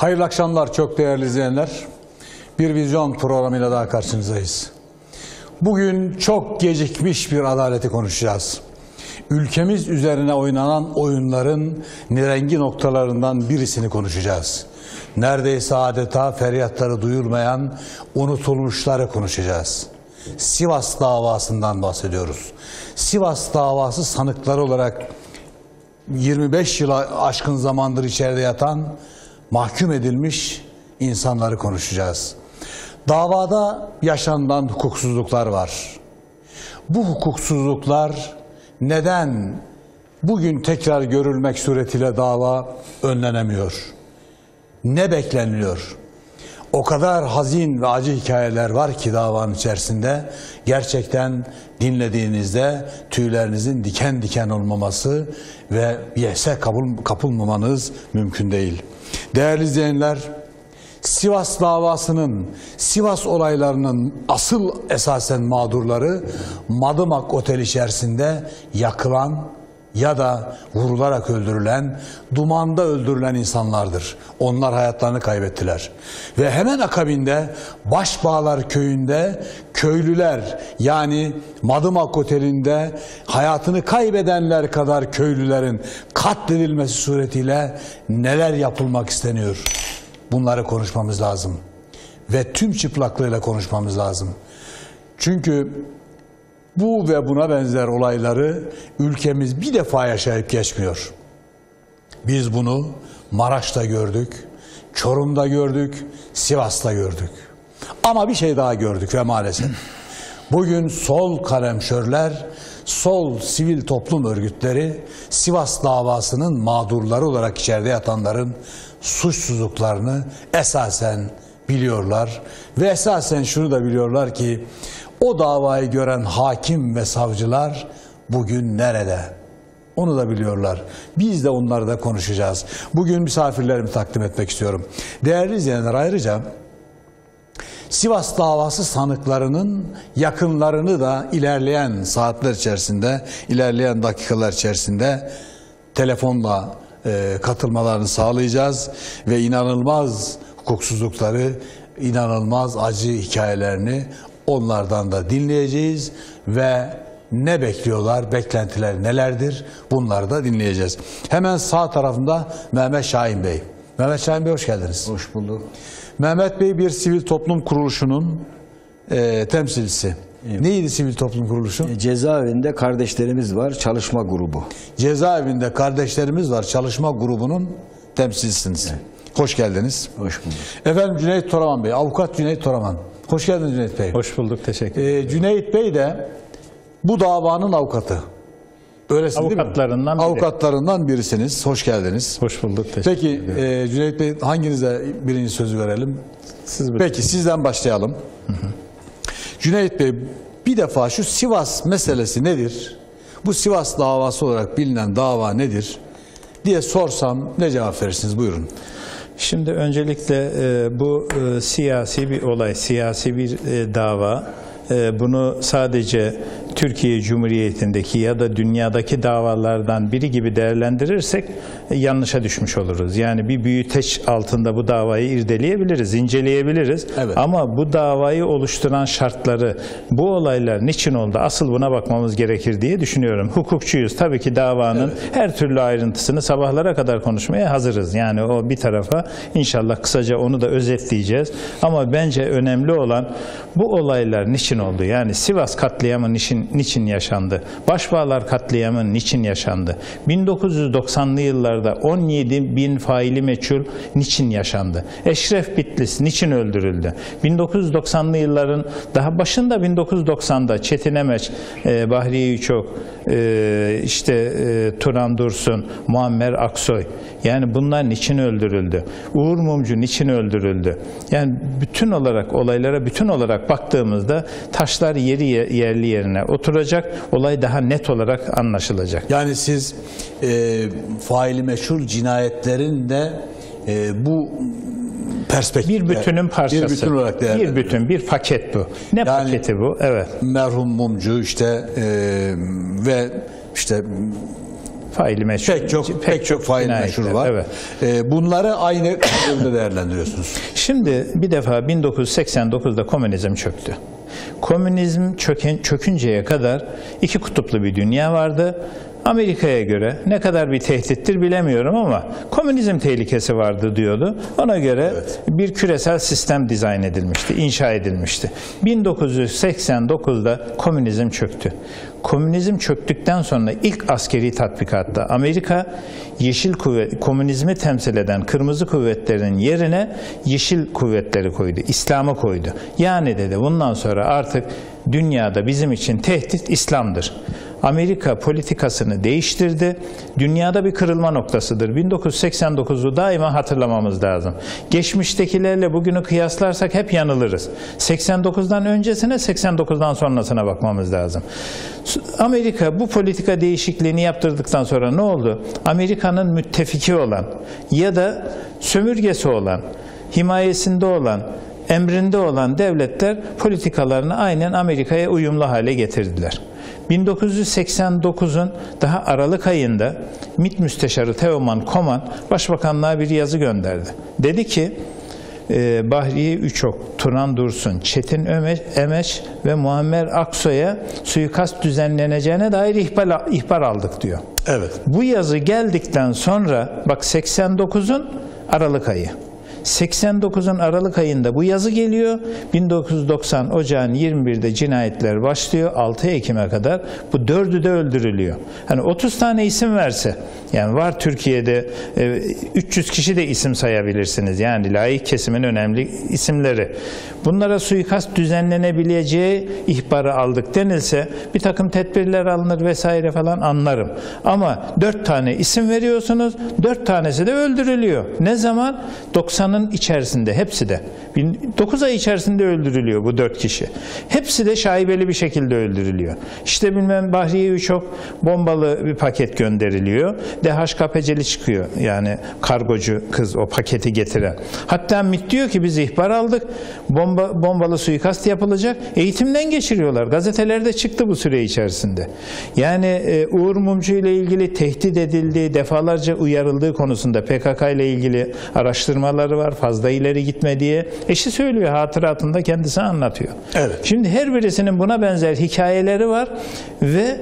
Hayırlı akşamlar çok değerli izleyenler. Bir vizyon programıyla daha karşınızdayız. Bugün çok gecikmiş bir adaleti konuşacağız. Ülkemiz üzerine oynanan oyunların nirengi noktalarından birisini konuşacağız. Neredeyse adeta feryatları duyurmayan unutulmuşları konuşacağız. Sivas davasından bahsediyoruz. Sivas davası sanıkları olarak 25 yıla aşkın zamandır içeride yatan, mahkum edilmiş insanları konuşacağız. Davada yaşanılan hukuksuzluklar var. Bu hukuksuzluklar neden bugün tekrar görülmek suretiyle dava önlenemiyor? Ne bekleniliyor? O kadar hazin ve acı hikayeler var ki davanın içerisinde gerçekten dinlediğinizde tüylerinizin diken diken olmaması ve yese kapılmamanız mümkün değil. Değerli izleyenler, Sivas davasının, Sivas olaylarının asıl esasen mağdurları Madımak Otel içerisinde yakılan ya da vurularak öldürülen, dumanda öldürülen insanlardır. Onlar hayatlarını kaybettiler. Ve hemen akabinde Başbağlar köyünde köylüler yani Madımak Oteli'nde hayatını kaybedenler kadar köylülerin katledilmesi suretiyle neler yapılmak isteniyor? Bunları konuşmamız lazım. Ve tüm çıplaklığıyla konuşmamız lazım. Çünkü bu ve buna benzer olayları ülkemiz bir defa yaşayıp geçmiyor. Biz bunu Maraş'ta gördük, Çorum'da gördük, Sivas'ta gördük. Ama bir şey daha gördük ve maalesef. Bugün sol kalemşörler, sol sivil toplum örgütleri Sivas davasının mağdurları olarak içeride yatanların suçsuzluklarını esasen biliyorlar. Ve esasen şunu da biliyorlar ki o davayı gören hakim ve savcılar bugün nerede? Onu da biliyorlar. Biz de onları da konuşacağız. Bugün misafirlerimi takdim etmek istiyorum. Değerli izleyenler ayrıca Sivas davası sanıklarının yakınlarını da ilerleyen saatler içerisinde, ilerleyen dakikalar içerisinde telefonla e, katılmalarını sağlayacağız ve inanılmaz hukuksuzlukları, inanılmaz acı hikayelerini onlardan da dinleyeceğiz ve ne bekliyorlar, beklentiler nelerdir bunları da dinleyeceğiz. Hemen sağ tarafında Mehmet Şahin Bey. Mehmet Şahin Bey hoş geldiniz. Hoş bulduk. Mehmet Bey bir sivil toplum kuruluşunun e, temsilcisi. Neydi sivil toplum kuruluşu? E, Cezaevinde kardeşlerimiz var, çalışma grubu. Cezaevinde kardeşlerimiz var çalışma grubunun temsilcisiniz. Hoş geldiniz. Hoş bulduk. Efendim Cüneyt Toraman Bey, avukat Cüneyt Toraman. Hoş geldiniz Cüneyt Bey. Hoş bulduk, teşekkür Ee, Cüneyt Bey de bu davanın avukatı. Öylesi değil mi? Avukatlarından biri. Avukatlarından birisiniz. Hoş geldiniz. Hoş bulduk, teşekkür Peki e, Cüneyt Bey hanginize birinci sözü verelim? Siz Peki sizden başlayalım. Cüneyt Bey bir defa şu Sivas meselesi nedir? Bu Sivas davası olarak bilinen dava nedir? diye sorsam ne cevap verirsiniz? Buyurun. Şimdi öncelikle e, bu e, siyasi bir olay, siyasi bir e, dava. Bunu sadece Türkiye Cumhuriyeti'ndeki ya da dünyadaki davalardan biri gibi değerlendirirsek e, yanlışa düşmüş oluruz. Yani bir büyüteç altında bu davayı irdeleyebiliriz, inceleyebiliriz. Evet. Ama bu davayı oluşturan şartları, bu olaylar niçin oldu? Asıl buna bakmamız gerekir diye düşünüyorum. Hukukçuyuz. Tabii ki davanın her türlü ayrıntısını sabahlara kadar konuşmaya hazırız. Yani o bir tarafa inşallah kısaca onu da özetleyeceğiz. Ama bence önemli olan bu olaylar niçin oldu? Yani Sivas katliamı niçin, niçin yaşandı? Başbağlar katliamı niçin yaşandı? 1990'lı yıllarda 17 bin faili meçhul niçin yaşandı? Eşref Bitlis niçin öldürüldü? 1990'lı yılların daha başında 1990'da Çetin Emeç, e, Bahriye Üçok, e, işte e, Turan Dursun, Muammer Aksoy. Yani bunlar niçin öldürüldü? Uğur Mumcu niçin öldürüldü? Yani bütün olarak olaylara bütün olarak baktığımızda taşlar yeri yerli yerine oturacak. Olay daha net olarak anlaşılacak. Yani siz e, faili meşhur cinayetlerin de e, bu perspektif Bir bütünün parçası. bir bütün olarak bir bütün, bir paket bu. Ne Yani- paketi bu? Evet. merhum mumcu işte e, ve işte faili meşhur. Pek çok pek çok fail cinayetler, meşhur var. Evet. Ee, bunları aynı yönde değerlendiriyorsunuz. Şimdi bir defa 1989'da komünizm çöktü. Komünizm çöken, çökünceye kadar iki kutuplu bir dünya vardı. Amerika'ya göre ne kadar bir tehdittir bilemiyorum ama komünizm tehlikesi vardı diyordu. Ona göre bir küresel sistem dizayn edilmişti, inşa edilmişti. 1989'da komünizm çöktü. Komünizm çöktükten sonra ilk askeri tatbikatta Amerika yeşil kuvvet, komünizmi temsil eden kırmızı kuvvetlerin yerine yeşil kuvvetleri koydu, İslam'ı koydu. Yani dedi bundan sonra artık dünyada bizim için tehdit İslam'dır. Amerika politikasını değiştirdi. Dünyada bir kırılma noktasıdır. 1989'u daima hatırlamamız lazım. Geçmiştekilerle bugünü kıyaslarsak hep yanılırız. 89'dan öncesine, 89'dan sonrasına bakmamız lazım. Amerika bu politika değişikliğini yaptırdıktan sonra ne oldu? Amerika'nın müttefiki olan ya da sömürgesi olan, himayesinde olan, emrinde olan devletler politikalarını aynen Amerika'ya uyumlu hale getirdiler. 1989'un daha Aralık ayında MİT Müsteşarı Teoman Koman Başbakanlığa bir yazı gönderdi. Dedi ki e, Bahriye Üçok, Turan Dursun, Çetin Emeç ve Muammer Aksoy'a suikast düzenleneceğine dair ihbar, ihbar aldık diyor. Evet. Bu yazı geldikten sonra bak 89'un Aralık ayı. 89'un Aralık ayında bu yazı geliyor. 1990 Ocağın 21'de cinayetler başlıyor. 6 Ekim'e kadar bu dördü de öldürülüyor. Hani 30 tane isim verse yani var Türkiye'de e, 300 kişi de isim sayabilirsiniz. Yani layık kesimin önemli isimleri. Bunlara suikast düzenlenebileceği ihbarı aldık denilse bir takım tedbirler alınır vesaire falan anlarım. Ama 4 tane isim veriyorsunuz. 4 tanesi de öldürülüyor. Ne zaman? 90'ın içerisinde hepsi de. 9 ay içerisinde öldürülüyor bu 4 kişi. Hepsi de şaibeli bir şekilde öldürülüyor. İşte bilmem Bahriye çok bombalı bir paket gönderiliyor. DHKPC'li çıkıyor. Yani kargocu kız o paketi getiren. Hatta MİT diyor ki biz ihbar aldık. Bomba, bombalı suikast yapılacak. Eğitimden geçiriyorlar. Gazetelerde çıktı bu süre içerisinde. Yani e, Uğur Mumcu ile ilgili tehdit edildiği, defalarca uyarıldığı konusunda PKK ile ilgili araştırmaları var. Fazla ileri gitme diye. Eşi söylüyor hatıratında kendisi anlatıyor. Evet. Şimdi her birisinin buna benzer hikayeleri var ve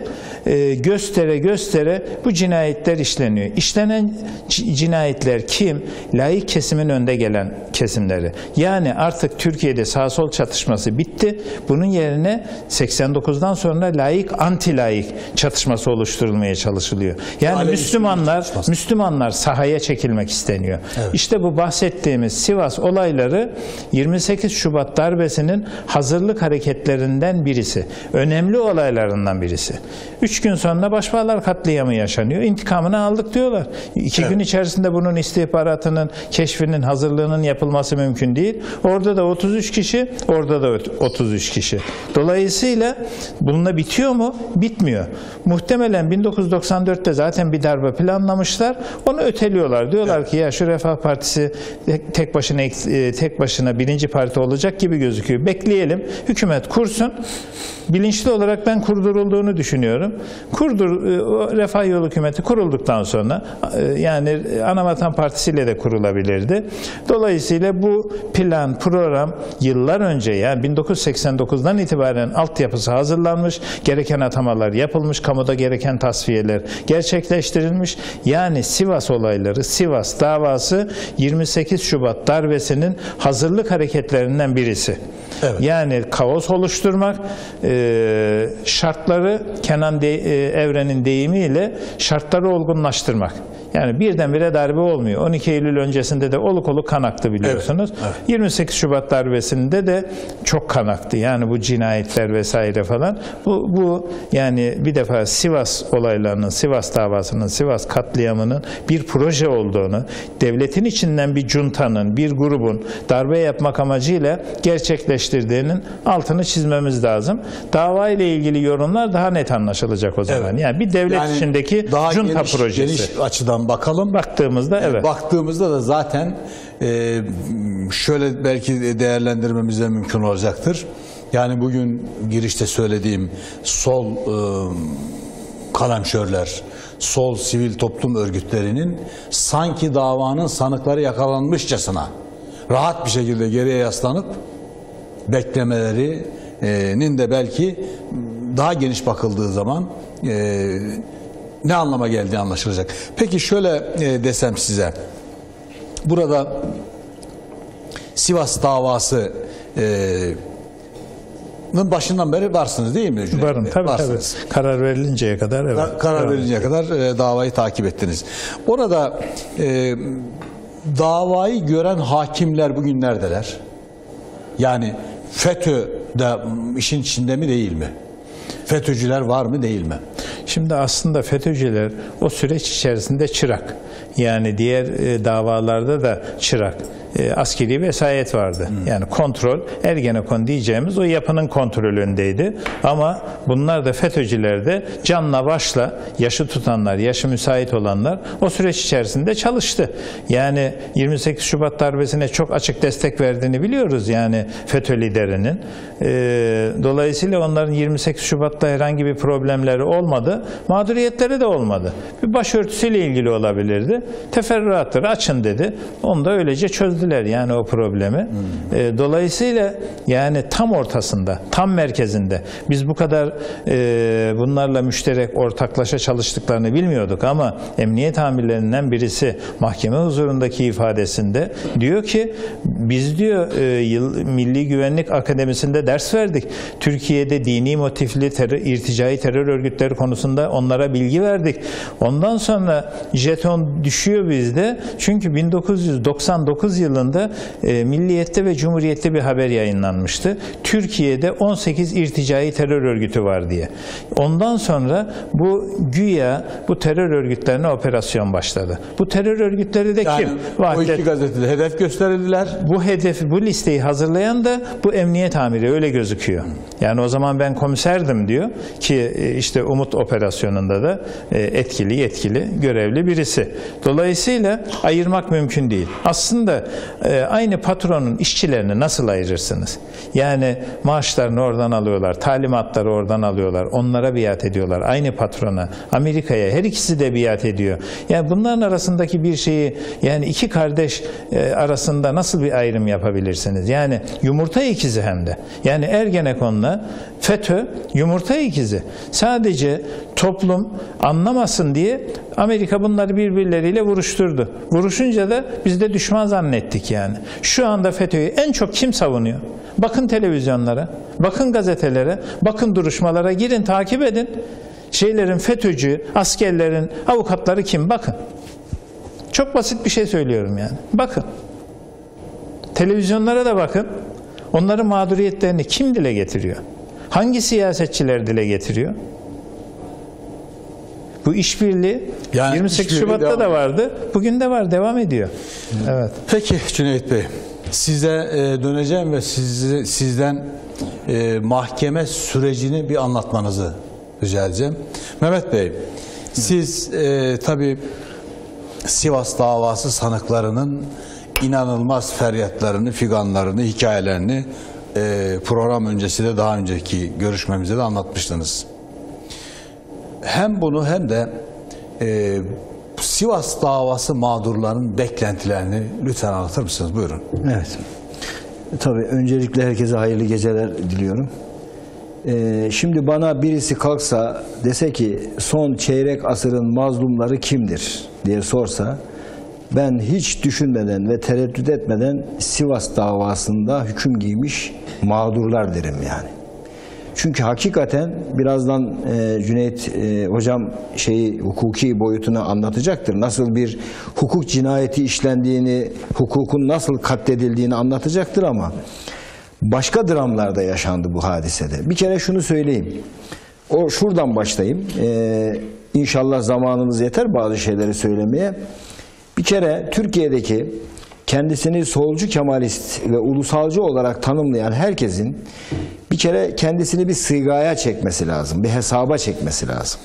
e, göstere göstere bu cinayetler işleniyor. İşlenen cinayetler kim? Layık kesimin önde gelen kesimleri. Yani artık Türkiye'de sağ sol çatışması bitti. Bunun yerine 89'dan sonra layık anti layık çatışması oluşturulmaya çalışılıyor. Yani Alevi Müslümanlar. Müslümanlar sahaya çekilmek isteniyor. İşte bu bahsettiğimiz Sivas olayları 28 Şubat darbesinin hazırlık hareketlerinden birisi. Önemli olaylarından birisi. Üç gün sonra Başbağlar katliamı yaşanıyor. İntikamını aldık diyorlar. İki gün içerisinde bunun istihbaratının, keşfinin, hazırlığının yapılması mümkün değil. Orada da 33 kişi, orada da 33 kişi. Dolayısıyla bununla bitiyor mu? Bitmiyor. Muhtemelen 1994'te zaten bir darbe planlamışlar. Onu öteliyorlar. Diyorlar ki ya şu Refah Partisi tek başına e, tek başına birinci parti olacak gibi gözüküyor. Bekleyelim. Hükümet kursun. Bilinçli olarak ben kurdurulduğunu düşünüyorum. Kurdur e, Refah Yolu hükümeti kurulduktan sonra e, yani Anavatan Partisi ile de kurulabilirdi. Dolayısıyla bu plan, program yıllar önce yani 1989'dan itibaren altyapısı hazırlanmış, gereken atamalar yapılmış, kamuda gereken tasfiyeler gerçekleştirilmiş. Yani Sivas olayları, Sivas davası 28 Şubat darbesinin hazırlık hareketlerinden birisi. Evet. Yani kaos oluşturmak, e, şartları Kenan de, e, Evren'in deyimiyle şartları olgunlaştırmak. Yani birdenbire darbe olmuyor. 12 Eylül öncesinde de oluk oluk kan aktı biliyorsunuz. Evet, 28 Şubat darbesinde de çok kan aktı. Yani bu cinayetler vesaire falan. Bu, bu yani bir defa Sivas olaylarının, Sivas davasının, Sivas katliamının bir proje olduğunu, devletin içinden bir cuntanın, bir grubun darbe yapmak amacıyla gerçekleştirdiğinin altını çizmemiz lazım. Dava ile ilgili yorumlar daha net anlaşılacak o zaman. Evet. Yani bir devlet Yani içindeki daha junta geniş, projesi. geniş açıdan bakalım. Baktığımızda evet. Baktığımızda da zaten e, şöyle belki değerlendirmemiz de mümkün olacaktır. Yani bugün girişte söylediğim sol e, kalemşörler, sol sivil toplum örgütlerinin sanki davanın sanıkları yakalanmışçasına rahat bir şekilde geriye yaslanıp beklemelerinin de belki daha geniş bakıldığı zaman e, ne anlama geldiği anlaşılacak. Peki şöyle e, desem size. Burada Sivas davası e, başından beri varsınız değil mi? Cüneyt Varım tabii Varsınız. tabii. Karar verilinceye kadar evet. Ka- Karar Devam. verinceye kadar e, davayı takip ettiniz. Orada e, davayı gören hakimler bugün neredeler? Yani FETÖ de işin içinde mi değil mi? FETÖ'cüler var mı değil mi? Şimdi aslında FETÖ'cüler o süreç içerisinde çırak. Yani diğer e, davalarda da çırak. E, askeri vesayet vardı. Yani kontrol, Ergenekon diyeceğimiz o yapının kontrolündeydi. Ama bunlar da FETÖ'cüler de canla başla yaşı tutanlar, yaşı müsait olanlar o süreç içerisinde çalıştı. Yani 28 Şubat darbesine çok açık destek verdiğini biliyoruz yani FETÖ liderinin. E, dolayısıyla onların 28 Şubat'ta herhangi bir problemleri olmadı. Mağduriyetleri de olmadı. Bir başörtüsüyle ilgili olabilirdi. Teferruatları açın dedi. Onu da öylece çözdüler yani o problemi. E, dolayısıyla yani tam ortasında, tam merkezinde biz bu kadar e, bunlarla müşterek ortaklaşa çalıştıklarını bilmiyorduk ama emniyet amirlerinden birisi mahkeme huzurundaki ifadesinde diyor ki biz diyor e, yıl, Milli Güvenlik Akademisi'nde ders verdik. Türkiye'de dini motifli terör, irticai terör örgütleri konusunda onlara bilgi verdik. Ondan sonra jeton düşüyor bizde. Çünkü 1999 yılında e, Milliyet'te ve Cumhuriyet'te bir haber yayınlanmıştı. Türkiye'de 18 irticai terör örgütü var diye. Ondan sonra bu güya bu terör örgütlerine operasyon başladı. Bu terör örgütleri de Yani kim? o Vahdet iki gazetede hedef gösterildiler. bu hedefi, bu listeyi hazırlayan da bu emniyet amiri öyle gözüküyor. Yani o zaman ben komiserdim diyor ki e, işte Umut operasyonunda da e, etkili yetkili görevli birisi. Dolayısıyla ayırmak mümkün değil. Aslında aynı patronun işçilerini nasıl ayırırsınız? Yani maaşlarını oradan alıyorlar, talimatları oradan alıyorlar, onlara biat ediyorlar. Aynı patrona, Amerika'ya her ikisi de biat ediyor. Yani bunların arasındaki bir şeyi yani iki kardeş e, arasında nasıl bir ayrım yapabilirsiniz? Yani yumurta ikizi hem de. Yani Ergenekon'la FETÖ yumurta ikizi. Sadece toplum anlamasın diye Amerika bunları birbirleriyle vuruşturdu. Vuruşunca da biz de düşman zannettik yani. Şu anda FETÖ'yü en çok kim savunuyor? Bakın televizyonlara, bakın gazetelere, bakın duruşmalara girin takip edin. Şeylerin FETÖ'cü, askerlerin avukatları kim? Bakın. Çok basit bir şey söylüyorum yani. Bakın. Televizyonlara da bakın. Onların mağduriyetlerini kim dile getiriyor? Hangi siyasetçiler dile getiriyor? Bu işbirliği Yani 28 işbirliği Şubat'ta da vardı. Bugün de var, devam ediyor. Evet. Peki Cüneyt Bey, size e, döneceğim ve sizi, sizden e, mahkeme sürecini bir anlatmanızı rica edeceğim. Mehmet Bey, siz e, tabii Sivas davası sanıklarının inanılmaz feryatlarını, figanlarını, hikayelerini program öncesi de daha önceki görüşmemizde de anlatmıştınız. Hem bunu hem de e, Sivas davası mağdurlarının beklentilerini lütfen anlatır mısınız? Buyurun. Evet. Tabii öncelikle herkese hayırlı geceler diliyorum. Ee, şimdi bana birisi kalksa dese ki son çeyrek asırın mazlumları kimdir diye sorsa ben hiç düşünmeden ve tereddüt etmeden Sivas davasında hüküm giymiş mağdurlar derim yani. Çünkü hakikaten birazdan e, Cüneyt e, hocam şeyi hukuki boyutunu anlatacaktır. Nasıl bir hukuk cinayeti işlendiğini, hukukun nasıl katledildiğini anlatacaktır ama başka dramlarda yaşandı bu hadisede. Bir kere şunu söyleyeyim. O şuradan başlayayım. E, inşallah zamanımız yeter bazı şeyleri söylemeye. Bir kere Türkiye'deki kendisini solcu kemalist ve ulusalcı olarak tanımlayan herkesin bir kere kendisini bir sığgaya çekmesi lazım, bir hesaba çekmesi lazım.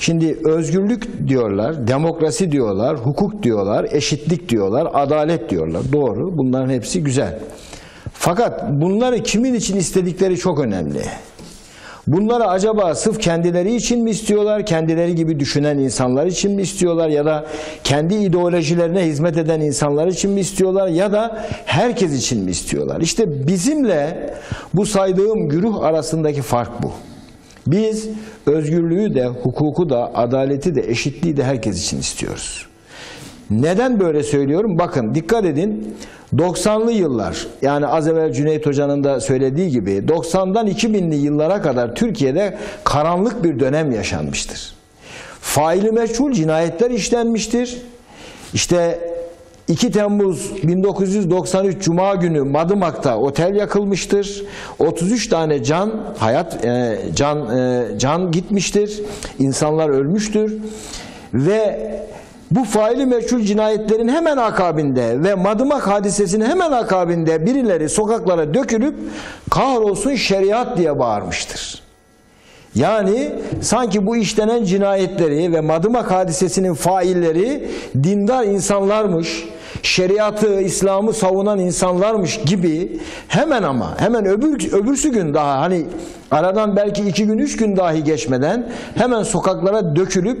Şimdi özgürlük diyorlar, demokrasi diyorlar, hukuk diyorlar, eşitlik diyorlar, adalet diyorlar. Doğru, bunların hepsi güzel. Fakat bunları kimin için istedikleri çok önemli. Bunları acaba sırf kendileri için mi istiyorlar, kendileri gibi düşünen insanlar için mi istiyorlar ya da kendi ideolojilerine hizmet eden insanlar için mi istiyorlar ya da herkes için mi istiyorlar? İşte bizimle bu saydığım güruh arasındaki fark bu. Biz özgürlüğü de, hukuku da, adaleti de, eşitliği de herkes için istiyoruz. Neden böyle söylüyorum? Bakın dikkat edin. 90'lı yıllar yani az evvel Cüneyt Hoca'nın da söylediği gibi 90'dan 2000'li yıllara kadar Türkiye'de karanlık bir dönem yaşanmıştır. Faili meçhul cinayetler işlenmiştir. İşte 2 Temmuz 1993 Cuma günü Madımak'ta otel yakılmıştır. 33 tane can hayat e, can e, can gitmiştir. İnsanlar ölmüştür. Ve bu faili meçhul cinayetlerin hemen akabinde ve Madımak hadisesinin hemen akabinde birileri sokaklara dökülüp kahrolsun şeriat diye bağırmıştır. Yani sanki bu işlenen cinayetleri ve Madımak hadisesinin failleri dindar insanlarmış, şeriatı, İslam'ı savunan insanlarmış gibi hemen ama hemen öbür, öbürsü gün daha hani aradan belki iki gün üç gün dahi geçmeden hemen sokaklara dökülüp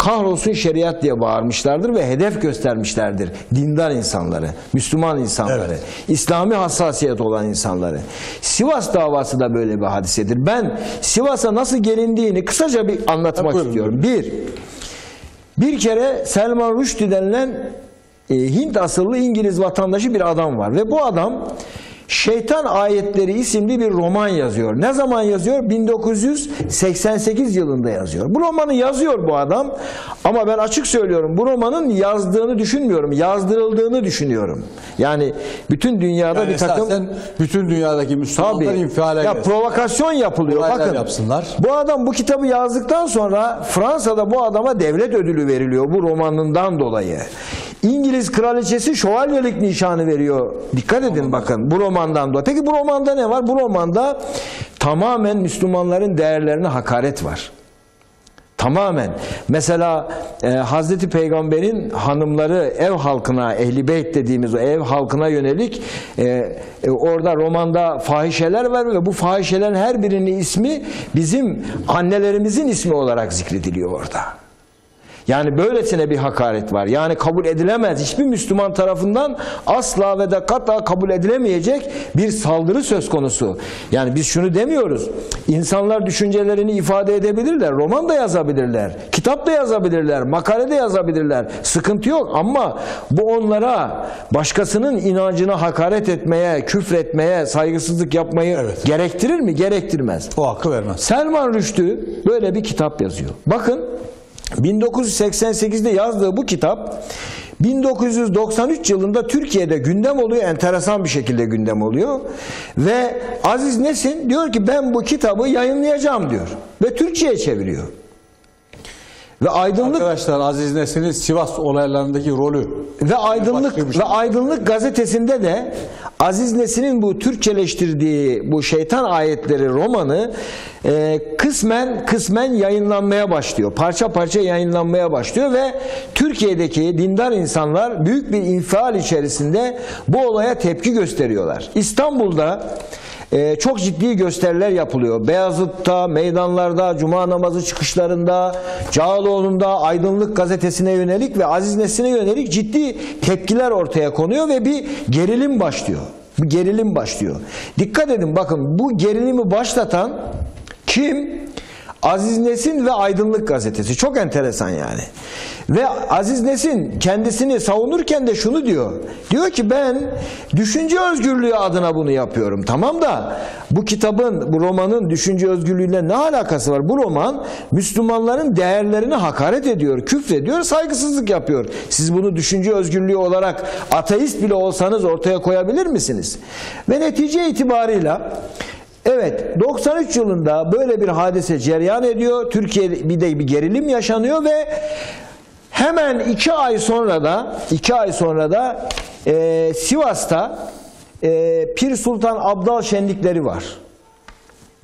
kahrolsun şeriat diye bağırmışlardır ve hedef göstermişlerdir dindar insanları, Müslüman insanları, Evet. İslami hassasiyet olan insanları. Sivas davası da böyle bir hadisedir. Ben Sivas'a nasıl gelindiğini kısaca bir anlatmak Buyurun. istiyorum. Bir, bir kere Selman Rushdie denilen e, Hint asıllı İngiliz vatandaşı bir adam var ve bu adam Şeytan Ayetleri isimli bir roman yazıyor. Ne zaman yazıyor? 1988 yılında yazıyor. Bu romanı yazıyor bu adam ama ben açık söylüyorum bu romanın yazdığını düşünmüyorum. Yazdırıldığını düşünüyorum. Yani bütün dünyada Yani bir takım bütün dünyadaki Müslümanlar Tabii. infiale ya gelsin. provokasyon yapılıyor. Olaylar Bakın. yapsınlar. Bu adam bu kitabı yazdıktan sonra Fransa'da bu adama devlet ödülü veriliyor bu romanından dolayı. İngiliz kraliçesi şövalyelik nişanı veriyor. Dikkat edin bakın bu romandan dolayı. Peki bu romanda ne var? Bu romanda tamamen Müslümanların değerlerine hakaret var. Tamamen. Mesela e, Hazreti Peygamber'in hanımları ev halkına, ehli beyt dediğimiz o ev halkına yönelik e, e, orada romanda fahişeler var ve bu fahişelerin her birinin ismi bizim annelerimizin ismi olarak zikrediliyor orada. Yani böylesine bir hakaret var. Yani kabul edilemez. Hiçbir Müslüman tarafından asla ve de kata kabul edilemeyecek bir saldırı söz konusu. Yani biz şunu demiyoruz. İnsanlar düşüncelerini ifade edebilirler. Roman da yazabilirler. Kitap da yazabilirler. Makale de yazabilirler. Sıkıntı yok ama bu onlara başkasının inancına hakaret etmeye, küfretmeye, saygısızlık yapmayı Evet. gerektirir mi? Gerektirmez. O hakkı vermez. Selman Rüştü böyle bir kitap yazıyor. Bakın 1988'de yazdığı bu kitap 1993 yılında Türkiye'de gündem oluyor. Enteresan bir şekilde gündem oluyor. Ve Aziz Nesin diyor ki ben bu kitabı yayınlayacağım diyor. Ve Türkçe'ye çeviriyor. Ve aydınlık Arkadaşlar Aziz Nesin'in Sivas olaylarındaki rolü ve aydınlık şey. ve aydınlık gazetesinde de Aziz Nesin'in bu Türkçeleştirdiği bu şeytan ayetleri romanı e, kısmen kısmen yayınlanmaya başlıyor. Parça parça yayınlanmaya başlıyor ve Türkiye'deki dindar insanlar büyük bir infial içerisinde bu olaya tepki gösteriyorlar. İstanbul'da ee, çok ciddi gösteriler yapılıyor. Beyazıt'ta, meydanlarda, cuma namazı çıkışlarında, Cağaloğlu'nda Aydınlık gazetesine yönelik ve Aziz Nesin'e yönelik ciddi tepkiler ortaya konuyor ve bir gerilim başlıyor. Bir gerilim başlıyor. Dikkat edin bakın bu gerilimi başlatan kim? Aziz Nesin ve Aydınlık gazetesi. Çok enteresan yani. Ve Aziz Nesin kendisini savunurken de şunu diyor. Diyor ki ben düşünce özgürlüğü adına bunu yapıyorum. Tamam da bu kitabın, bu romanın düşünce özgürlüğüyle ne alakası var? Bu roman Müslümanların değerlerine hakaret ediyor, küfrediyor, saygısızlık yapıyor. Siz bunu düşünce özgürlüğü olarak ateist bile olsanız ortaya koyabilir misiniz? Ve netice itibarıyla Evet 93 yılında böyle bir hadise cereyan ediyor. Türkiye'de bir de bir gerilim yaşanıyor ve hemen iki ay sonra da iki ay sonra da e, Sivas'ta e, Pir Sultan Abdal şenlikleri var.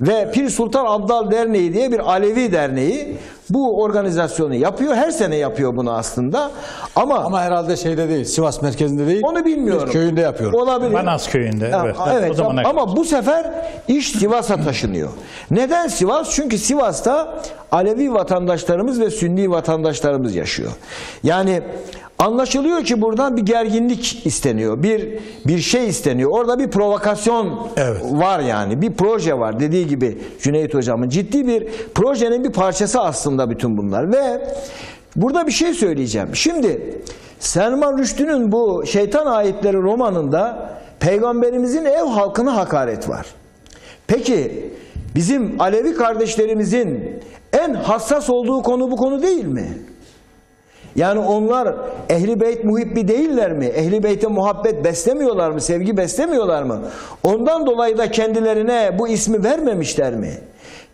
Ve Pir Sultan Abdal Derneği diye bir Alevi derneği bu organizasyonu yapıyor. Her sene yapıyor bunu aslında. Ama, Ama herhalde şeyde değil, Sivas merkezinde değil. onu bilmiyorum. köyünde yapıyor. Olabilir. Manas köyünde. Ha, Evet. evet o zamana kadar. ama bu sefer iş Sivas'a taşınıyor. Neden Sivas? Çünkü Sivas'ta Alevi vatandaşlarımız ve Sünni vatandaşlarımız yaşıyor. Yani anlaşılıyor ki buradan bir gerginlik isteniyor. Bir bir şey isteniyor. Orada bir provokasyon Evet. var yani. Bir proje var dediği gibi Cüneyt hocamın. Ciddi bir projenin bir parçası aslında bütün bunlar ve burada bir şey söyleyeceğim. Şimdi Selman Rüştü'nün bu Şeytan Ayetleri romanında peygamberimizin ev halkına hakaret var. Peki bizim Alevi kardeşlerimizin en hassas olduğu konu bu konu değil mi? Yani onlar ehli beyt muhibbi değiller mi? Ehli beyte muhabbet beslemiyorlar mı? Sevgi beslemiyorlar mı? Ondan dolayı da kendilerine bu ismi vermemişler mi?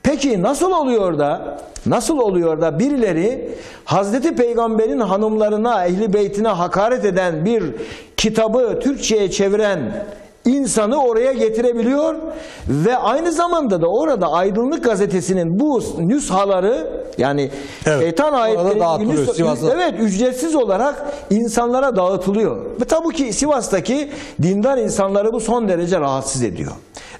Peki nasıl oluyor da nasıl oluyor da birileri Hazreti Peygamber'in hanımlarına, ehli beytine hakaret eden bir kitabı Türkçe'ye çeviren insanı oraya getirebiliyor ve aynı zamanda da orada Aydınlık Gazetesi'nin bu nüshaları yani Evet, şeytan ayetleri. Evet ücretsiz olarak insanlara dağıtılıyor. Ve tabii ki Sivas'taki dindar insanları bu son derece rahatsız ediyor.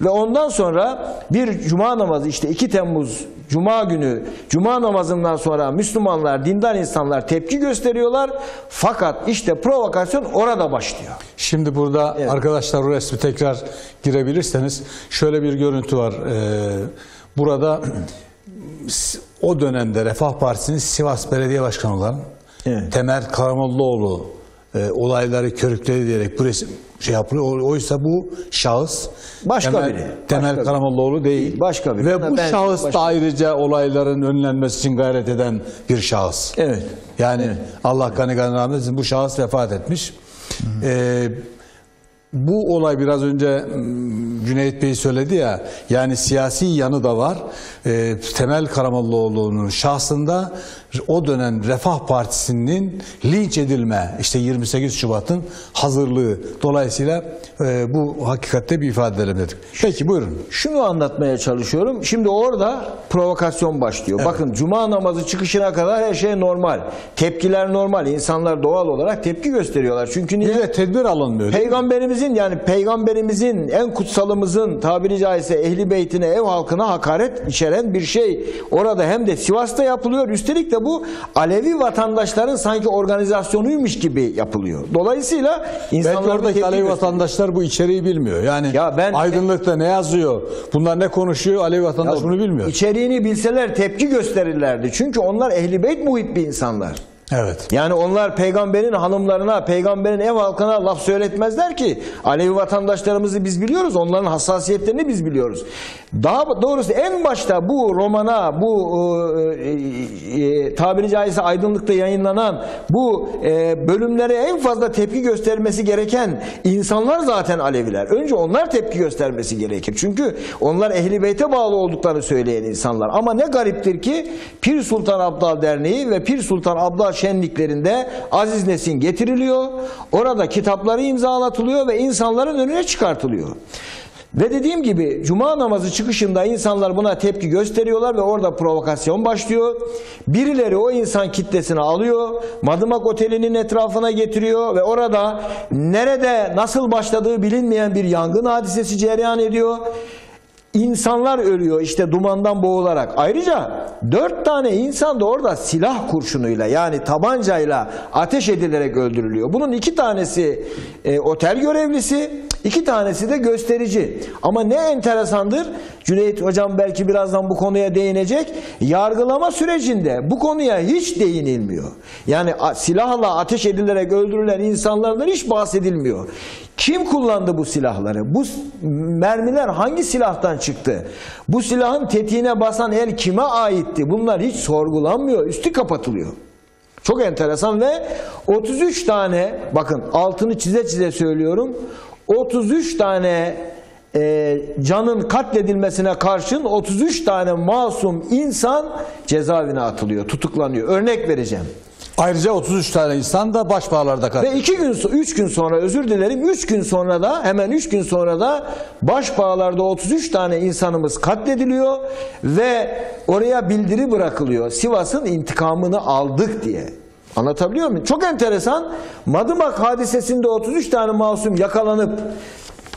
Ve ondan sonra bir cuma namazı işte 2 Temmuz Cuma günü Cuma namazından sonra Müslümanlar, dindar insanlar tepki gösteriyorlar. Fakat işte provokasyon orada başlıyor. Şimdi burada Evet. arkadaşlar o resmi tekrar girebilirseniz şöyle bir görüntü var. Ee, burada o dönemde Refah Partisi'nin Sivas Belediye Başkanı olan Evet. Temel Karamollaoğlu e, olayları körükledi diyerek bu resim şey yapılıyor. Oysa bu şahıs Başka Temel, biri. Temel Başka biri. Karamollaoğlu değil. Başka biri. Ve bu Ben- şahıs başka- da ayrıca olayların önlenmesi için gayret eden bir şahıs. Evet. Yani Allah gani gani rahmet eylesin bu şahıs vefat etmiş. Ee, bu olay biraz önce mm, Cüneyt Bey söyledi ya yani siyasi yanı da var. Ee, Temel Karamollaoğlu'nun şahsında o dönem Refah Partisi'nin linç edilme işte 28 Şubat'ın hazırlığı dolayısıyla e, bu hakikatte bir ifade edelim dedik. Peki buyurun. Şunu anlatmaya çalışıyorum. Şimdi orada provokasyon başlıyor. Bakın cuma namazı çıkışına kadar her şey normal. Tepkiler normal. İnsanlar doğal olarak tepki gösteriyor. Çünkü niye? Bir de tedbir alınmıyor. değil mi? Peygamberimizin yani peygamberimizin en kutsalımızın tabiri caizse ehli beytine ev halkına hakaret içeren bir şey orada hem de Sivas'ta yapılıyor. Üstelik de bu Alevi vatandaşların sanki organizasyonuymuş gibi yapılıyor. Dolayısıyla Belki insanlar oradaki tepki Alevi gösteriyor. vatandaşlar bu içeriği bilmiyor. Yani Ya ben- aydınlıkta ne yazıyor, bunlar ne konuşuyor Alevi vatandaş Ya bunu bilmiyor. İçeriğini bilseler tepki gösterirlerdi. Çünkü onlar ehli beyt muhibbi insanlar. Evet. Yani onlar peygamberin hanımlarına, peygamberin ev halkına laf söyletmezler ki. Alevi vatandaşlarımızı biz biliyoruz. Onların hassasiyetlerini biz biliyoruz. Daha doğrusu en başta bu romana, bu e, e, tabiri caizse aydınlıkta yayınlanan bu e, bölümlere en fazla tepki göstermesi gereken insanlar zaten Aleviler. Önce onlar tepki göstermesi gerekir. Çünkü onlar ehli beyte bağlı olduklarını söyleyen insanlar. Ama ne gariptir ki Pir Sultan Abdal Derneği ve Pir Sultan Abdal şenliklerinde Aziz Nesin getiriliyor. Orada kitapları imzalatılıyor ve insanların önüne çıkartılıyor. Ve dediğim gibi cuma namazı çıkışında insanlar buna tepki gösteriyorlar ve orada provokasyon başlıyor. Birileri o insan kitlesini alıyor, Madımak Oteli'nin etrafına getiriyor ve orada nerede nasıl başladığı bilinmeyen bir yangın hadisesi cereyan ediyor. İnsanlar ölüyor işte dumandan boğularak. Ayrıca dört tane insan da orada silah kurşunuyla yani tabancayla ateş edilerek öldürülüyor. Bunun iki tanesi e, otel görevlisi, iki tanesi de gösterici. Ama ne enteresandır, Cüneyt Hocam belki birazdan bu konuya değinecek. Yargılama sürecinde bu konuya hiç değinilmiyor. Yani silahla ateş edilerek öldürülen insanlardan hiç bahsedilmiyor. Kim kullandı bu silahları? Bu mermiler hangi silahtan çıktı? Bu silahın tetiğine basan el kime aitti? Bunlar hiç sorgulanmıyor, üstü kapatılıyor. Çok enteresan ve 33 tane bakın altını çize çize söylüyorum. 33 tane e, canın katledilmesine karşın 33 tane masum insan cezaevine atılıyor, tutuklanıyor. Örnek vereceğim. Ayrıca 33 tane insan da başpağlarda Ve katıldı. iki gün, so- üç gün sonra özür dilerim, üç gün sonra da hemen üç gün sonra da Başbağlar'da 33 tane insanımız katlediliyor ve oraya bildiri bırakılıyor. Sivas'ın intikamını aldık diye. Anlatabiliyor muyum? Çok enteresan. Madımak hadisesinde 33 tane masum yakalanıp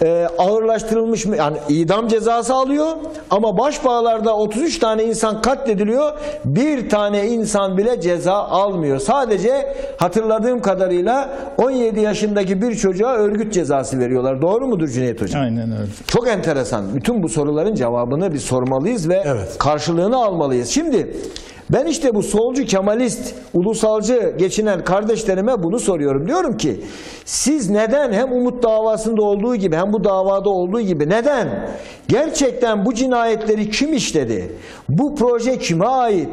e, ağırlaştırılmış mı yani idam cezası alıyor ama başbağlarda 33 tane insan katlediliyor bir tane insan bile ceza almıyor sadece hatırladığım kadarıyla 17 yaşındaki bir çocuğa örgüt cezası veriyorlar doğru mudur Cüneyt Hocam? Aynen öyle. Çok enteresan. Bütün bu soruların cevabını bir sormalıyız ve Evet. karşılığını almalıyız. Şimdi ben işte bu solcu, kemalist, ulusalcı geçinen kardeşlerime bunu soruyorum. Diyorum ki siz neden hem Umut davasında olduğu gibi hem bu davada olduğu gibi neden gerçekten bu cinayetleri kim işledi? Bu proje kime ait?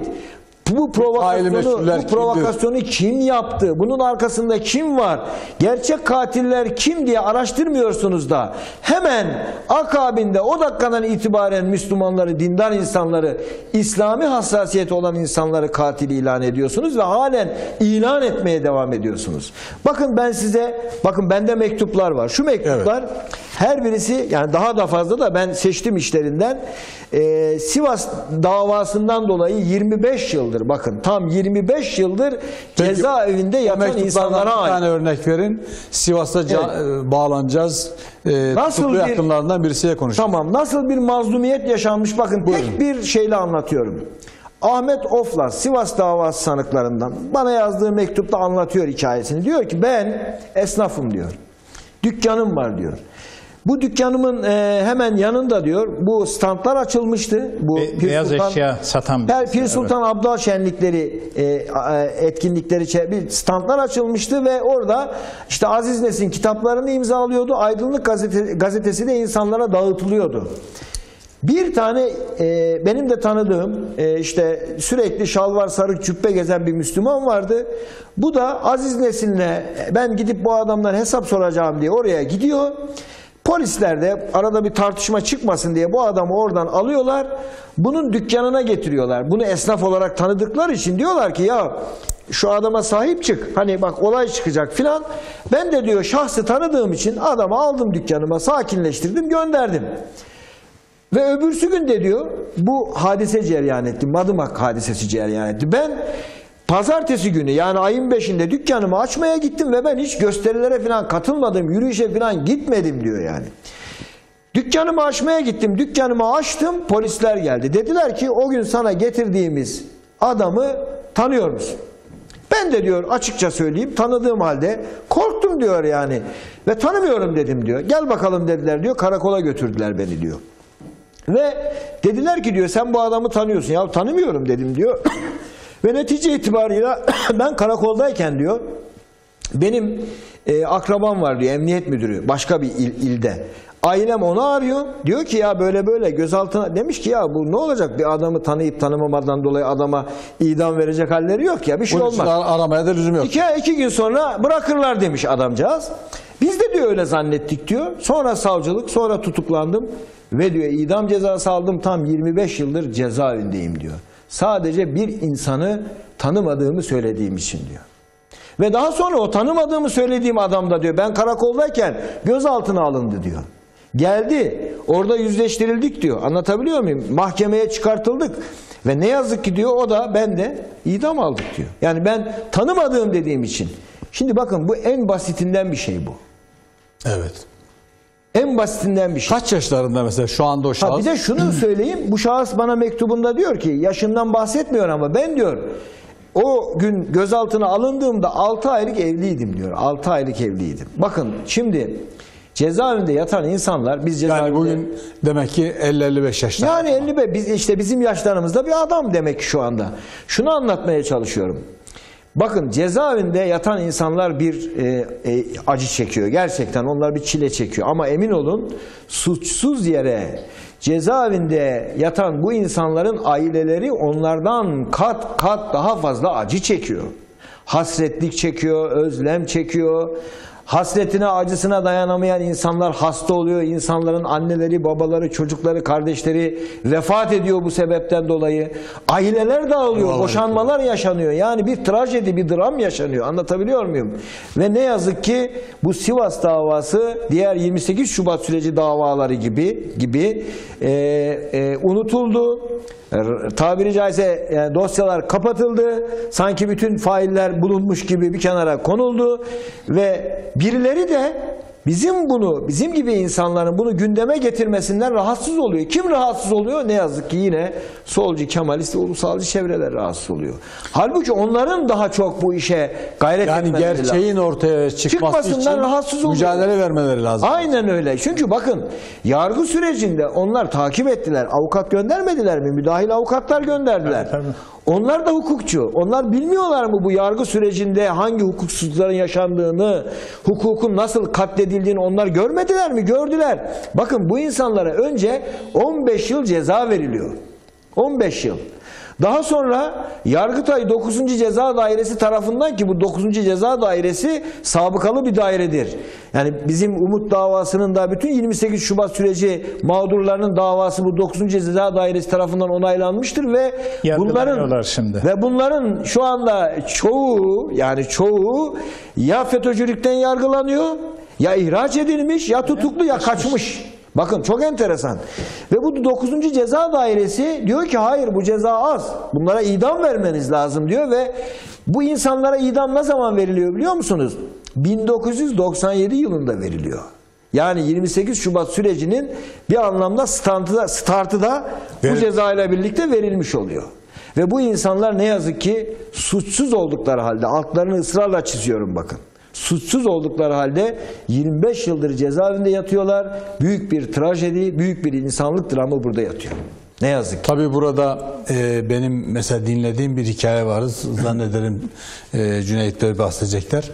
Bu provokasyonu, bu provokasyonu kim yaptı? Bunun arkasında kim var? Gerçek katiller kim diye araştırmıyorsunuz da hemen akabinde o dakikadan itibaren Müslümanları, dindar insanları, İslami hassasiyeti olan insanları katil ilan ediyorsunuz ve halen ilan etmeye devam ediyorsunuz. Bakın ben size, bakın bende mektuplar var. Şu mektuplar her birisi yani daha da fazla da ben seçtim işlerinden. Ee, Sivas davasından dolayı 25 yıldır bakın tam 25 yıldır Peki, cezaevinde yatan insanlara ait. tane örnek verin. Sivas'ta ca- e, bağlanacağız. E, Nasıl bir- yakınlarından birisiyle konuşacağız. Tamam nasıl bir mazlumiyet yaşanmış bakın Buyurun. tek bir şeyle anlatıyorum. Ahmet Oflas Sivas davası sanıklarından bana yazdığı mektupta anlatıyor hikayesini. Diyor ki ben esnafım diyor. Dükkanım var diyor. Bu dükkanımın e, hemen yanında diyor bu standlar açılmıştı. Bu Be- Pir beyaz Sultan- eşya satan birisi, Pir Sultan Abdal şenlikleri e, a- etkinlikleri bir standlar açılmıştı ve orada işte Aziz Nesin kitaplarını imzalıyordu. Aydınlık gazete, gazetesi de insanlara dağıtılıyordu. Bir tane e, benim de tanıdığım e, işte sürekli şalvar sarık cübbe gezen bir Müslüman vardı. Bu da Aziz Nesin'le e, ben gidip bu adamdan hesap soracağım diye oraya gidiyor. Polisler de arada bir tartışma çıkmasın diye bu adamı oradan alıyorlar. Bunun dükkanına getiriyorlar. Bunu esnaf olarak tanıdıkları için diyorlar ki ya şu adama sahip çık. Hani bak olay çıkacak filan. Ben de diyor şahsı tanıdığım için adamı aldım dükkanıma sakinleştirdim gönderdim. Ve öbürsü gün de diyor bu hadise cereyan etti. Madımak hadisesi cereyan etti. Ben pazartesi günü yani ayın 5'inde dükkanımı açmaya gittim ve ben hiç gösterilere falan katılmadım. Yürüyüşe falan gitmedim diyor yani. Dükkanımı açmaya gittim. Dükkanımı açtım. Polisler geldi. Dediler ki o gün sana getirdiğimiz adamı tanıyor musun? Ben de diyor açıkça söyleyeyim tanıdığım halde korktum diyor yani. Ve tanımıyorum dedim diyor. Gel bakalım dediler diyor. Karakola götürdüler beni diyor. Ve dediler ki diyor sen bu adamı tanıyorsun. Ya tanımıyorum dedim diyor. Ve netice itibarıyla ben karakoldayken diyor benim e, akrabam var diyor emniyet müdürü başka bir il- ilde. Ailem onu arıyor. Diyor ki ya böyle böyle gözaltına demiş ki ya bu ne olacak bir adamı tanıyıp tanımamadan dolayı adama idam verecek halleri yok ya bir şey Bunun olmaz. ar- aramaya da lüzum yok. İki, iki gün sonra bırakırlar demiş adamcağız. Biz de diyor öyle zannettik diyor. Sonra savcılık, sonra tutuklandım ve diyor idam cezası aldım. Tam 25 yıldır cezaevindeyim diyor. Sadece bir insanı tanımadığımı söylediğim için diyor. Ve daha sonra o tanımadığımı söylediğim adam da diyor ben karakoldayken gözaltına alındı diyor. Geldi orada yüzleştirildik diyor. Anlatabiliyor muyum? Mahkemeye çıkartıldık. Ve ne yazık ki diyor o da ben de idam aldık diyor. Yani ben tanımadığım dediğim için. Şimdi bakın bu en basitinden bir şey bu. Evet. En basitinden bir şey. Kaç yaşlarında mesela şu anda o Ha, şahıs? bir de şunu söyleyeyim. Bu şahıs bana mektubunda diyor ki yaşından bahsetmiyor ama ben diyor o gün gözaltına alındığımda 6 aylık evliydim diyor. 6 aylık evliydim. Bakın şimdi cezaevinde yatan insanlar biz cezaevinde yani bugün demek ki 50-55 yaşlarında. yani 55 biz işte bizim yaşlarımızda bir adam demek ki şu anda. Şunu anlatmaya çalışıyorum. Bakın cezaevinde yatan insanlar bir e, e, acı çekiyor. Gerçekten onlar bir çile çekiyor. Ama emin olun suçsuz yere cezaevinde yatan bu insanların aileleri onlardan kat kat daha fazla acı çekiyor. Hasretlik çekiyor, özlem çekiyor. Hasretine, acısına dayanamayan insanlar hasta oluyor. İnsanların anneleri, babaları, çocukları, kardeşleri vefat ediyor bu sebepten dolayı. Aileler dağılıyor, Vallahi boşanmalar yaşanıyor. Yani bir trajedi, bir dram yaşanıyor. Anlatabiliyor muyum? Ve ne yazık ki bu Sivas davası diğer 28 Şubat süreci davaları gibi gibi e, e, unutuldu. R- Tabiri caizse yani dosyalar kapatıldı. Sanki bütün failler bulunmuş gibi bir kenara konuldu ve birileri de bizim bunu, bizim gibi insanların bunu gündeme getirmesinden rahatsız oluyor. Kim rahatsız oluyor? Ne yazık ki yine solcu, kemalist ve ulusalcı çevreler rahatsız oluyor. Halbuki onların daha çok bu işe gayret Yani etmeleri lazım. gerçeğin ortaya çıkması Çıkmasından için rahatsız oluyor. mücadele vermeleri lazım. Aynen öyle. Çünkü bakın yargı sürecinde onlar takip ettiler. Avukat göndermediler mi? Müdahil avukatlar gönderdiler. Tabii. Onlar da hukukçu. Onlar bilmiyorlar mı bu yargı sürecinde hangi hukuksuzlukların yaşandığını, hukukun nasıl katledildiğini onlar görmediler mi? Gördüler. Bakın bu insanlara önce 15 yıl ceza veriliyor. 15 yıl. Daha sonra Yargıtay 9. Ceza Dairesi tarafından ki bu 9. Ceza Dairesi sabıkalı bir dairedir. Yani bizim Umut davasının da bütün 28 Şubat süreci mağdurlarının davası bu 9. Ceza Dairesi tarafından onaylanmıştır ve bunların şimdi. ve bunların şu anda çoğu yani çoğu ya FETÖ'cülükten yargılanıyor ya ihraç edilmiş ya tutuklu ya kaçmış. Bakın çok enteresan. Ve bu 9. ceza dairesi diyor ki hayır bu ceza az. Bunlara idam vermeniz lazım diyor ve bu insanlara idam ne zaman veriliyor biliyor musunuz? 1997 yılında veriliyor. Yani 28 Şubat sürecinin bir anlamda startı da, startı da bu Ver- cezayla birlikte verilmiş oluyor. Ve bu insanlar ne yazık ki suçsuz oldukları halde altlarını ısrarla çiziyorum bakın. Suçsuz oldukları halde 25 yıldır cezaevinde yatıyorlar. Büyük bir trajedi, büyük bir insanlık dramı burada yatıyor. Ne yazık ki. Tabii burada e, benim mesela dinlediğim bir hikaye var. Zannederim e, Cüneyt Bey bahsedecekler.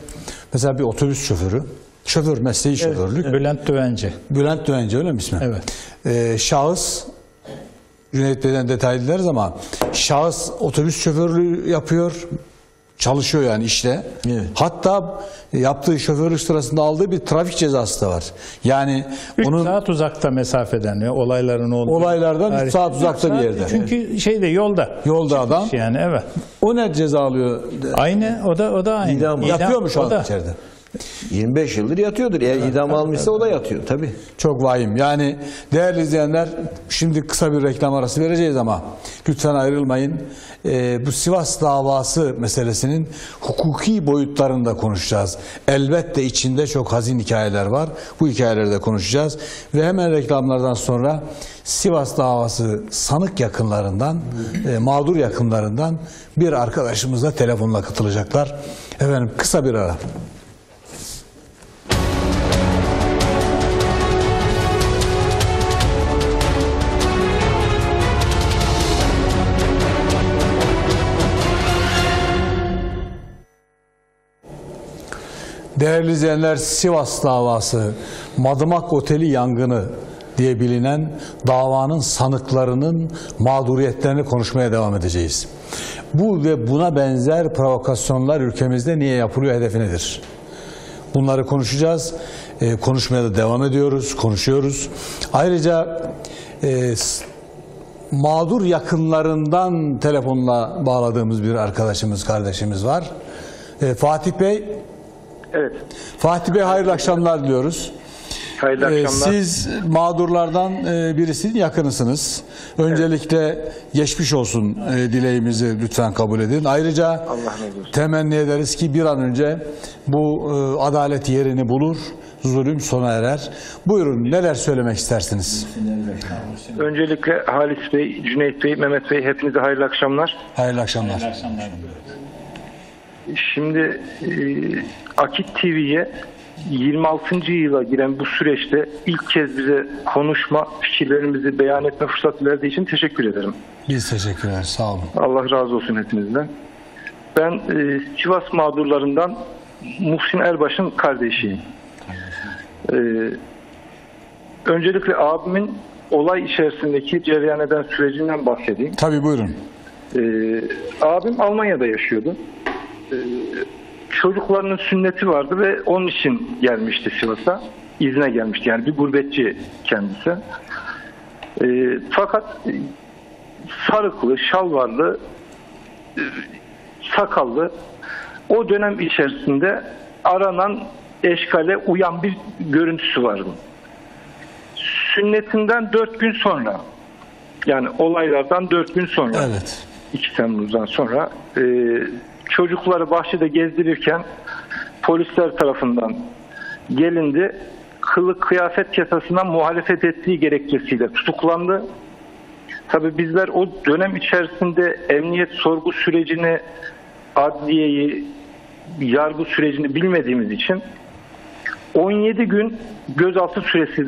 Mesela bir otobüs şoförü, şoför mesleği şoförlük. Bülent Düvenci. Bülent Düvenci öyle mi ismi? Evet. E, şahıs Cüneyt Bey'den detay dileriz ama şahıs otobüs şoförlüğü yapıyor. Çalışıyor yani işte. Evet. Hatta yaptığı şoförlük sırasında aldığı bir trafik cezası da var. Yani 3 onun saat uzakta mesafeden ya, olayların olduğu. Olaylardan üç Tarih- saat uzakta Üç bir saat, yerde. Çünkü şeyde yolda. Yolda adam. Yani evet. o ne ceza alıyor? Aynı o da o da aynı. İdam. Yatıyor mu şu o da. içeride? 25 yıldır yatıyordur. Eğer idam almışsa o da yatıyor tabii. Çok vahim. Yani değerli izleyenler şimdi kısa bir reklam arası vereceğiz ama lütfen ayrılmayın. Ee, bu Sivas davası meselesinin hukuki boyutlarını da konuşacağız. Elbette içinde çok hazin hikayeler var. Bu hikayeleri de konuşacağız. Ve hemen reklamlardan sonra Sivas davası sanık yakınlarından, e, mağdur yakınlarından bir arkadaşımız da telefonla katılacaklar. Efendim kısa bir ara. Değerli izleyenler Sivas davası Madımak Oteli yangını diye bilinen davanın sanıklarının mağduriyetlerini konuşmaya devam edeceğiz. Bu ve buna benzer provokasyonlar ülkemizde niye yapılıyor hedefi nedir? Bunları konuşacağız. Ee, konuşmaya da devam ediyoruz, konuşuyoruz. Ayrıca e, mağdur yakınlarından telefonla bağladığımız bir arkadaşımız, kardeşimiz var. Ee, Fatih Bey, Evet. Fatih Bey hayırlı akşamlar diliyoruz. Hayırlı Ee, akşamlar. siz mağdurlardan e, birisinin yakınısınız. Öncelikle geçmiş olsun e, dileğimizi lütfen kabul edin. Ayrıca temenni ederiz ki bir an önce bu e, adalet yerini bulur, zulüm sona erer. Buyurun neler söylemek istersiniz? Öncelikle Halis Bey, Cüneyt Bey, Mehmet Bey hepinize hayırlı akşamlar. Hayırlı akşamlar. Şimdi e, Akit TV'ye 26. yıla giren bu süreçte ilk kez bize konuşma, fikirlerimizi beyan etme fırsatı verdiği için teşekkür ederim. Biz teşekkürler. Sağ olun. Allah razı olsun hepinizden. Ben e, Sivas mağdurlarından Muhsin Erbaş'ın kardeşiyim. E, öncelikle abimin olay içerisindeki cereyan eden sürecinden bahsedeyim. Tabii buyurun. Ee, abim Almanya'da yaşıyordu. Ee, çocuklarının sünneti vardı ve onun için gelmişti Sivas'a. İzne gelmişti yani bir gurbetçi kendisi. E, fakat e, sarıklı, şalvarlı, e, sakallı o dönem içerisinde aranan eşkale uyan bir görüntüsü vardı. Sünnetinden dört gün sonra yani olaylardan dört gün sonra Evet. 2 Temmuz'dan sonra e, çocukları bahçede gezdirirken polisler tarafından gelindi. Kılık kıyafet yasasına muhalefet ettiği gerekçesiyle tutuklandı. Tabii bizler o dönem içerisinde emniyet sorgu sürecini, adliyeyi, yargı sürecini bilmediğimiz için 17 gün gözaltı süresi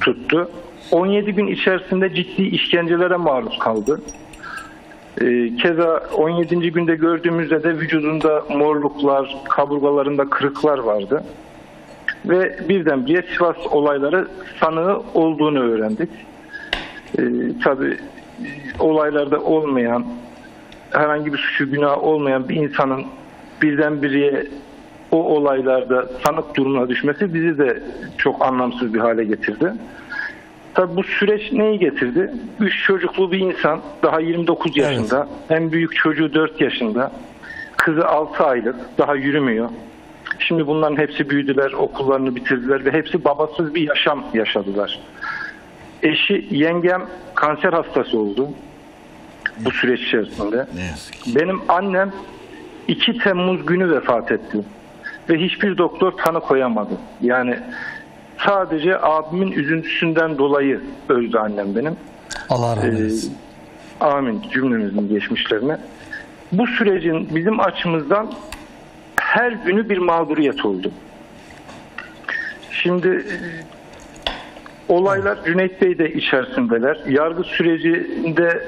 tuttu. 17 gün içerisinde ciddi işkencelere maruz kaldı. Ee, Keza 17. günde gördüğümüzde de vücudunda morluklar, kaburgalarında kırıklar vardı. Ve birdenbire Sivas olayları sanığı olduğunu öğrendik. Ee, tabii olaylarda olmayan, herhangi bir suçu günah olmayan bir insanın birdenbire o olaylarda sanık durumuna düşmesi bizi de çok anlamsız bir hale getirdi. Tabii bu süreç neyi getirdi? Üç çocuklu bir insan daha 29 yaşında. En büyük çocuğu 4 yaşında. Kızı 6 aylık. Daha yürümüyor. Şimdi bunların hepsi büyüdüler, okullarını bitirdiler ve hepsi babasız bir yaşam yaşadılar. Eşi, yengem kanser hastası oldu bu süreç içerisinde. Benim annem 2 Temmuz günü vefat etti. Ve hiçbir doktor tanı koyamadı. Yani sadece abimin üzüntüsünden dolayı öldü annem benim. Allah rahmet Ee, eylesin. amin cümlemizin geçmişlerine. Bu sürecin bizim açımızdan her günü bir mağduriyet oldu. Şimdi e, olaylar Cüneyt Bey de içerisindeler. Yargı sürecinde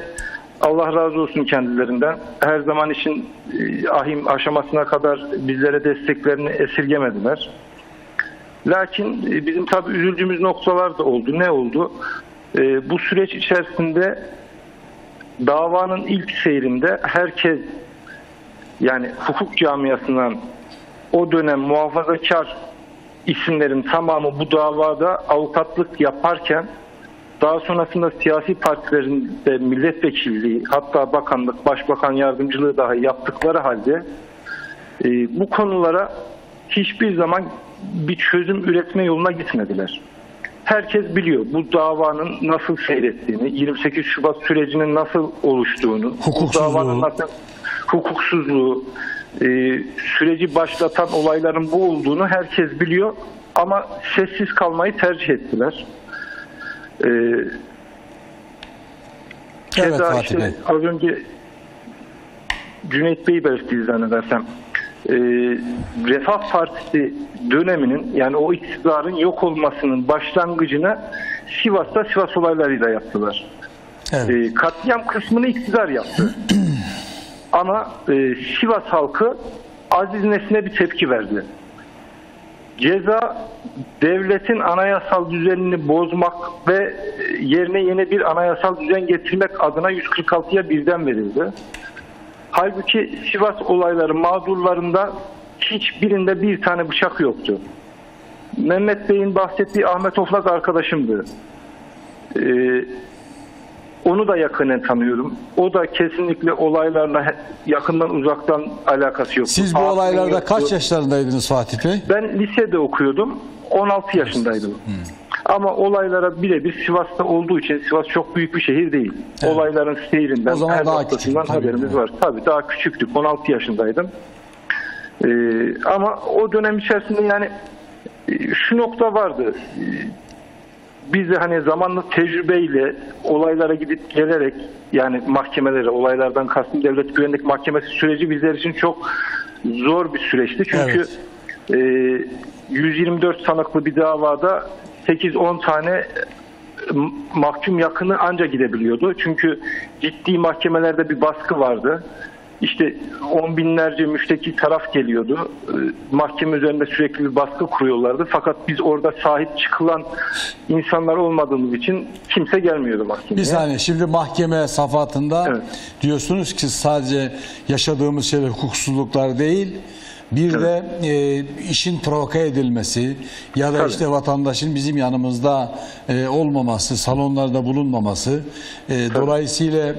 Allah razı olsun kendilerinden. Her zaman için e, ahim aşamasına kadar bizlere desteklerini esirgemediler. Lakin e, bizim tabii üzüldüğümüz noktalar da oldu. Ne oldu? E, bu süreç içerisinde davanın ilk seyrinde herkes yani hukuk camiasından o dönem muhafazakar isimlerin tamamı bu davada avukatlık yaparken daha sonrasında siyasi partilerin de milletvekilliği hatta bakanlık, başbakan yardımcılığı dahi yaptıkları halde e, bu konulara hiçbir zaman bir çözüm üretme yoluna gitmediler. Herkes biliyor bu davanın nasıl seyrettiğini, 28 Şubat sürecinin nasıl oluştuğunu, bu davanın nasıl hukuksuzluğu, e, süreci başlatan olayların bu olduğunu herkes biliyor ama sessiz kalmayı tercih ettiler. E, Evet Fatih işte Bey. az önce Cüneyt Bey belirtti zannedersem. Ee, Refah Partisi döneminin yani o iktidarın yok olmasının başlangıcını Sivas'ta Sivas olaylarıyla yaptılar. Evet. Ee, katliam kısmını iktidar yaptı. Ama e, Sivas halkı Aziz Nesin'e bir tepki verdi. Ceza devletin anayasal düzenini bozmak ve e, yerine yeni bir anayasal düzen getirmek adına 146'ya birden verildi. Halbuki Sivas olayları mağdurlarında hiçbirinde bir tane bıçak yoktu. Mehmet Bey'in bahsettiği Ahmet Oflak arkadaşımdı. Ee, onu da yakinen tanıyorum. O da kesinlikle olaylarla yakından uzaktan alakası yok. Siz bu olaylarda yoktu. kaç yaşlarındaydınız Fatih Bey? Ben lisede okuyordum. 16 yaşındaydım. Ama olaylara birebir Sivas'ta olduğu için Sivas çok büyük bir şehir değil. Olayların seyrinden her noktasından haberimiz var. Tabii daha küçüktük. 16 yaşındaydım. Ee, ama o dönem içerisinde yani e, şu nokta vardı. Ee, Biz de hani zamanlı tecrübeyle olaylara gidip gelerek yani mahkemelere, olaylardan kastım devlet güvenlik mahkemesi süreci bizler için çok zor bir süreçti. Çünkü Evet. e, 124 sanıklı bir davada 8-10 tane e, mahkum yakını anca gidebiliyordu. Çünkü ciddi mahkemelerde bir baskı vardı. İşte on binlerce müşteki taraf geliyordu. E, Mahkeme üzerinde sürekli bir baskı kuruyorlardı. Fakat biz orada sahip çıkılan insanlar olmadığımız için kimse gelmiyordu mahkemeye. Bir saniye şimdi mahkeme safatında Evet. diyorsunuz ki sadece yaşadığımız şeyler hukuksuzluklar değil Bir de e, işin provoke edilmesi ya da Tabii. işte vatandaşın bizim yanımızda e, olmaması, salonlarda bulunmaması. E, dolayısıyla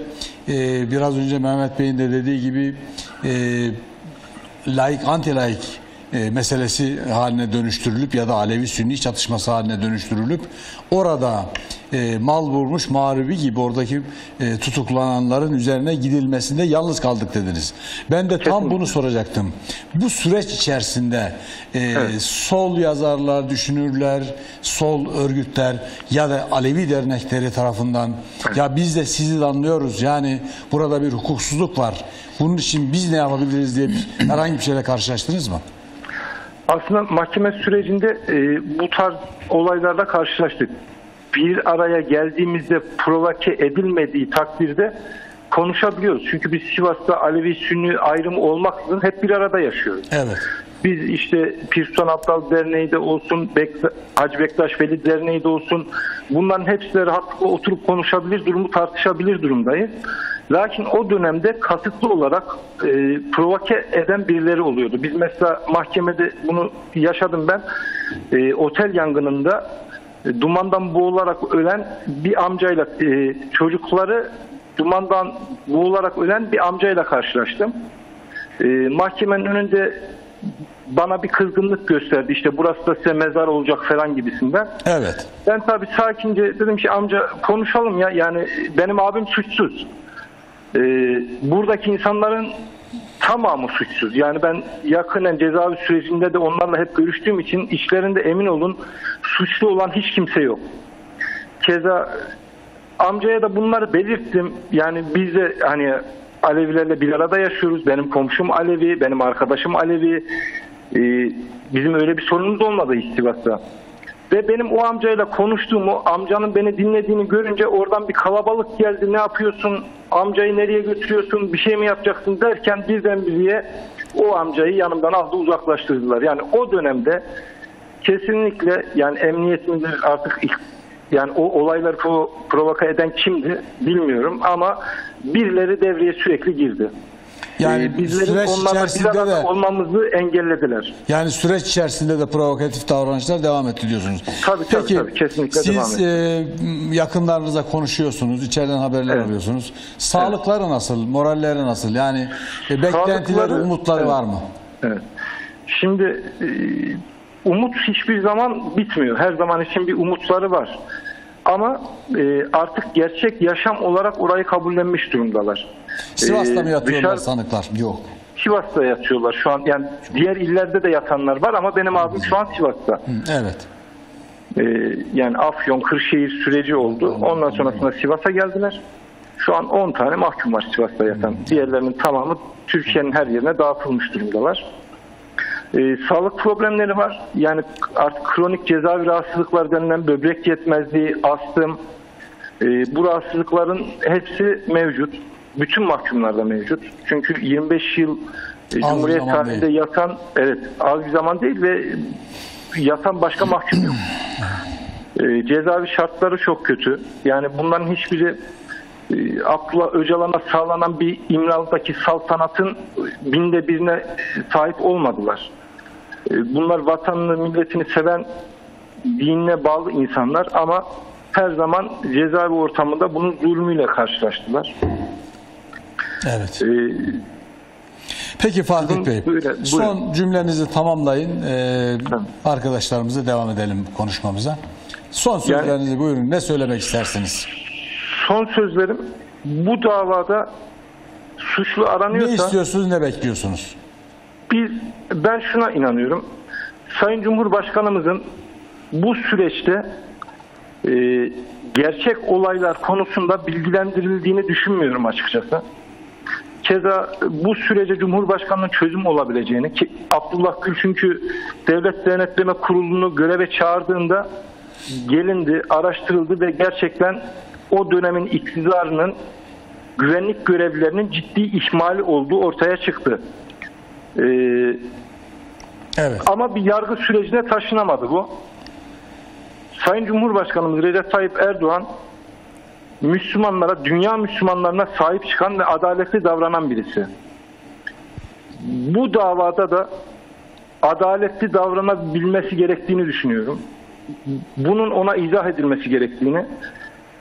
e, biraz önce Mehmet Bey'in de dediği gibi e, laik anti laik e, meselesi haline dönüştürülüp ya da Alevi Sünni çatışması haline dönüştürülüp orada e, mal vurmuş mağlubi gibi oradaki e, tutuklananların üzerine gidilmesinde yalnız kaldık dediniz. Ben de tam bunu soracaktım. Bu süreç içerisinde e, sol yazarlar, düşünürler, sol örgütler ya da Alevi dernekleri tarafından ya biz de sizi de anlıyoruz yani burada bir hukuksuzluk var. Bunun için biz ne yapabiliriz diye bir, herhangi bir şeyle karşılaştınız mı? Aslında mahkeme sürecinde e, bu tarz olaylarla karşılaştık. Bir araya geldiğimizde provoke edilmediği takdirde konuşabiliyoruz. Çünkü biz Sivas'ta Alevi Sünni ayrımı olmaksızın hep bir arada yaşıyoruz. Evet. Biz işte Pir Sultan Abdal Derneği de olsun, Bek- Hacı Bektaş Veli Derneği de olsun bunların hepsiyle rahatlıkla oturup konuşabilir, durumu tartışabilir durumdayız. Lakin o dönemde kasıtlı olarak e, provoke eden birileri oluyordu. Biz mesela mahkemede bunu yaşadım ben. E, otel yangınında e, dumandan boğularak ölen bir amcayla e, çocukları dumandan boğularak ölen bir amcayla karşılaştım. E, mahkemenin önünde bana bir kızgınlık gösterdi. İşte burası da size mezar olacak falan gibisinden. Evet. Ben tabii sakince dedim ki amca konuşalım ya. Yani benim abim suçsuz. Ee, buradaki insanların tamamı suçsuz. Yani ben yakinen cezaevi sürecinde de onlarla hep görüştüğüm için işlerinde emin olun suçlu olan hiç kimse yok. Keza amcaya da bunları belirttim. Yani biz de hani Alevilerle bir arada yaşıyoruz. Benim komşum Alevi, benim arkadaşım Alevi. Ee, bizim öyle bir sorunumuz olmadı hiç. Ve benim o amcayla konuştuğumu, amcanın beni dinlediğini görünce oradan bir kalabalık geldi. Ne yapıyorsun? Amcayı nereye götürüyorsun? Bir şey mi yapacaksın derken birdenbire o amcayı yanımdan aldı uzaklaştırdılar. Yani o dönemde kesinlikle yani emniyetimizin artık ilk- yani o olayları provo- provoka eden kimdi bilmiyorum ama birileri devreye sürekli girdi. Yani Ee, süreç içerisinde de olmamızı engellediler. yani süreç içerisinde de provokatif davranışlar devam etti diyorsunuz. Tabii, tabii, Peki tabii, kesinlikle devam siz e, yakınlarınızla konuşuyorsunuz, içeriden haberler Evet. alıyorsunuz. Sağlıkları nasıl, moralleri nasıl? Yani e, beklentileri, umutları Evet. var mı? Evet. Şimdi e, umut hiçbir zaman bitmiyor. Her zaman için bir umutları var. Ama e, artık gerçek yaşam olarak orayı kabullenmiş durumdalar. Sivas'ta Ee, mı yatıyorlar dışarı- sanıklar? Yok. Sivas'ta yatıyorlar şu an. Yani diğer illerde de yatanlar var ama benim abim şu an Sivas'ta. Hı, Evet. Ee, yani Afyon, Kırşehir süreci oldu. Ondan sonrasında Sivas'a geldiler. Şu an 10 tane mahkum var Sivas'ta yatan. Diğerlerinin tamamı Türkiye'nin her yerine dağıtılmış durumdalar. Ee, sağlık problemleri var. Yani artık kronik cezaevi rahatsızlıklar denilen böbrek yetmezliği, astım, e, bu rahatsızlıkların hepsi mevcut. Bütün mahkumlarda mevcut. Çünkü 25 yıl e, Cumhuriyet tarihinde yatan, evet az bir zaman değil ve yatan başka mahkum yok. E, cezaevi şartları çok kötü. Yani bunların hiçbiri e, Abdullah Öcalan'a sağlanan bir İmralı'daki saltanatın binde birine sahip olmadılar. E, bunlar vatanını, milletini seven, dinine bağlı insanlar ama her zaman cezaevi ortamında bunun zulmüyle karşılaştılar. Evet. E, Peki Fatih Bey, buyurun, buyurun. son cümlenizi tamamlayın. Ee, Tamam. arkadaşlarımıza devam edelim konuşmamıza. Son sözlerinizi buyurun. Ne söylemek istersiniz? son sözlerim bu davada suçlu Ne aranıyorsa istiyorsunuz, ne bekliyorsunuz? Biz ben şuna inanıyorum. Sayın Cumhurbaşkanımızın bu süreçte e, gerçek olaylar konusunda bilgilendirildiğini düşünmüyorum açıkçası. Keza bu sürece Cumhurbaşkanı'nın çözüm olabileceğini ki Abdullah Gül çünkü Devlet Denetleme Kurulu'nu göreve çağırdığında gelindi, araştırıldı ve gerçekten o dönemin iktidarının güvenlik görevlilerinin ciddi ihmali olduğu ortaya çıktı. Ee, Evet. ama bir yargı sürecine taşınamadı bu. Sayın Cumhurbaşkanımız Recep Tayyip Erdoğan Müslümanlara, dünya Müslümanlarına sahip çıkan ve adaletli davranan birisi. Bu davada da adaletli davranabilmesi gerektiğini düşünüyorum. Bunun ona izah edilmesi gerektiğini,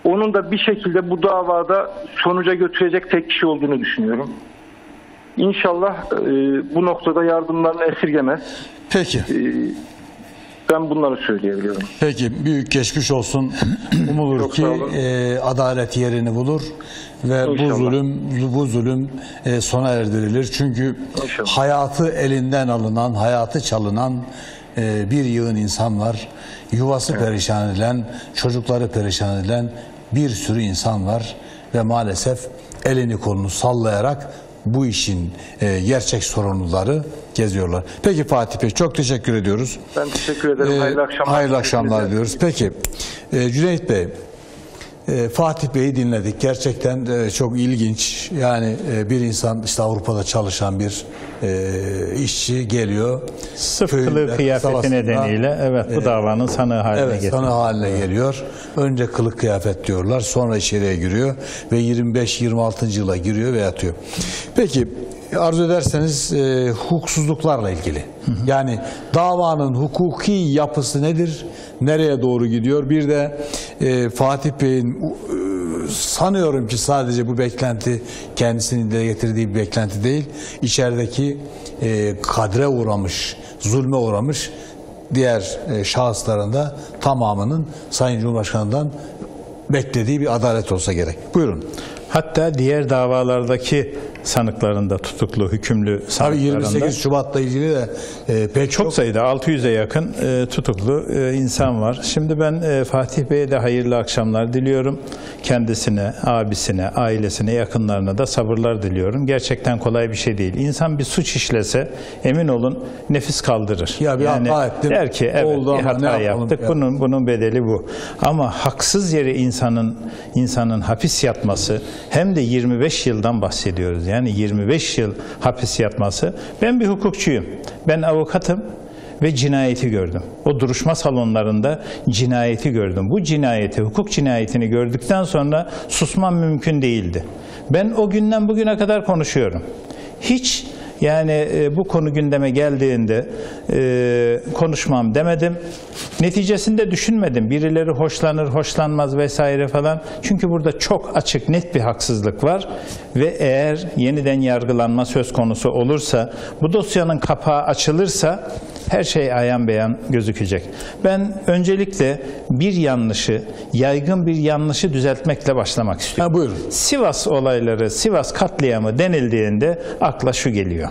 onun da bir şekilde bu davada sonuca götürecek tek kişi olduğunu düşünüyorum. İnşallah e, bu noktada yardımlarını esirgemez. Peki. Ben bunları söyleyebiliyorum. Peki büyük geçmiş olsun. Umulur Çok ki e, adalet yerini bulur ve bu İnşallah. zulüm bu zulüm e, sona erdirilir. Çünkü İnşallah. hayatı elinden alınan, hayatı çalınan e, bir yığın insan var. Yuvası perişan edilen, çocukları perişan edilen bir sürü insan var ve maalesef elini kolunu sallayarak bu işin e, gerçek sorumluları geziyorlar. Peki Fatih Bey çok teşekkür ediyoruz. Ben teşekkür ederim. Ee, hayırlı akşamlar. Hayırlı akşamlar diyoruz. Peki e, Cüneyt Bey, e, Fatih Bey'i dinledik. Gerçekten e, çok ilginç. Yani e, bir insan işte Avrupa'da çalışan bir e, işçi geliyor. Kılığı kıyafeti nedeniyle evet bu davanın sanığı haline Evet, getirdi. sanı haline geliyor. Önce kılık kıyafet diyorlar, sonra içeriye giriyor ve 25-26. yıla giriyor ve yatıyor. Peki arzu ederseniz e, hukuksuzluklarla ilgili. Yani davanın hukuki yapısı nedir? Nereye doğru gidiyor? Bir de e, Fatih Bey'in e, sanıyorum ki sadece bu beklenti kendisinin dile getirdiği bir beklenti değil. İçerideki e, kadre uğramış, zulme uğramış diğer e, şahısların da tamamının Sayın Cumhurbaşkanı'ndan beklediği bir adalet olsa gerek. Buyurun. Hatta diğer davalardaki sanıklarında tutuklu, hükümlü Tabii sanıklarında 28 Şubat'la ilgili de e, pek çok çok sayıda 600'e yakın e, tutuklu e, insan var. Şimdi ben e, Fatih Bey'e de hayırlı akşamlar diliyorum. Kendisine, abisine, ailesine, yakınlarına da sabırlar diliyorum. Gerçekten kolay bir şey değil. İnsan bir suç işlese emin olun nefis kaldırır. Ya bir hata ettim, Der ki evet oldu bir hata yaptık. Ya. Bunun bunun bedeli bu. Ama haksız yere insanın insanın hapis yatması hem de 25 yıldan bahsediyoruz. Yani 25 yıl hapis yatması. Ben bir hukukçuyum. Ben avukatım ve cinayeti gördüm. O duruşma salonlarında cinayeti gördüm. Bu cinayeti, hukuk cinayetini gördükten sonra susmam mümkün değildi. Ben o günden bugüne kadar konuşuyorum. Hiç yani e, bu konu gündeme geldiğinde e, konuşmam demedim. Neticesinde düşünmedim. Birileri hoşlanır, hoşlanmaz vesaire falan. Çünkü burada çok açık, net bir haksızlık var. Ve eğer yeniden yargılanma söz konusu olursa, bu dosyanın kapağı açılırsa her şey ayan beyan gözükecek. Ben öncelikle bir yanlışı, yaygın bir yanlışı düzeltmekle başlamak istiyorum. Ha, buyurun. Sivas olayları, Sivas katliamı denildiğinde akla şu geliyor.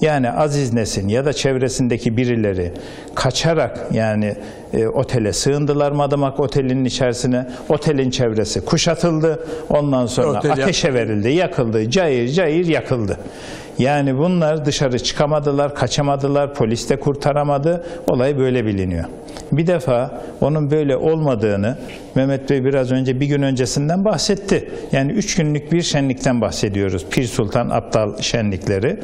Yani Aziz Nesin ya da çevresindeki birileri kaçarak yani e, otele sığındılar Madımak Oteli'nin içerisine. Otelin çevresi kuşatıldı. Ondan sonra Otel ateşe verildi, yakıldı, cayır cayır yakıldı. Yani bunlar dışarı çıkamadılar, kaçamadılar, polis de kurtaramadı. Olay böyle biliniyor. Bir defa onun böyle olmadığını Mehmet Bey biraz önce bir gün öncesinden bahsetti. Yani üç günlük bir şenlikten bahsediyoruz. Pir Sultan Abdal şenlikleri.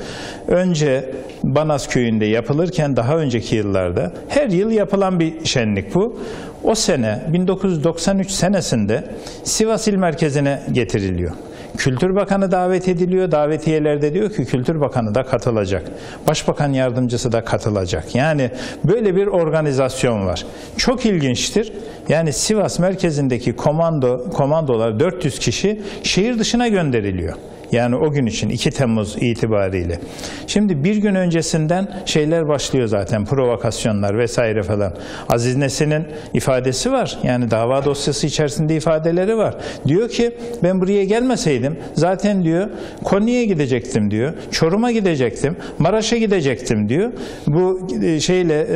Önce Banas köyünde yapılırken daha önceki yıllarda her yıl yapılan bir şenlik bu. O sene 1993 senesinde Sivas İl Merkezi'ne getiriliyor. Kültür Bakanı davet ediliyor. Davetiyelerde diyor ki Kültür Bakanı da katılacak. Başbakan yardımcısı da katılacak. Yani böyle bir organizasyon var. Çok ilginçtir. Yani Sivas merkezindeki komando komandolar 400 kişi şehir dışına gönderiliyor. Yani o gün için 2 Temmuz itibariyle. Şimdi bir gün öncesinden şeyler başlıyor zaten provokasyonlar vesaire falan. Aziz Nesin'in ifadesi var. Yani dava dosyası içerisinde ifadeleri var. Diyor ki ben buraya gelmeseydim zaten diyor Konya'ya gidecektim diyor. Çorum'a gidecektim. Maraş'a gidecektim diyor. Bu e, şeyle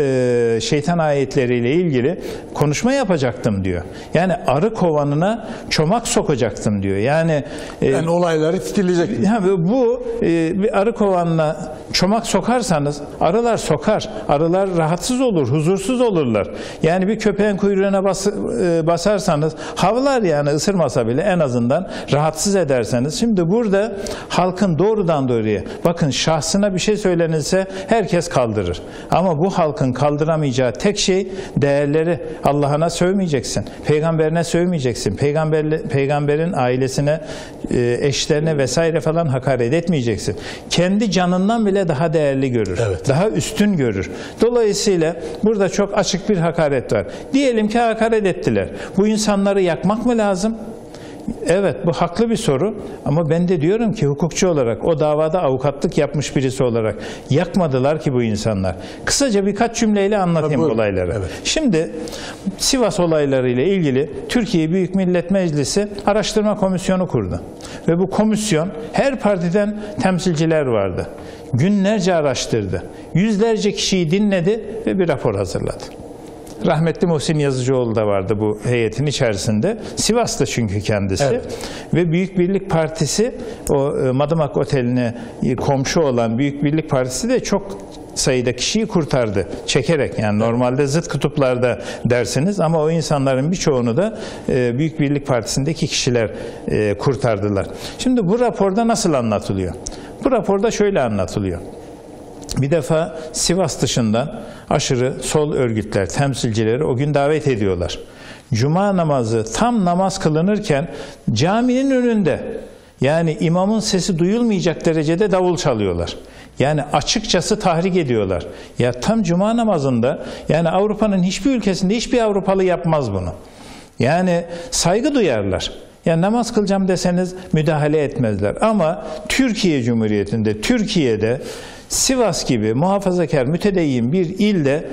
e, şeytan ayetleriyle ilgili konuşma yapacaktım diyor. Yani arı kovanına çomak sokacaktım diyor. Yani e, yani olayları titileyecek. ya bu e, bir arı kovanına çomak sokarsanız arılar sokar. Arılar rahatsız olur, huzursuz olurlar. Yani bir köpeğin kuyruğuna bas, e, basarsanız havlar yani ısırmasa bile en azından rahatsız ederseniz. Şimdi burada halkın doğrudan doğruya bakın şahsına bir şey söylenirse herkes kaldırır. Ama bu halkın kaldıramayacağı tek şey değerleri Allah'ına sövmeyeceksin. Peygamberine sövmeyeceksin. Peygamberle, peygamberin ailesine, e, eşlerine vesaire vesaire falan hakaret etmeyeceksin. Kendi canından bile daha değerli görür. Evet. Daha üstün görür. Dolayısıyla burada çok açık bir hakaret var. Diyelim ki hakaret ettiler. Bu insanları yakmak mı lazım? Evet bu haklı bir soru ama ben de diyorum ki hukukçu olarak o davada avukatlık yapmış birisi olarak yakmadılar ki bu insanlar. Kısaca birkaç cümleyle anlatayım buyurun. olayları. Evet. Şimdi Sivas olayları ile ilgili Türkiye Büyük Millet Meclisi araştırma komisyonu kurdu. Ve bu komisyon her partiden temsilciler vardı. Günlerce araştırdı. Yüzlerce kişiyi dinledi ve bir rapor hazırladı. Rahmetli Muhsin Yazıcıoğlu da vardı bu heyetin içerisinde. Sivas'ta çünkü kendisi. Evet. Ve Büyük Birlik Partisi o e, Madımak Oteli'ne e, komşu olan Büyük Birlik Partisi de çok sayıda kişiyi kurtardı. Çekerek yani normalde zıt kutuplarda dersiniz ama o insanların birçoğunu da e, Büyük Birlik Partisi'ndeki kişiler kurtardılar. Şimdi bu raporda nasıl anlatılıyor? Bu raporda şöyle anlatılıyor. Bir defa Sivas dışından aşırı sol örgütler, temsilcileri o gün davet ediyorlar. Cuma namazı tam namaz kılınırken caminin önünde yani imamın sesi duyulmayacak derecede davul çalıyorlar. Yani açıkçası tahrik ediyorlar. Ya tam cuma namazında yani Avrupa'nın hiçbir ülkesinde hiçbir Avrupalı yapmaz bunu. Yani saygı duyarlar. Ya namaz kılacağım deseniz müdahale etmezler. Ama Türkiye Cumhuriyeti'nde, Türkiye'de Sivas gibi muhafazakar, mütedeyyin bir ilde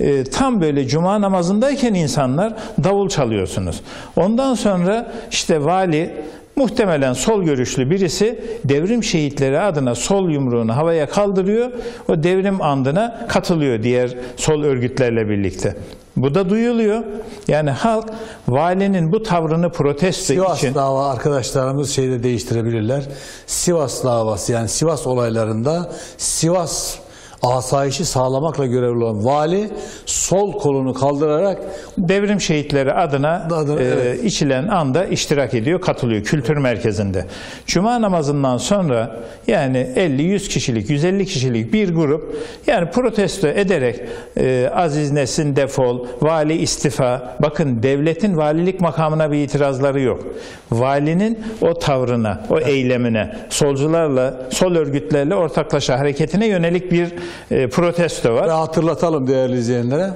e, tam böyle cuma namazındayken insanlar davul çalıyorsunuz. Ondan sonra işte vali muhtemelen sol görüşlü birisi devrim şehitleri adına sol yumruğunu havaya kaldırıyor. O devrim andına katılıyor diğer sol örgütlerle birlikte. Bu da duyuluyor. Yani halk valinin bu tavrını protesto Sivas için dava arkadaşlarımız şeyde değiştirebilirler. Sivas davası yani Sivas olaylarında Sivas asayişi sağlamakla görevli olan vali sol kolunu kaldırarak devrim şehitleri adına Adına, e, evet. içilen anda iştirak ediyor, katılıyor kültür merkezinde. Cuma namazından sonra yani 50-100 kişilik, 150 kişilik bir grup yani protesto ederek e, Aziz Nesin defol, vali istifa. Bakın devletin valilik makamına bir itirazları yok. Valinin o tavrına, o eylemine, solcularla, sol örgütlerle ortaklaşa hareketine yönelik bir e, protesto var. ve hatırlatalım değerli izleyenlere.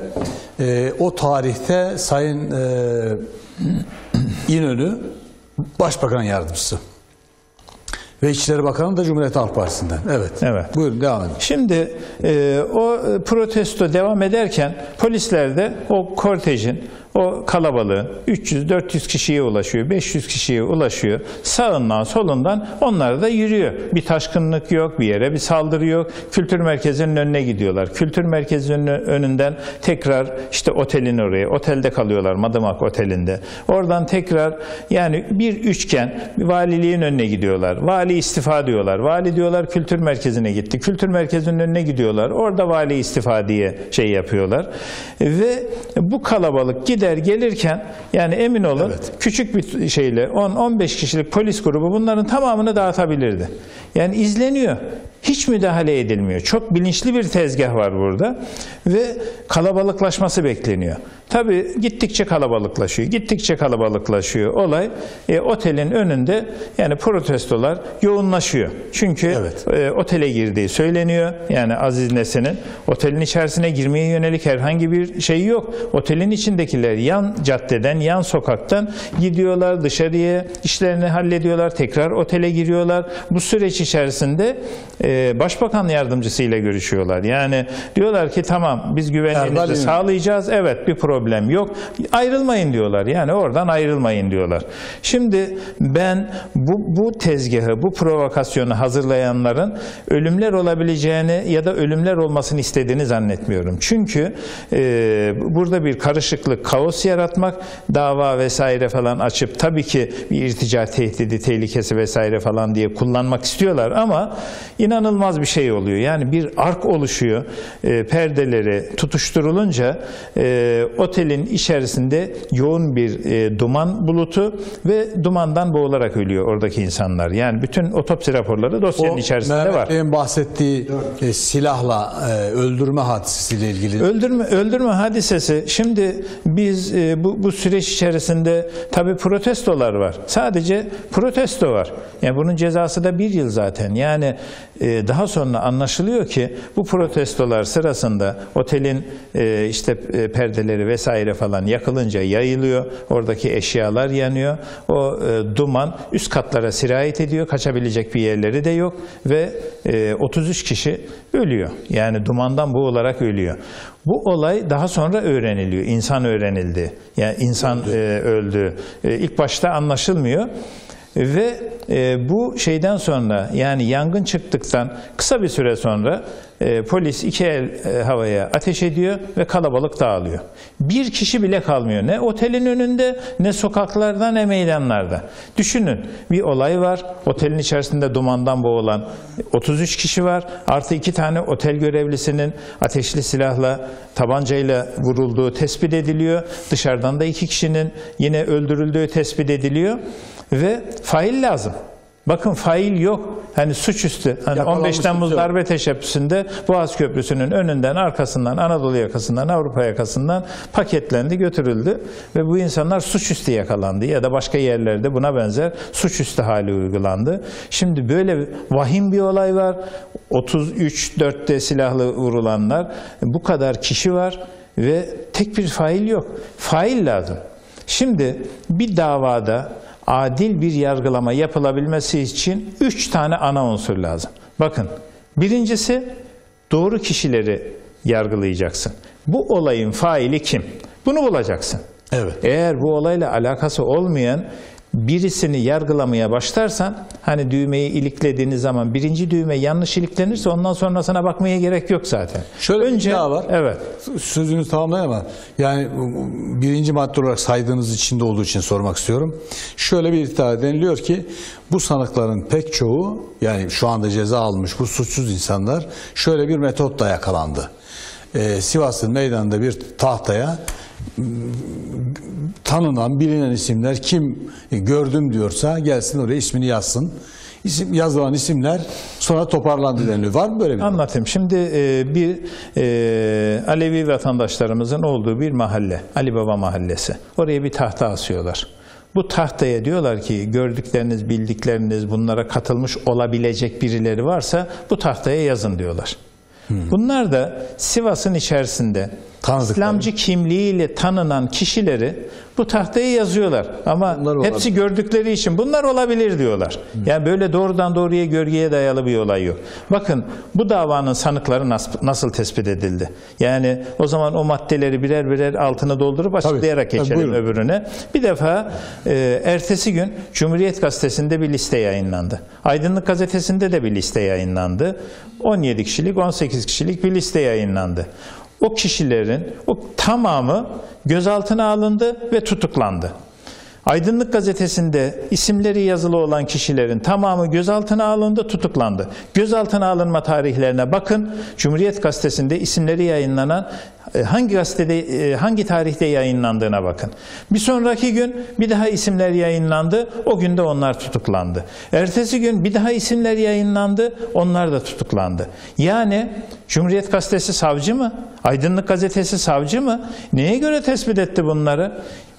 Ee, o tarihte Sayın e, İnönü Başbakan Yardımcısı. Ve İçişleri Bakanı da Cumhuriyet Halk Partisi'nden. Evet. Evet. Buyurun devam edin. Şimdi e, o e, protesto devam ederken polisler de o kortejin, o kalabalığın 300-400 kişiye ulaşıyor, 500 kişiye ulaşıyor. Sağından solundan onlar da yürüyor. Bir taşkınlık yok, bir yere bir saldırı yok. Kültür merkezinin önüne gidiyorlar. Kültür merkezinin önünden tekrar işte otelin oraya, otelde kalıyorlar Madımak Oteli'nde. Oradan tekrar yani bir üçgen valiliğin önüne gidiyorlar. Vali istifa diyorlar. Vali diyorlar kültür merkezine gitti. Kültür merkezinin önüne gidiyorlar. Orada vali istifa diye şey yapıyorlar. Ve bu kalabalık gider gelirken yani emin olun Evet. küçük bir şeyle 10-15 kişilik polis grubu bunların tamamını dağıtabilirdi. Yani izleniyor. Hiç müdahale edilmiyor. Çok bilinçli bir tezgah var burada ve kalabalıklaşması bekleniyor. Tabii gittikçe kalabalıklaşıyor. Gittikçe kalabalıklaşıyor olay. E, otelin önünde yani protestolar yoğunlaşıyor. Çünkü Evet. e, otele girdiği söyleniyor. Yani Aziz Nesin'in otelin içerisine girmeye yönelik herhangi bir şey yok. Otelin içindekiler yan caddeden, yan sokaktan gidiyorlar dışarıya, işlerini hallediyorlar, tekrar otele giriyorlar. Bu süreç içerisinde e, başbakan yardımcısıyla görüşüyorlar. Yani diyorlar ki tamam biz güvenliğinizi sağlayacağız. Evet bir problem yok. Ayrılmayın diyorlar. Yani oradan ayrılmayın diyorlar. Şimdi ben bu, bu tezgahı, bu provokasyonu hazırlayanların ölümler olabileceğini ya da ölümler olmasını istediğini zannetmiyorum. Çünkü e, burada bir karışıklık, kaos yaratmak, dava vesaire falan açıp tabii ki bir irtica tehdidi, tehlikesi vesaire falan diye kullanmak istiyorlar ama inan inanılmaz bir şey oluyor. Yani bir ark oluşuyor. E, perdeleri tutuşturulunca e, otelin içerisinde yoğun bir e, duman bulutu ve dumandan boğularak ölüyor oradaki insanlar. Yani bütün otopsi raporları dosyanın içerisinde Mehmet var. Bey'in bahsettiği e, silahla e, öldürme hadisesiyle ilgili. Öldürme öldürme hadisesi. Şimdi biz e, bu bu süreç içerisinde tabi protestolar var. Sadece protesto var. Yani bunun cezası da bir yıl zaten. Yani e, daha sonra anlaşılıyor ki bu protestolar sırasında otelin e, işte e, perdeleri vesaire falan yakılınca yayılıyor. Oradaki eşyalar yanıyor. O e, duman üst katlara sirayet ediyor. Kaçabilecek bir yerleri de yok ve e, 33 kişi ölüyor. Yani dumandan boğularak ölüyor. Bu olay daha sonra öğreniliyor. İnsan öğrenildi. Yani insan öldü. E, ilk başta anlaşılmıyor. Ve e, bu şeyden sonra yani yangın çıktıktan kısa bir süre sonra e, polis iki el e, havaya ateş ediyor ve kalabalık dağılıyor. Bir kişi bile kalmıyor. Ne otelin önünde ne sokaklarda ne meydanlarda. Düşünün bir olay var. Otelin içerisinde dumandan boğulan 33 kişi var. Artı iki tane otel görevlisinin ateşli silahla tabancayla vurulduğu tespit ediliyor. Dışarıdan da iki kişinin yine öldürüldüğü tespit ediliyor ve fail lazım. Bakın fail yok. Hani suçüstü. Hani Yakalanmış 15 Temmuz yok. darbe teşebbüsünde Boğaz Köprüsü'nün önünden, arkasından, Anadolu yakasından, Avrupa yakasından paketlendi, götürüldü ve bu insanlar suçüstü yakalandı ya da başka yerlerde buna benzer suçüstü hali uygulandı. Şimdi böyle vahim bir olay var. 33 4'te silahlı vurulanlar, bu kadar kişi var ve tek bir fail yok. Fail lazım. Şimdi bir davada adil bir yargılama yapılabilmesi için üç tane ana unsur lazım. Bakın, birincisi doğru kişileri yargılayacaksın. Bu olayın faili kim? Bunu bulacaksın. Evet. Eğer bu olayla alakası olmayan birisini yargılamaya başlarsan hani düğmeyi iliklediğiniz zaman birinci düğme yanlış iliklenirse ondan sonrasına bakmaya gerek yok zaten. Şöyle bir iddia var. Evet. Sözünü tamamlayın ama yani birinci madde olarak saydığınız içinde olduğu için sormak istiyorum. Şöyle bir iddia deniliyor ki bu sanıkların pek çoğu yani şu anda ceza almış bu suçsuz insanlar şöyle bir metotla yakalandı. Ee, Sivas'ın meydanında bir tahtaya tanınan, bilinen isimler kim gördüm diyorsa gelsin oraya ismini yazsın. İsim, yazılan isimler sonra toparlandı deniliyor. Var mı böyle bir? Anlatayım. Şimdi e, bir e, Alevi vatandaşlarımızın olduğu bir mahalle, Ali Baba Mahallesi. Oraya bir tahta asıyorlar. Bu tahtaya diyorlar ki gördükleriniz, bildikleriniz, bunlara katılmış olabilecek birileri varsa bu tahtaya yazın diyorlar. Bunlar da Sivas'ın içerisinde. İslamcı kimliğiyle tanınan kişileri bu tahtaya yazıyorlar. Ama Bunlar hepsi gördükleri için bunlar olabilir diyorlar. Yani böyle doğrudan doğruya görgüye dayalı bir olay yok. Bakın bu davanın sanıkları nasıl, nasıl tespit edildi? Yani o zaman o maddeleri birer birer altını doldurup açıklayarak Tabii, geçelim buyurun. öbürüne. Bir defa e, ertesi gün Cumhuriyet Gazetesi'nde bir liste yayınlandı. Aydınlık Gazetesi'nde de bir liste yayınlandı. 17 kişilik, 18 kişilik bir liste yayınlandı. O kişilerin o tamamı gözaltına alındı ve tutuklandı. Aydınlık gazetesinde isimleri yazılı olan kişilerin tamamı gözaltına alındı, tutuklandı. Gözaltına alınma tarihlerine bakın. Cumhuriyet gazetesinde isimleri yayınlanan e, hangi gazetede e, hangi tarihte yayınlandığına bakın. Bir sonraki gün bir daha isimler yayınlandı. O gün de onlar tutuklandı. Ertesi gün bir daha isimler yayınlandı. Onlar da tutuklandı. Yani Cumhuriyet gazetesi savcı mı? Aydınlık gazetesi savcı mı? Neye göre tespit etti bunları?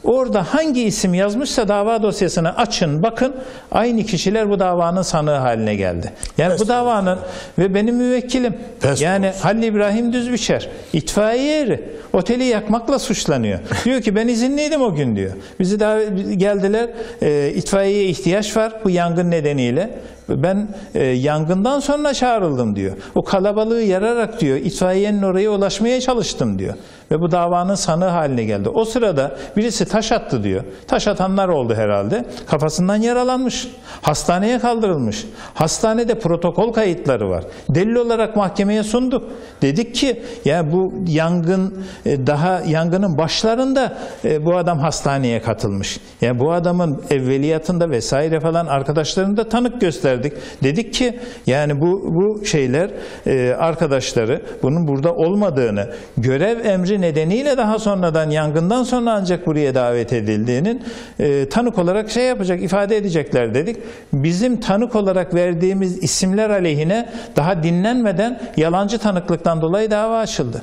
Orada hangi isim yazmışsa dava dosyasını açın bakın aynı kişiler bu davanın sanığı haline geldi. Yani bu davanın ve benim müvekkilim Pes yani Halil İbrahim Düzbiçer itfaiye eri oteli yakmakla suçlanıyor. diyor ki ben izinliydim o gün diyor. Bizi daha geldiler e, itfaiyeye ihtiyaç var bu yangın nedeniyle. Ben e, yangından sonra çağrıldım diyor. O kalabalığı yararak diyor itfaiyenin oraya ulaşmaya çalıştım diyor. Ve bu davanın sanığı haline geldi. O sırada birisi taş attı diyor. Taş atanlar oldu herhalde. Kafasından yaralanmış. Hastaneye kaldırılmış. Hastanede protokol kayıtları var. Delil olarak mahkemeye sunduk. Dedik ki ya bu yangın e, daha yangının başlarında e, bu adam hastaneye katılmış. Ya bu adamın evveliyatında vesaire falan arkadaşlarını da tanık gösterdi. Gönderdik. Dedik ki yani bu bu şeyler e, arkadaşları bunun burada olmadığını, görev emri nedeniyle daha sonradan yangından sonra ancak buraya davet edildiğinin e, tanık olarak şey yapacak, ifade edecekler dedik. Bizim tanık olarak verdiğimiz isimler aleyhine daha dinlenmeden yalancı tanıklıktan dolayı dava açıldı.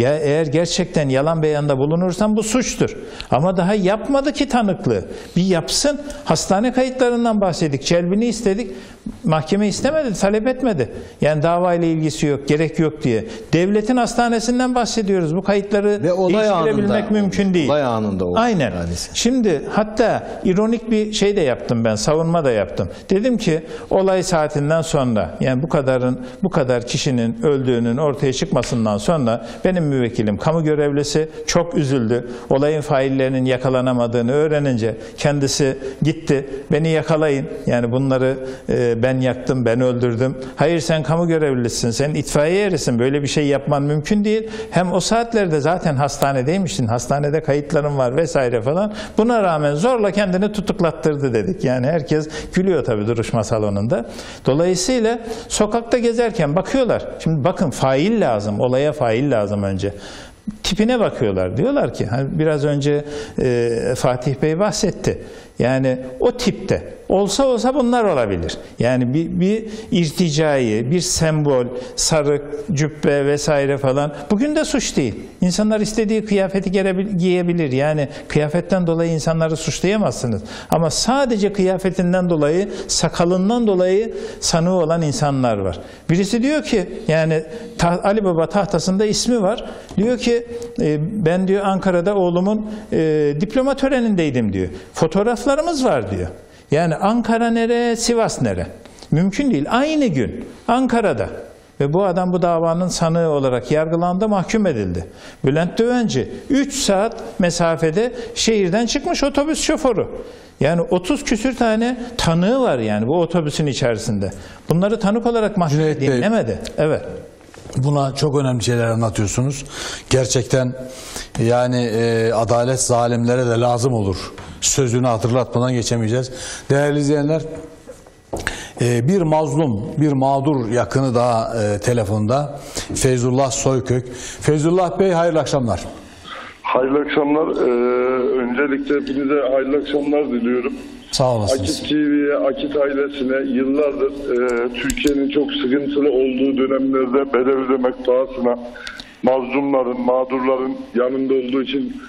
Ya eğer gerçekten yalan beyanda bulunursan bu suçtur. Ama daha yapmadı ki tanıklığı. Bir yapsın. Hastane kayıtlarından bahsettik. Celbini istedik. Mahkeme istemedi, talep etmedi. Yani davayla ilgisi yok, gerek yok diye. Devletin hastanesinden bahsediyoruz. Bu kayıtları Ve olay değiştirebilmek anında mümkün değil. Olay anında olmuş Aynen. hadise. Şimdi hatta ironik bir şey de yaptım ben, savunma da yaptım. Dedim ki olay saatinden sonra yani bu kadarın bu kadar kişinin öldüğünün ortaya çıkmasından sonra benim müvekkilim kamu görevlisi çok üzüldü. Olayın faillerinin yakalanamadığını öğrenince kendisi gitti. Beni yakalayın. Yani bunları e, ben yaktım, ben öldürdüm. Hayır sen kamu görevlisisin, sen itfaiye erisin. Böyle bir şey yapman mümkün değil. Hem o saatlerde zaten hastanedeymişsin. Hastanede kayıtların var vesaire falan. Buna rağmen zorla kendini tutuklattırdı dedik. Yani herkes gülüyor tabii duruşma salonunda. Dolayısıyla sokakta gezerken bakıyorlar. Şimdi bakın fail lazım. Olaya fail lazım önce tipine bakıyorlar. Diyorlar ki hani biraz önce e, Fatih Bey bahsetti. Yani o tipte olsa olsa bunlar olabilir. Yani bir, bir irticai, bir sembol, sarık, cübbe vesaire falan bugün de suç değil. İnsanlar istediği kıyafeti giyebil- giyebilir. Yani kıyafetten dolayı insanları suçlayamazsınız. Ama sadece kıyafetinden dolayı, sakalından dolayı sanığı olan insanlar var. Birisi diyor ki yani Ali Baba tahtasında ismi var. Diyor ki e, ben diyor Ankara'da oğlumun e, diploma törenindeydim diyor. Fotoğraflarımız var diyor. Yani Ankara nere, Sivas nere? Mümkün değil. Aynı gün Ankara'da ve bu adam bu davanın sanığı olarak yargılandı, mahkum edildi. Bülent Dövenci 3 saat mesafede şehirden çıkmış otobüs şoförü. Yani 30 küsür tane tanığı var yani bu otobüsün içerisinde. Bunları tanık olarak mahkeme dinlemedi. Evet. Buna çok önemli şeyler anlatıyorsunuz. Gerçekten yani e, adalet zalimlere de lazım olur. Sözünü hatırlatmadan geçemeyeceğiz. Değerli izleyenler, e, bir mazlum, bir mağdur yakını daha e, telefonda. Feyzullah Soykök. Feyzullah Bey hayırlı akşamlar. Hayırlı akşamlar. Ee, öncelikle hepinize hayırlı akşamlar diliyorum. Sağ olasınız. Akit TV'ye, Akit ailesine yıllardır e, Türkiye'nin çok sıkıntılı olduğu dönemlerde bedel ödemek pahasına mazlumların, mağdurların yanında olduğu için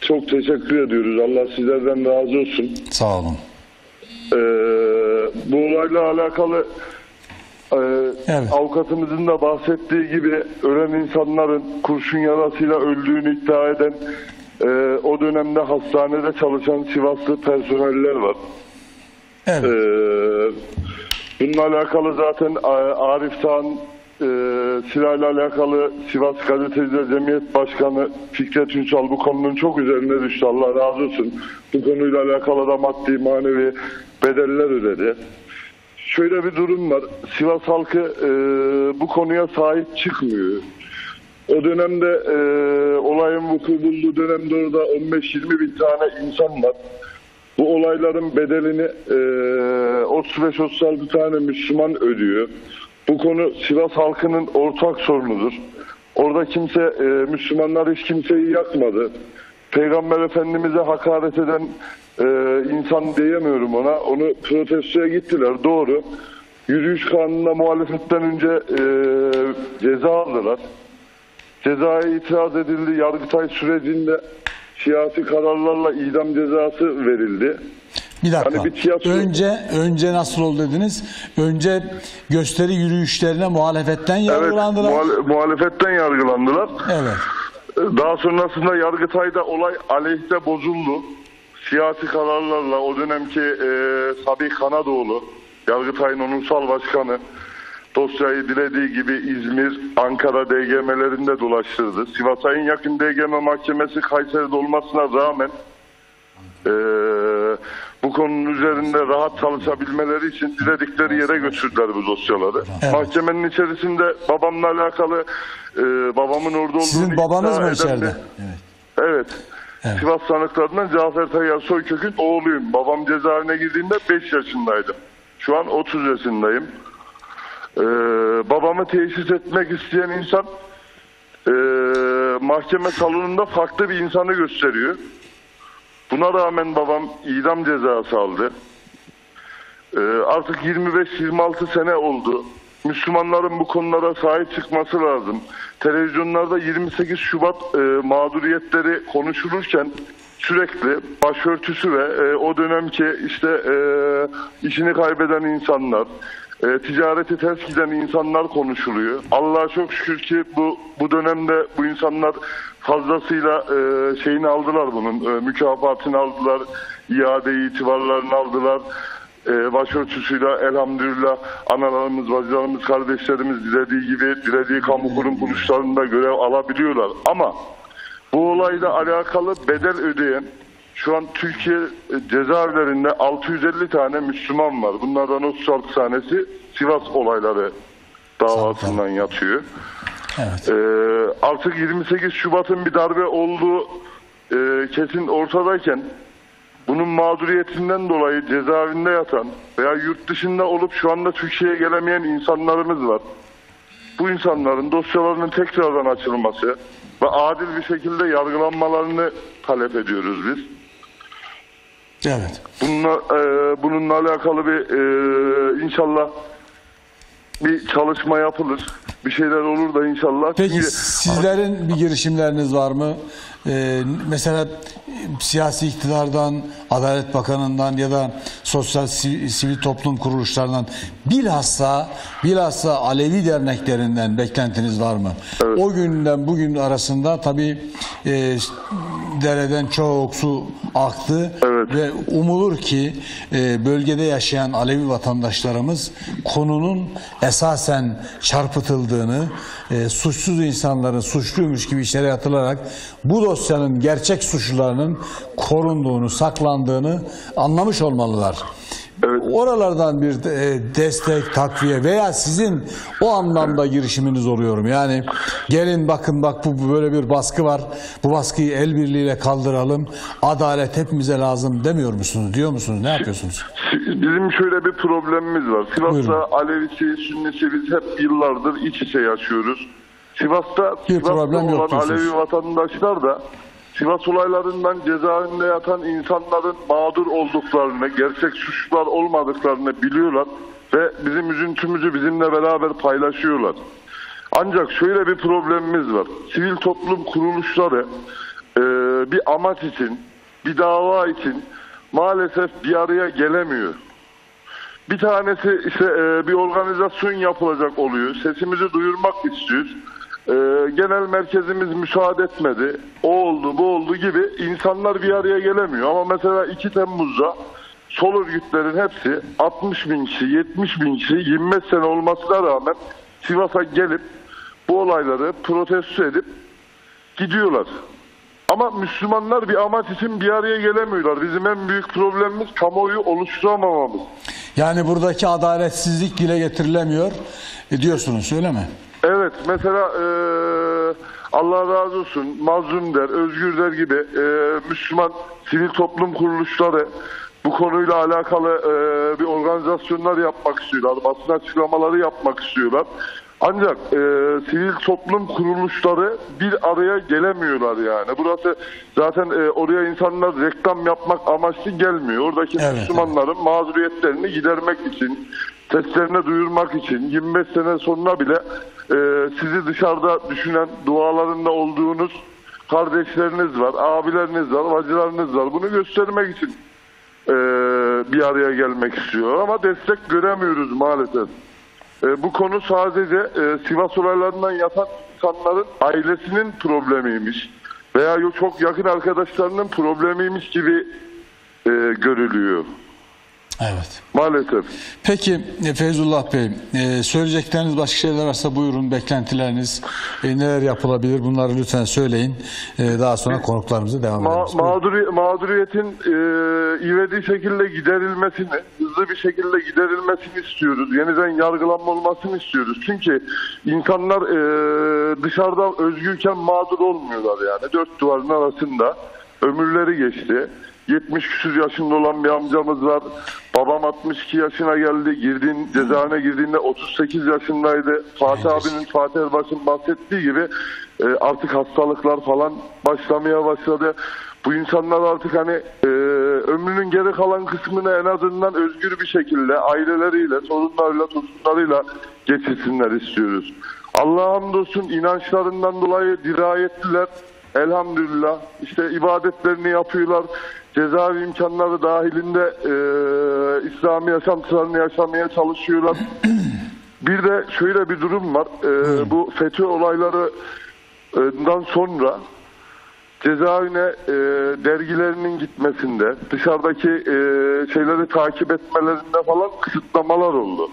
çok teşekkür ediyoruz. Allah sizlerden razı olsun. Sağ olun. Ee, bu olayla alakalı e, Evet. avukatımızın da bahsettiği gibi ölen insanların kurşun yarasıyla öldüğünü iddia eden e, o dönemde hastanede çalışan Sivaslı personeller var. Evet. Ee, bununla alakalı zaten Arif Sağ'ın e, silahla alakalı Sivas Gazeteciler Cemiyet Başkanı Fikret Ünsal bu konunun çok üzerine düştü. Allah razı olsun. Bu konuyla alakalı da maddi manevi bedeller ödedi. Şöyle bir durum var. Sivas halkı e, bu konuya sahip çıkmıyor. O dönemde e, olayın vuku bulduğu dönemde orada 15-20 bin tane insan var. Bu olayların bedelini e, 35-36 tane Müslüman ödüyor. Bu konu Sivas halkının ortak sorunudur. Orada kimse, e, Müslümanlar hiç kimseyi yakmadı. Peygamber Efendimiz'e hakaret eden e, insan diyemiyorum ona. Onu protestoya gittiler, doğru. Yürüyüş kanununa muhalefetten önce e, ceza aldılar. Cezaya itiraz edildi. Yargıtay sürecinde siyasi kararlarla idam cezası verildi. Bir dakika. Hani bir tiyatro- Önce önce nasıl oldu dediniz? Önce gösteri yürüyüşlerine muhalefetten Evet, yargılandılar. muhal- muhalefetten yargılandılar. Evet. Daha sonrasında Yargıtay'da olay aleyhte bozuldu. Siyasi kararlarla o dönemki e, Sabih Kanadoğlu, Yargıtay'ın onursal başkanı, dosyayı dilediği gibi İzmir, Ankara DGM'lerinde dolaştırdı. Sivas'a en yakın DGM mahkemesi Kayseri'de olmasına rağmen e, bu konunun üzerinde rahat çalışabilmeleri için diledikleri yere götürdüler bu dosyaları. Evet. Mahkemenin içerisinde babamla alakalı e, babamın orada olduğunu Sizin babanız mı içeride? bir- Evet. Sivas sanıklarından Cafer Tayyar Soykkök'ün oğluyum. Babam cezaevine girdiğinde 5 yaşındaydım. Şu an 30 yaşındayım. Ee, babamı tesis etmek isteyen insan ee, mahkeme salonunda farklı bir insanı gösteriyor. Buna rağmen babam idam cezası aldı. Ee, artık 25-26 sene oldu. Müslümanların bu konulara sahip çıkması lazım. Televizyonlarda 28 Şubat e, mağduriyetleri konuşulurken sürekli başörtüsü ve e, o dönemki işte e, işini kaybeden insanlar, e, ticareti ters giden insanlar konuşuluyor. Allah'a çok şükür ki bu bu dönemde bu insanlar fazlasıyla e, şeyini aldılar bunun, e, mükafatını aldılar, iade itibarlarını aldılar e, başörtüsüyle elhamdülillah analarımız, bacılarımız, kardeşlerimiz dilediği gibi dilediği kamu kurum kuruluşlarında görev alabiliyorlar. Ama bu olayla alakalı bedel ödeyen şu an Türkiye e, cezaevlerinde 650 tane Müslüman var. Bunlardan 36 tanesi Sivas olayları davasından yatıyor. Evet. Ee, artık 28 Şubat'ın bir darbe olduğu e, kesin ortadayken bunun mağduriyetinden dolayı cezaevinde yatan veya yurt dışında olup şu anda Türkiye'ye gelemeyen insanlarımız var. Bu insanların dosyalarının tekrardan açılması ve adil bir şekilde yargılanmalarını talep ediyoruz biz. Evet. Bununla, e, bununla alakalı bir e, inşallah bir çalışma yapılır. Bir şeyler olur da inşallah. Peki Çünkü- sizlerin bir girişimleriniz var mı? Ee, mesela siyasi iktidardan, Adalet Bakanı'ndan ya da sosyal si- sivil toplum kuruluşlarından bilhassa bilhassa Alevi derneklerinden beklentiniz var mı? O günden bugün arasında tabii e, dereden çok su aktı Evet. ve umulur ki e, bölgede yaşayan Alevi vatandaşlarımız konunun esasen çarpıtıldığını, e, suçsuz insanların suçluymuş gibi içeri atılarak bu dosyanın gerçek suçlularının korunduğunu, saklandığını anlamış olmalılar. Evet. Oralardan bir e, destek, takviye veya sizin o anlamda girişiminiz oluyorum. Yani gelin bakın bak bu böyle bir baskı var. Bu baskıyı el birliğiyle kaldıralım. Adalet hepimize lazım demiyor musunuz? Diyor musunuz? Ne yapıyorsunuz? Bizim şöyle bir problemimiz var. Sivas'ta Buyurun. Alevisi, Sünnisi biz hep yıllardır iç içe yaşıyoruz. Sivas'ta Bir Sivas'ta problem yok olan diyorsunuz. Alevi vatandaşlar da Sivas olaylarından cezaevinde yatan insanların mağdur olduklarını, gerçek suçlular olmadıklarını biliyorlar ve bizim üzüntümüzü bizimle beraber paylaşıyorlar. Ancak şöyle bir problemimiz var. Sivil toplum kuruluşları e, bir amaç için, bir dava için maalesef bir araya gelemiyor. Bir tanesi işte e, bir organizasyon yapılacak oluyor. Sesimizi duyurmak istiyoruz. E, genel merkezimiz müsaade etmedi. O oldu, bu oldu gibi insanlar bir araya gelemiyor. Ama mesela 2 Temmuz'da sol örgütlerin hepsi 60 bin kişi, 70 bin kişi 25 sene olmasına rağmen Sivas'a gelip bu olayları protesto edip gidiyorlar. Ama Müslümanlar bir amaç için bir araya gelemiyorlar. Bizim en büyük problemimiz kamuoyu oluşturamamamız. Yani buradaki adaletsizlik dile getirilemiyor e, diyorsunuz öyle mi? Evet mesela eee, Allah razı olsun Mazlum der, Özgür der gibi eee, Müslüman sivil toplum kuruluşları bu konuyla alakalı eee, bir organizasyonlar yapmak istiyorlar. Basın açıklamaları yapmak istiyorlar. Ancak eee, sivil toplum kuruluşları bir araya gelemiyorlar yani. Burası zaten eee, oraya insanlar reklam yapmak amaçlı gelmiyor. Oradaki Evet, Müslümanların mağduriyetlerini gidermek için, seslerini duyurmak için 25 sene sonra bile e, sizi dışarıda düşünen dualarında olduğunuz kardeşleriniz var, abileriniz var, bacılarınız var. Bunu göstermek için e, bir araya gelmek istiyor ama destek göremiyoruz maalesef. E, bu konu sadece e, Sivas olaylarından yatan insanların ailesinin problemiymiş veya çok yakın arkadaşlarının problemiymiş gibi e, görülüyor. Evet. Maalesef. Peki e, Feyzullah Bey, e, söyleyecekleriniz başka şeyler varsa buyurun beklentileriniz e, neler yapılabilir bunları lütfen söyleyin. E, daha sonra konuklarımıza devam Ma- ederiz. Mağduri- mağduriyetin e, ivedi şekilde giderilmesini, hızlı bir şekilde giderilmesini istiyoruz. Yeniden yargılanma olmasını istiyoruz. Çünkü insanlar e, dışarıda özgürken mağdur olmuyorlar yani. Dört duvarın arasında ömürleri geçti. 70 küsur yaşında olan bir amcamız var. Babam 62 yaşına geldi. Girdiğin, cezaevine girdiğinde 38 yaşındaydı. Fatih abinin, Fatih Erbaş'ın bahsettiği gibi e, artık hastalıklar falan başlamaya başladı. Bu insanlar artık hani e, ömrünün geri kalan kısmını en azından özgür bir şekilde aileleriyle, torunlarıyla, torunlarıyla geçirsinler istiyoruz. Allah'a hamdolsun inançlarından dolayı dirayetliler. Elhamdülillah işte ibadetlerini yapıyorlar. Cezaevi imkanları dahilinde e, İslami yaşantılarını yaşamaya çalışıyorlar. Bir de şöyle bir durum var. E, bu FETÖ olaylarından sonra cezaevine e, dergilerinin gitmesinde, dışarıdaki e, şeyleri takip etmelerinde falan kısıtlamalar oldu.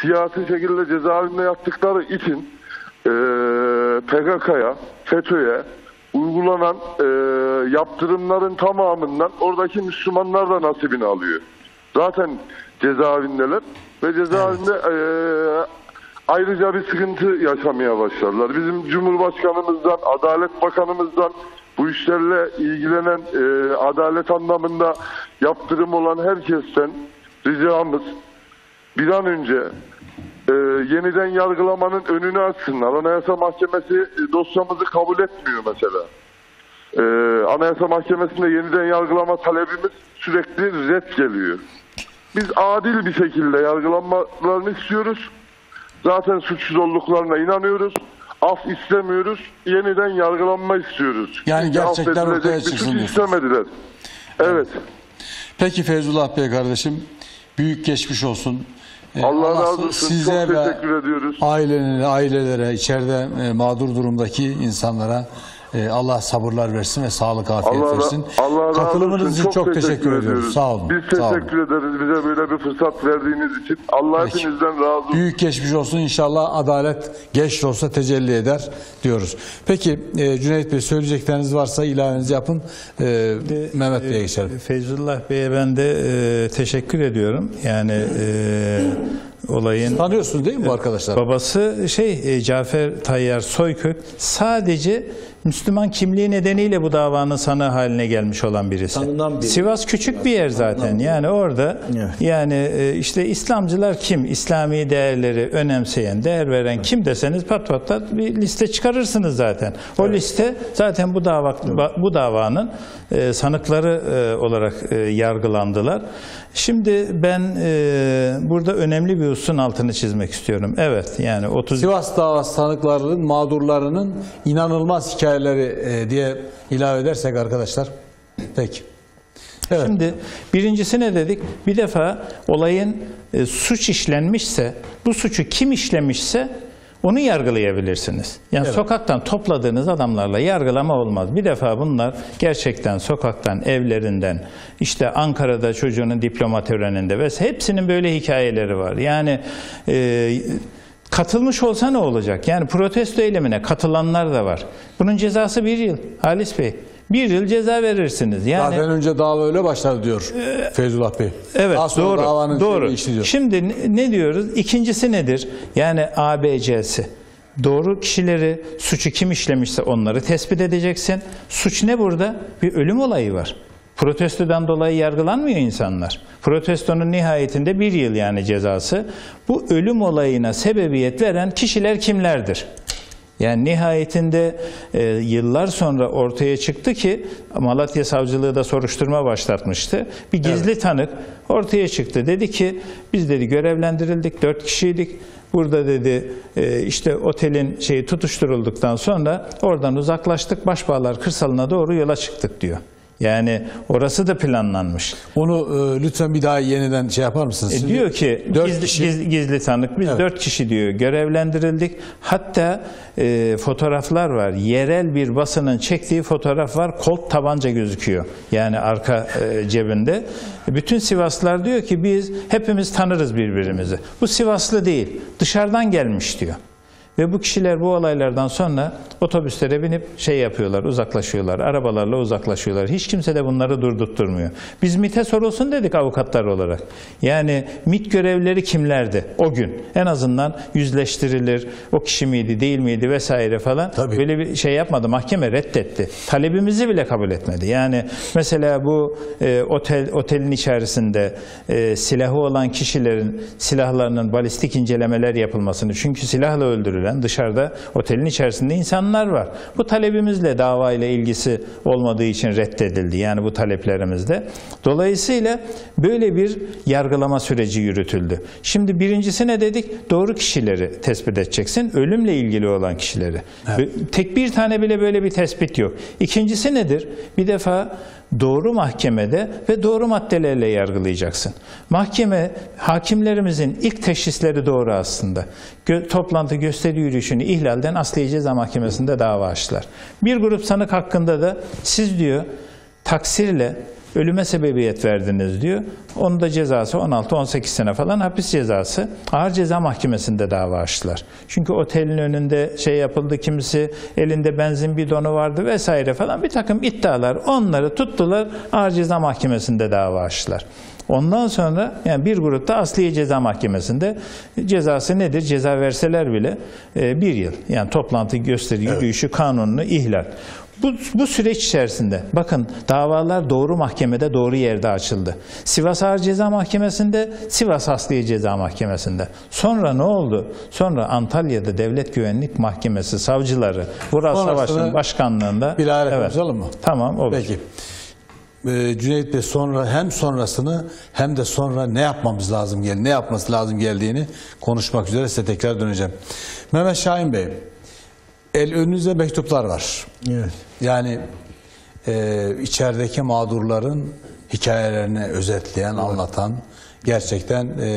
Siyasi şekilde cezaevinde yattıkları için e, PKK'ya, FETÖ'ye uygulanan e, yaptırımların tamamından oradaki Müslümanlar da nasibini alıyor. Zaten cezaevindeler ve cezaevinde e, ayrıca bir sıkıntı yaşamaya başladılar. Bizim Cumhurbaşkanımızdan, Adalet Bakanımızdan bu işlerle ilgilenen e, adalet anlamında yaptırım olan herkesten ricamız bir an önce e, yeniden yargılamanın önünü açsınlar. Anayasa Mahkemesi e, dosyamızı kabul etmiyor mesela. E, Anayasa Mahkemesi'nde yeniden yargılama talebimiz sürekli red geliyor. Biz adil bir şekilde yargılanmalarını istiyoruz. Zaten suçsuz olduklarına inanıyoruz. Af istemiyoruz. Yeniden yargılanma istiyoruz. Yani gerçekler ortaya çıksın diyorsunuz. istemediler. Evet. Peki Feyzullah Bey kardeşim, büyük geçmiş olsun. Ee, Allah razı olsun. Size Çok ve teşekkür ediyoruz. Ailelerine, ailelere, içeride e, mağdur durumdaki insanlara e, Allah sabırlar versin ve sağlık afiyet Allah, versin. Allah razı Katılımınız için çok, teşekkür, ediyoruz. Sağ olun. Biz Sağ olun. teşekkür ederiz bize böyle bir fırsat verdiğiniz için. Allah Peki. hepinizden razı olsun. Büyük geçmiş olsun inşallah adalet geç de olsa tecelli eder diyoruz. Peki e, Cüneyt Bey söyleyecekleriniz varsa ilavenizi yapın. E, Mehmet Bey'e geçelim. Feyzullah Bey'e ben de e, teşekkür ediyorum. Yani e, olayın Tanıyorsunuz değil mi bu arkadaşlar? Babası şey e, Cafer Tayyar Soykök sadece Müslüman kimliği nedeniyle bu davanın sanığı haline gelmiş olan birisi. Tanınan biri. Sivas küçük bir yer zaten. Yani orada Evet. yani e, işte İslamcılar kim? İslami değerleri önemseyen, değer veren kim deseniz pat pat pat bir liste çıkarırsınız zaten. O liste zaten bu dava bu davanın e, sanıkları e, olarak e, yargılandılar. Şimdi ben e, burada önemli bir hususun altını çizmek istiyorum. Evet yani 30 Sivas davası sanıklarının, mağdurlarının inanılmaz hikayeleri e, diye ilave edersek arkadaşlar. Peki. Evet. Şimdi birincisi ne dedik? Bir defa olayın e, suç işlenmişse, bu suçu kim işlemişse onu yargılayabilirsiniz. Yani Evet. sokaktan topladığınız adamlarla yargılama olmaz. Bir defa bunlar gerçekten sokaktan, evlerinden, işte Ankara'da çocuğunun diploma töreninde ve hepsinin böyle hikayeleri var. Yani e, katılmış olsa ne olacak? Yani protesto eylemine katılanlar da var. Bunun cezası bir yıl. Halis Bey. Bir yıl ceza verirsiniz. Yani Zaten önce dava öyle başladı diyor Feyzullah Bey. Evet Daha sonra doğru. davanın doğru. işliyor. Şimdi ne- ne diyoruz? İkincisi nedir? Yani ABC'si. Doğru kişileri, suçu kim işlemişse onları tespit edeceksin. Suç ne burada? Bir ölüm olayı var. Protestodan dolayı yargılanmıyor insanlar. Protestonun nihayetinde bir yıl yani cezası. Bu ölüm olayına sebebiyet veren kişiler kimlerdir? Yani nihayetinde e, yıllar sonra ortaya çıktı ki Malatya Savcılığı da soruşturma başlatmıştı. Bir gizli tanık ortaya çıktı. Dedi ki biz dedi görevlendirildik, dört kişiydik. Burada dedi e, işte otelin şeyi tutuşturulduktan sonra oradan uzaklaştık. Başbağlar kırsalına doğru yola çıktık diyor. Yani orası da planlanmış. Onu e, lütfen bir daha yeniden şey yapar mısınız? E, Şimdi diyor ki gizli, kişi- gizli, gizli tanık biz Evet. kişi diyor görevlendirildik. Hatta e, fotoğraflar var. Yerel bir basının çektiği fotoğraf var. Kolt tabanca gözüküyor. Yani arka e, cebinde. Bütün Sivaslılar diyor ki biz hepimiz tanırız birbirimizi. Bu Sivaslı değil. Dışarıdan gelmiş diyor. Ve bu kişiler bu olaylardan sonra otobüslere binip şey yapıyorlar, uzaklaşıyorlar. Arabalarla uzaklaşıyorlar. Hiç kimse de bunları durdurtturmuyor. Biz MİT'e sorulsun dedik avukatlar olarak. Yani MİT görevlileri kimlerdi o gün? En azından yüzleştirilir. O kişi miydi, değil miydi vesaire falan. Tabii. Böyle bir şey yapmadı. Mahkeme reddetti. Talebimizi bile kabul etmedi. Yani mesela bu e, otel otelin içerisinde e, silahı olan kişilerin silahlarının balistik incelemeler yapılmasını çünkü silahla öldürülen dışarıda otelin içerisinde insanlar var. Bu talebimizle dava ile ilgisi olmadığı için reddedildi. Yani bu taleplerimizde. Dolayısıyla böyle bir yargılama süreci yürütüldü. Şimdi birincisi ne dedik? Doğru kişileri tespit edeceksin. Ölümle ilgili olan kişileri. Tek bir tane bile böyle bir tespit yok. İkincisi nedir? Bir defa doğru mahkemede ve doğru maddelerle yargılayacaksın. Mahkeme hakimlerimizin ilk teşhisleri doğru aslında. Gö- toplantı gösteri yürüyüşünü ihlalden Asliye Ceza Mahkemesi'nde dava açtılar. Bir grup sanık hakkında da siz diyor taksirle ölüme sebebiyet verdiniz diyor. Onun da cezası 16-18 sene falan hapis cezası. Ağır Ceza Mahkemesi'nde dava açtılar. Çünkü otelin önünde şey yapıldı. Kimisi elinde benzin bidonu vardı vesaire falan bir takım iddialar. Onları tuttular. Ağır Ceza Mahkemesi'nde dava açtılar. Ondan sonra yani bir grupta Asliye Ceza Mahkemesi'nde cezası nedir? Ceza verseler bile e, bir yıl. Yani toplantı gösteri yürüyüşü kanununu ihlal. Bu, bu süreç içerisinde bakın davalar doğru mahkemede doğru yerde açıldı. Sivas Ağır Ceza Mahkemesi'nde, Sivas Asliye Ceza Mahkemesi'nde. Sonra ne oldu? Sonra Antalya'da Devlet Güvenlik Mahkemesi savcıları Vural Savaş'ın başkanlığında bilahare konuşalım mı? Tamam olur. Peki. Ee, Cüneyt Bey sonra hem sonrasını hem de sonra ne yapmamız lazım gel ne yapması lazım geldiğini konuşmak üzere size tekrar döneceğim. Mehmet Şahin Bey, el önünüzde mektuplar var. Evet. Yani e, içerideki mağdurların hikayelerini özetleyen, anlatan, gerçekten e,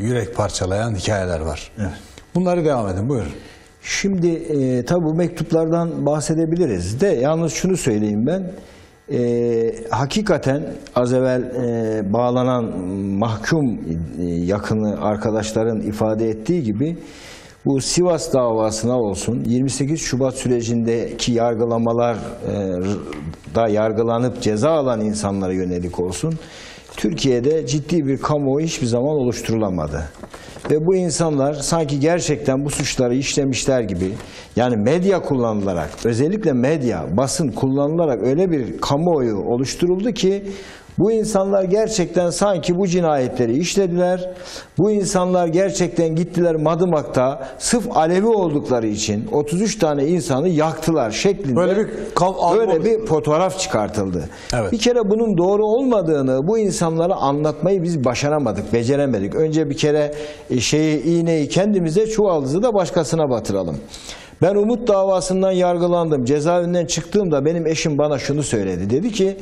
yürek parçalayan hikayeler var. Bunları devam edin. Buyurun. Şimdi e, tabi bu mektuplardan bahsedebiliriz de yalnız şunu söyleyeyim ben. E, hakikaten az evvel e, bağlanan mahkum e, yakını arkadaşların ifade ettiği gibi bu Sivas davasına olsun 28 Şubat sürecindeki yargılamalar e, da yargılanıp ceza alan insanlara yönelik olsun Türkiye'de ciddi bir kamuoyu hiçbir zaman oluşturulamadı. Ve bu insanlar sanki gerçekten bu suçları işlemişler gibi yani medya kullanılarak özellikle medya, basın kullanılarak öyle bir kamuoyu oluşturuldu ki bu insanlar gerçekten sanki bu cinayetleri işlediler. Bu insanlar gerçekten gittiler Madımak'ta sırf Alevi oldukları için 33 tane insanı yaktılar şeklinde Böyle bir böyle bir fotoğraf çıkartıldı. Evet. Bir kere bunun doğru olmadığını bu insanlara anlatmayı biz başaramadık, beceremedik. Önce bir kere e, şeyi iğneyi kendimize çuvaldızı da başkasına batıralım. Ben Umut davasından yargılandım. Cezaevinden çıktığımda benim eşim bana şunu söyledi. Dedi ki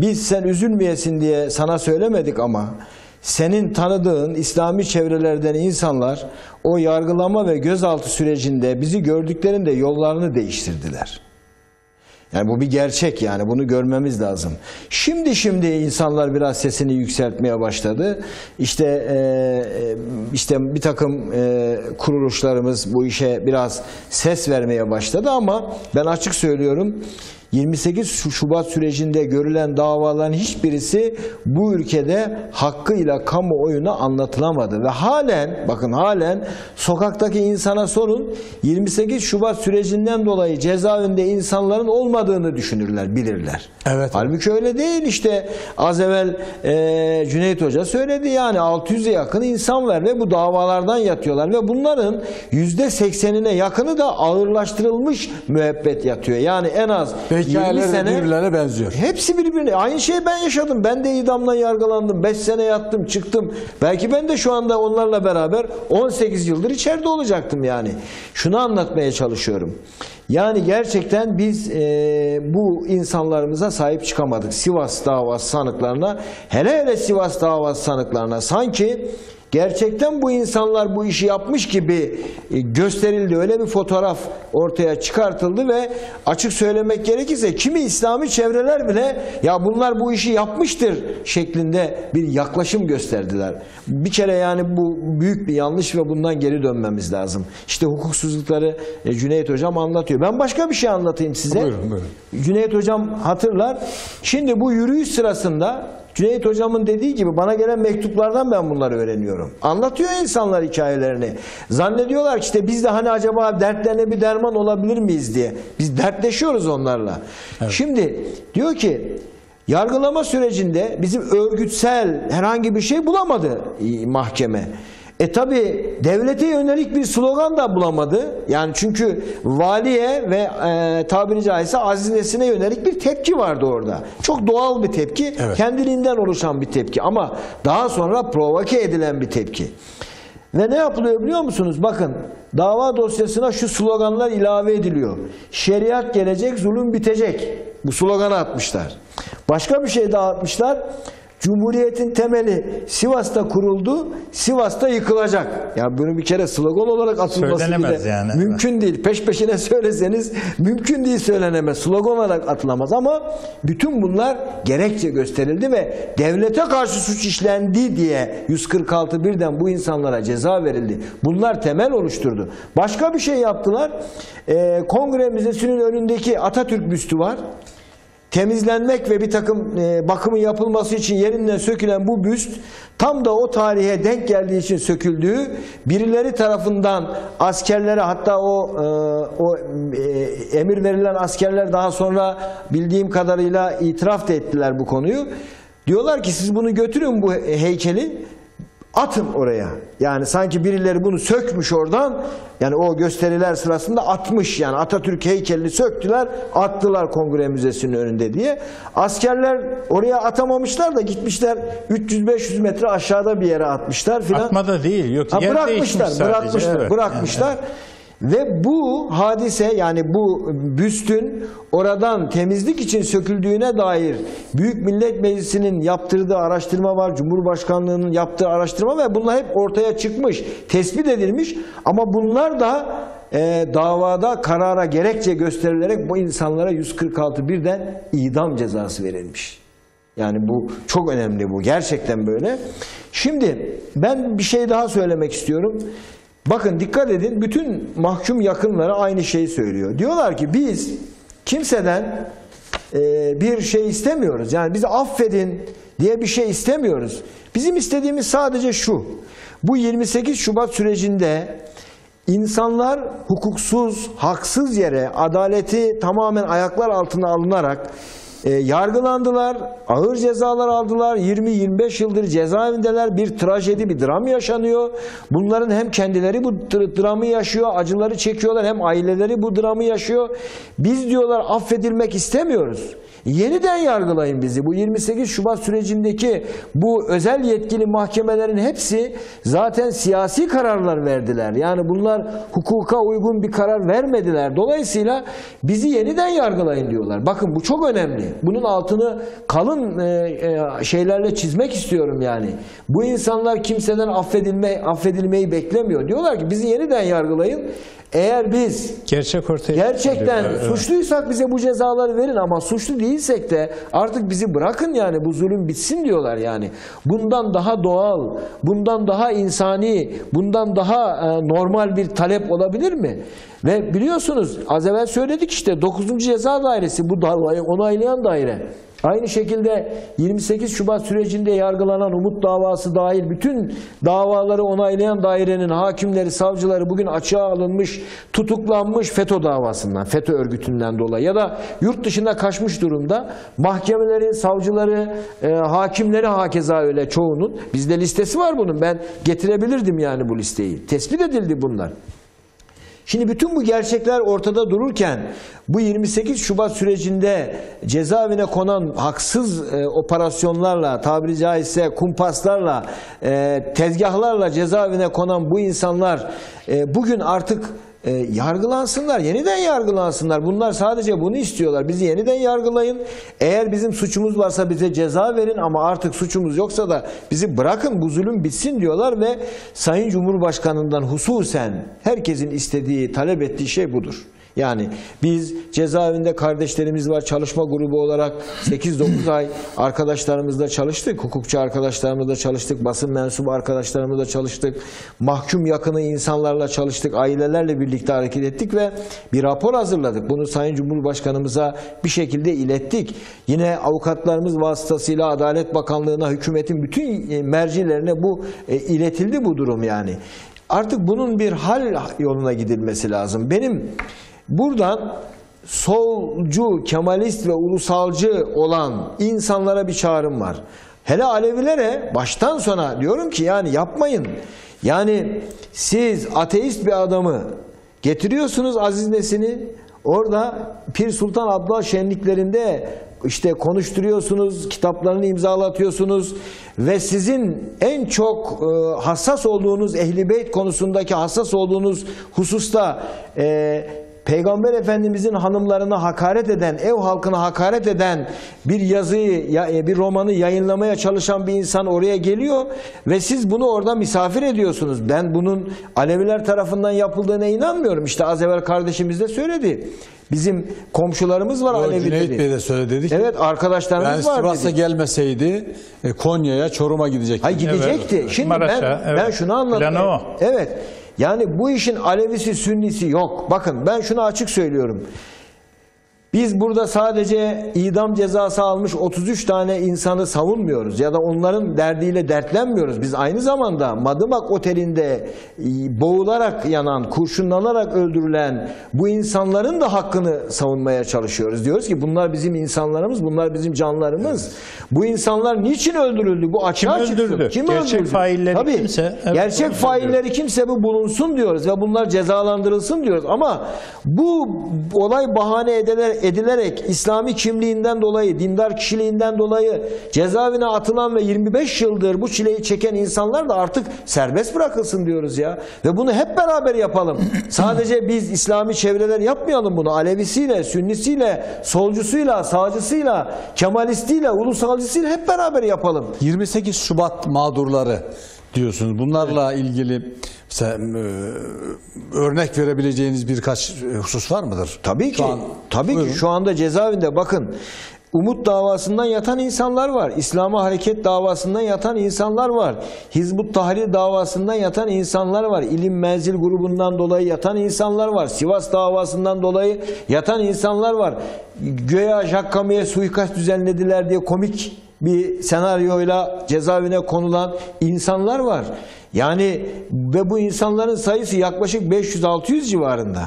biz sen üzülmeyesin diye sana söylemedik ama senin tanıdığın İslami çevrelerden insanlar o yargılama ve gözaltı sürecinde bizi gördüklerinde yollarını değiştirdiler. Yani bu bir gerçek yani bunu görmemiz lazım. Şimdi şimdi insanlar biraz sesini yükseltmeye başladı. İşte e, e, işte bir takım e, kuruluşlarımız bu işe biraz ses vermeye başladı ama ben açık söylüyorum 28 Şu- Şubat sürecinde görülen davaların hiçbirisi bu ülkede hakkıyla kamuoyuna anlatılamadı ve halen bakın halen sokaktaki insana sorun 28 Şubat sürecinden dolayı cezaevinde insanların olmadığını düşünürler, bilirler. Evet. Halbuki öyle değil işte az evvel e, Cüneyt Hoca söyledi yani 600'e yakın insan var ve bu davalardan yatıyorlar ve bunların %80'ine yakını da ağırlaştırılmış müebbet yatıyor. Yani en az Ve 20 hikayeler sene birbirlerine benziyor. Hepsi birbirine. Aynı şeyi ben yaşadım. Ben de idamla yargılandım. 5 sene yattım, çıktım. Belki ben de şu anda onlarla beraber 18 yıldır içeride olacaktım yani. Şunu anlatmaya çalışıyorum. Yani gerçekten biz e, bu insanlarımıza sahip çıkamadık. Sivas davası sanıklarına, hele hele Sivas davası sanıklarına sanki gerçekten bu insanlar bu işi yapmış gibi e, gösterildi. Öyle bir fotoğraf ortaya çıkartıldı ve açık söylemek gerekirse kimi İslami çevreler bile ya bunlar bu işi yapmıştır şeklinde bir yaklaşım gösterdiler. Bir kere yani bu büyük bir yanlış ve bundan geri dönmemiz lazım. İşte hukuksuzlukları e, Cüneyt Hocam anlatıyor. Ben başka bir şey anlatayım size. Buyurun, buyurun. Cüneyt Hocam hatırlar. Şimdi bu yürüyüş sırasında Cüneyt Hocam'ın dediği gibi bana gelen mektuplardan ben bunları öğreniyorum. Anlatıyor insanlar hikayelerini. Zannediyorlar ki işte biz de hani acaba dertlerine bir derman olabilir miyiz diye. Biz dertleşiyoruz onlarla. Şimdi diyor ki yargılama sürecinde bizim örgütsel herhangi bir şey bulamadı mahkeme. E tabi devlete yönelik bir slogan da bulamadı. Yani çünkü valiye ve e, tabiri caizse Aziz Nesin'e yönelik bir tepki vardı orada. Çok doğal bir tepki. Evet. Kendiliğinden oluşan bir tepki ama daha sonra provoke edilen bir tepki. Ve ne yapılıyor biliyor musunuz? Bakın dava dosyasına şu sloganlar ilave ediliyor. Şeriat gelecek, zulüm bitecek. Bu sloganı atmışlar. Başka bir şey daha atmışlar. Cumhuriyetin temeli Sivas'ta kuruldu, Sivas'ta yıkılacak. Ya bunu bir kere slogan olarak atılması Söylenemez bile yani. mümkün değil. Peş peşine söyleseniz mümkün değil söylenemez. Slogan olarak atılamaz ama bütün bunlar gerekçe gösterildi ve devlete karşı suç işlendi diye 146 birden bu insanlara ceza verildi. Bunlar temel oluşturdu. Başka bir şey yaptılar. Ee, Kongre Müzesi'nin önündeki Atatürk büstü var temizlenmek ve bir takım e, bakımı yapılması için yerinden sökülen bu büst tam da o tarihe denk geldiği için söküldüğü birileri tarafından askerlere hatta o e, o e, emir verilen askerler daha sonra bildiğim kadarıyla itiraf da ettiler bu konuyu. Diyorlar ki siz bunu götürün bu heykeli atın oraya. Yani sanki birileri bunu sökmüş oradan. Yani o gösteriler sırasında atmış yani Atatürk heykelini söktüler, attılar Kongre Müzesi'nin önünde diye. Askerler oraya atamamışlar da gitmişler 300-500 metre aşağıda bir yere atmışlar filan. Atma da değil. Yok, Ha, yer bırakmışlar, sadece. bırakmışlar, Evet, bırakmışlar. Ve bu hadise yani bu büstün oradan temizlik için söküldüğüne dair Büyük Millet Meclisi'nin yaptırdığı araştırma var, Cumhurbaşkanlığı'nın yaptığı araştırma ve bunlar hep ortaya çıkmış, tespit edilmiş ama bunlar da e, davada karara gerekçe gösterilerek bu insanlara 146 birden idam cezası verilmiş. Yani bu çok önemli bu. Gerçekten böyle. Şimdi ben bir şey daha söylemek istiyorum. Bakın dikkat edin. Bütün mahkum yakınları aynı şeyi söylüyor. Diyorlar ki biz kimseden e, bir şey istemiyoruz. Yani bizi affedin diye bir şey istemiyoruz. Bizim istediğimiz sadece şu. Bu 28 Şubat sürecinde İnsanlar hukuksuz, haksız yere adaleti tamamen ayaklar altına alınarak e, yargılandılar, ağır cezalar aldılar, 20-25 yıldır cezaevindeler, bir trajedi, bir dram yaşanıyor. Bunların hem kendileri bu dr- dramı yaşıyor, acıları çekiyorlar, hem aileleri bu dramı yaşıyor. Biz diyorlar affedilmek istemiyoruz. Yeniden yargılayın bizi. Bu 28 Şubat sürecindeki bu özel yetkili mahkemelerin hepsi zaten siyasi kararlar verdiler. Yani bunlar hukuka uygun bir karar vermediler. Dolayısıyla bizi yeniden yargılayın diyorlar. Bakın bu çok önemli. Bunun altını kalın e, e, şeylerle çizmek istiyorum yani. Bu insanlar kimseden affedilme, affedilmeyi beklemiyor. Diyorlar ki bizi yeniden yargılayın. Eğer biz Gerçek ortaya Gerçekten. Evet. suçluysak bize bu cezaları verin ama suçlu değilsek de artık bizi bırakın yani bu zulüm bitsin diyorlar yani. Bundan daha doğal, bundan daha insani, bundan daha e, normal bir talep olabilir mi? Ve biliyorsunuz az evvel söyledik işte 9. Ceza Dairesi bu davayı onaylayan daire. Aynı şekilde 28 Şubat sürecinde yargılanan Umut davası dahil bütün davaları onaylayan dairenin hakimleri, savcıları bugün açığa alınmış, tutuklanmış FETÖ davasından, FETÖ örgütünden dolayı ya da yurt dışına kaçmış durumda. Mahkemelerin, savcıları, e, hakimleri hakeza öyle çoğunun. Bizde listesi var bunun. Ben getirebilirdim yani bu listeyi. Tespit edildi bunlar. Şimdi bütün bu gerçekler ortada dururken bu 28 Şubat sürecinde cezaevine konan haksız e, operasyonlarla tabiri caizse kumpaslarla e, tezgahlarla cezaevine konan bu insanlar e, bugün artık e, yargılansınlar, yeniden yargılansınlar. Bunlar sadece bunu istiyorlar. Bizi yeniden yargılayın. Eğer bizim suçumuz varsa bize ceza verin ama artık suçumuz yoksa da bizi bırakın bu zulüm bitsin diyorlar ve Sayın Cumhurbaşkanı'ndan hususen herkesin istediği, talep ettiği şey budur. Yani biz cezaevinde kardeşlerimiz var çalışma grubu olarak 8-9 ay arkadaşlarımızla çalıştık. Hukukçu arkadaşlarımızla çalıştık. Basın mensubu arkadaşlarımızla çalıştık. Mahkum yakını insanlarla çalıştık. Ailelerle birlikte hareket ettik ve bir rapor hazırladık. Bunu Sayın Cumhurbaşkanımıza bir şekilde ilettik. Yine avukatlarımız vasıtasıyla Adalet Bakanlığı'na, hükümetin bütün e, mercilerine bu e, iletildi bu durum yani. Artık bunun bir hal yoluna gidilmesi lazım. Benim buradan solcu, kemalist ve ulusalcı olan insanlara bir çağrım var. Hele Alevilere baştan sona diyorum ki yani yapmayın. Yani siz ateist bir adamı getiriyorsunuz Aziz Nesin'i orada Pir Sultan Abdal şenliklerinde işte konuşturuyorsunuz, kitaplarını imzalatıyorsunuz ve sizin en çok e, hassas olduğunuz Ehli Beyt konusundaki hassas olduğunuz hususta e, Peygamber Efendimizin hanımlarına hakaret eden, ev halkına hakaret eden bir yazıyı, ya- e, bir romanı yayınlamaya çalışan bir insan oraya geliyor ve siz bunu orada misafir ediyorsunuz. Ben bunun Aleviler tarafından yapıldığına inanmıyorum. İşte az evvel kardeşimiz de söyledi. Bizim komşularımız var O Alevi Cüneyt dedi. Bey de söyledi dedi ki Evet ben arkadaşlarımız var Sivas'a dedi. gelmeseydi e, Konya'ya, Çorum'a gidecekti. Hayır gidecekti. Evet. Şimdi ben, evet. ben şunu o. Evet. Yani bu işin Alevisi, Sünnisi yok. Bakın ben şunu açık söylüyorum. Biz burada sadece idam cezası almış 33 tane insanı savunmuyoruz ya da onların derdiyle dertlenmiyoruz. Biz aynı zamanda Madımak Oteli'nde e, boğularak yanan, kurşunlanarak öldürülen bu insanların da hakkını savunmaya çalışıyoruz. Diyoruz ki bunlar bizim insanlarımız, bunlar bizim canlarımız. Bu insanlar niçin öldürüldü? Bu açığa Kim çıksın. öldürdü? Kim Gerçek öldürdü? failleri Tabii, kimse- evet, gerçek failleri kimse bu bulunsun diyoruz ve bunlar cezalandırılsın diyoruz. Ama bu olay bahane ediler, edilerek İslami kimliğinden dolayı, dindar kişiliğinden dolayı cezaevine atılan ve 25 yıldır bu çileyi çeken insanlar da artık serbest bırakılsın diyoruz ya. Ve bunu hep beraber yapalım. Sadece biz İslami çevreler yapmayalım bunu. Alevisiyle, Sünnisiyle, solcusuyla, sağcısıyla, Kemalistiyle, ulusalcısıyla hep beraber yapalım. 28 Şubat mağdurları diyorsunuz. Bunlarla ilgili mesela, e, örnek verebileceğiniz birkaç e, husus var mıdır? Tabii ki. Şu an- tabii Buyurun. ki şu anda cezaevinde bakın Umut davasından yatan insanlar var. İslam'a hareket davasından yatan insanlar var. Hizbut Tahrir davasından yatan insanlar var. İlim Menzil grubundan dolayı yatan insanlar var. Sivas davasından dolayı yatan insanlar var. Göya Jakkami'ye suikast düzenlediler diye komik bir senaryoyla cezaevine konulan insanlar var. Yani ve bu insanların sayısı yaklaşık 500-600 civarında.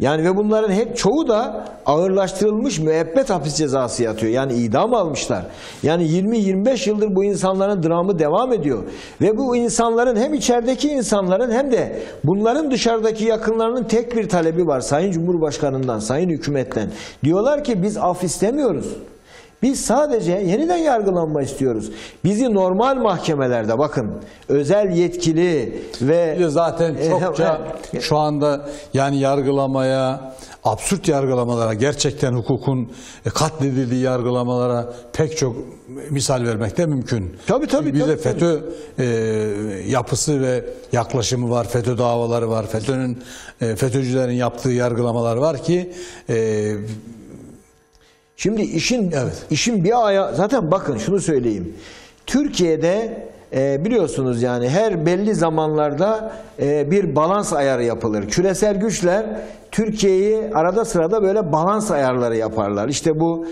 Yani ve bunların hep çoğu da ağırlaştırılmış müebbet hapis cezası yatıyor. Yani idam almışlar. Yani 20-25 yıldır bu insanların dramı devam ediyor. Ve bu insanların hem içerideki insanların hem de bunların dışarıdaki yakınlarının tek bir talebi var. Sayın Cumhurbaşkanı'ndan, Sayın Hükümet'ten. Diyorlar ki biz af istemiyoruz. Biz sadece yeniden yargılanma istiyoruz. Bizi normal mahkemelerde bakın özel yetkili ve zaten E, çokça şu anda yani yargılamaya, absürt yargılamalara, gerçekten hukukun e, katledildiği yargılamalara pek çok misal vermek de mümkün. Tabii, tabii, tabii, FETÖ e, yapısı ve yaklaşımı var, FETÖ davaları var, FETÖ'nün e, FETÖ'cülerin yaptığı yargılamalar var ki e, Şimdi işin işin bir aya zaten bakın şunu söyleyeyim. Türkiye'de e, biliyorsunuz yani her belli zamanlarda e, bir balans ayarı yapılır. Küresel güçler Türkiye'yi arada sırada böyle balans ayarları yaparlar. İşte bu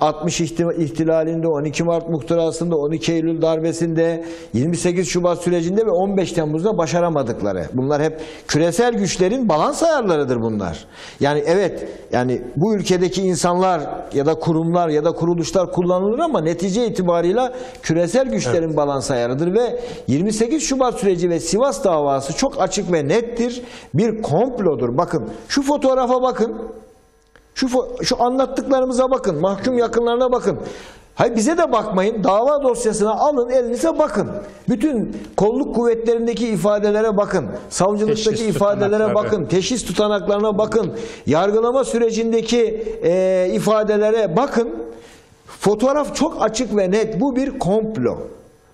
60 ihti- ihtilalinde, 12 Mart muhtırasında, 12 Eylül darbesinde, 28 Şubat sürecinde ve 15 Temmuz'da başaramadıkları. Bunlar hep küresel güçlerin balans ayarlarıdır bunlar. Yani evet yani bu ülkedeki insanlar ya da kurumlar ya da kuruluşlar kullanılır ama netice itibarıyla küresel güçlerin balans ayarıdır ve 28 Şubat süreci ve Sivas davası çok açık ve nettir. Bir komplodur. Bakın şu fotoğrafa bakın. Şu, şu anlattıklarımıza bakın. Mahkum yakınlarına bakın. Hayır bize de bakmayın. Dava dosyasına alın elinize bakın. Bütün kolluk kuvvetlerindeki ifadelere bakın. Savcılıktaki Teşhis ifadelere bakın. Teşhis tutanaklarına bakın. Yargılama sürecindeki e, ifadelere bakın. Fotoğraf çok açık ve net. Bu bir komplo.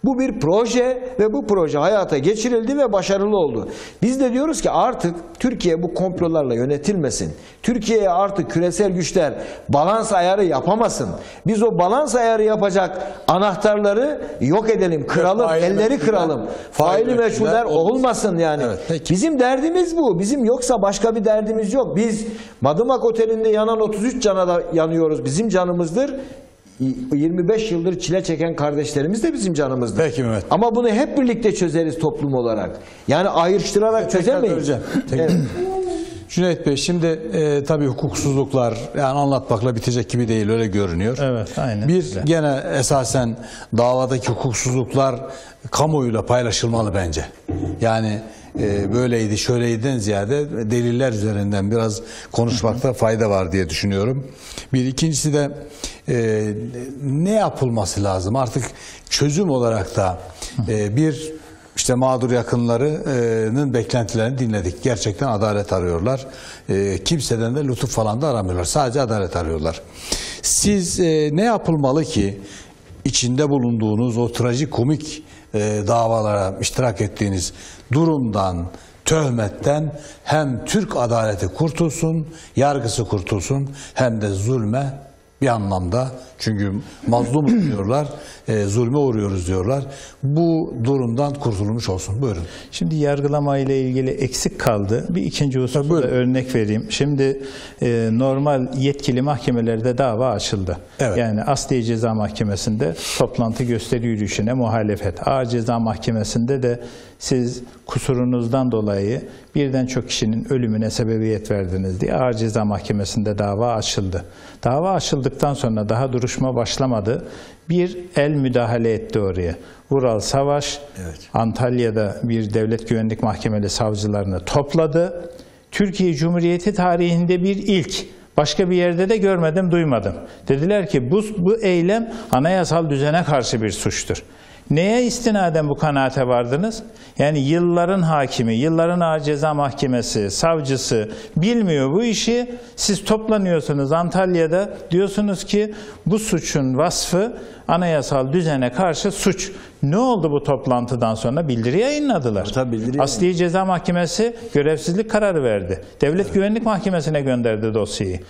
Bu bir proje ve bu proje hayata geçirildi ve başarılı oldu. Biz de diyoruz ki artık Türkiye bu komplolarla yönetilmesin. Türkiye'ye artık küresel güçler balans ayarı yapamasın. Biz o balans ayarı yapacak anahtarları yok edelim, kıralım, faili elleri kıralım. faili meçhuller olmasın. olmasın yani. Evet, peki. Bizim derdimiz bu. Bizim yoksa başka bir derdimiz yok. Biz Madımak Oteli'nde yanan 33 cana da yanıyoruz. Bizim canımızdır. 25 yıldır çile çeken kardeşlerimiz de bizim canımızdır. Peki Mehmet. Ama bunu hep birlikte çözeriz toplum olarak. Yani ayrıştırarak çözemeyiz. Evet. Cüneyt Bey şimdi e, tabii hukuksuzluklar yani anlatmakla bitecek gibi değil öyle görünüyor. Evet, aynen Bir öyle. gene esasen davadaki hukuksuzluklar kamuoyuyla paylaşılmalı bence. Yani e, böyleydi şöyleyden ziyade deliller üzerinden biraz konuşmakta fayda var diye düşünüyorum. Bir ikincisi de e, ne yapılması lazım artık çözüm olarak da e, bir işte mağdur yakınlarının beklentilerini dinledik. Gerçekten adalet arıyorlar. E, kimseden de lütuf falan da aramıyorlar. Sadece adalet arıyorlar. Siz e, ne yapılmalı ki içinde bulunduğunuz o trajikomik e, davalara iştirak ettiğiniz durumdan, töhmetten hem Türk adaleti kurtulsun, yargısı kurtulsun hem de zulme bir anlamda çünkü mazlum diyorlar, e, zulme uğruyoruz diyorlar. Bu durumdan kurtulmuş olsun. Buyurun. Şimdi yargılama ile ilgili eksik kaldı. Bir ikinci hususta buyurun. da örnek vereyim. Şimdi e, normal yetkili mahkemelerde dava açıldı. Evet. Yani Asliye Ceza Mahkemesi'nde toplantı gösteri yürüyüşüne muhalefet. Ağır Ceza Mahkemesi'nde de siz kusurunuzdan dolayı birden çok kişinin ölümüne sebebiyet verdiniz diye Ağır Ceza Mahkemesi'nde dava açıldı. Dava açıldıktan sonra daha duruşma başlamadı. Bir el müdahale etti oraya. Vural Savaş Antalya'da bir devlet güvenlik mahkemeli savcılarını topladı. Türkiye Cumhuriyeti tarihinde bir ilk. Başka bir yerde de görmedim, duymadım. Dediler ki bu, bu eylem anayasal düzene karşı bir suçtur. Neye istinaden bu kanaate vardınız? Yani yılların hakimi, yılların ağır ceza mahkemesi, savcısı bilmiyor bu işi. Siz toplanıyorsunuz Antalya'da diyorsunuz ki bu suçun vasfı anayasal düzene karşı suç. Ne oldu bu toplantıdan sonra? Bildiri yayınladılar. Tabii, bildiri Asliye Ceza Mahkemesi görevsizlik kararı verdi. Devlet Güvenlik Mahkemesi'ne gönderdi dosyayı.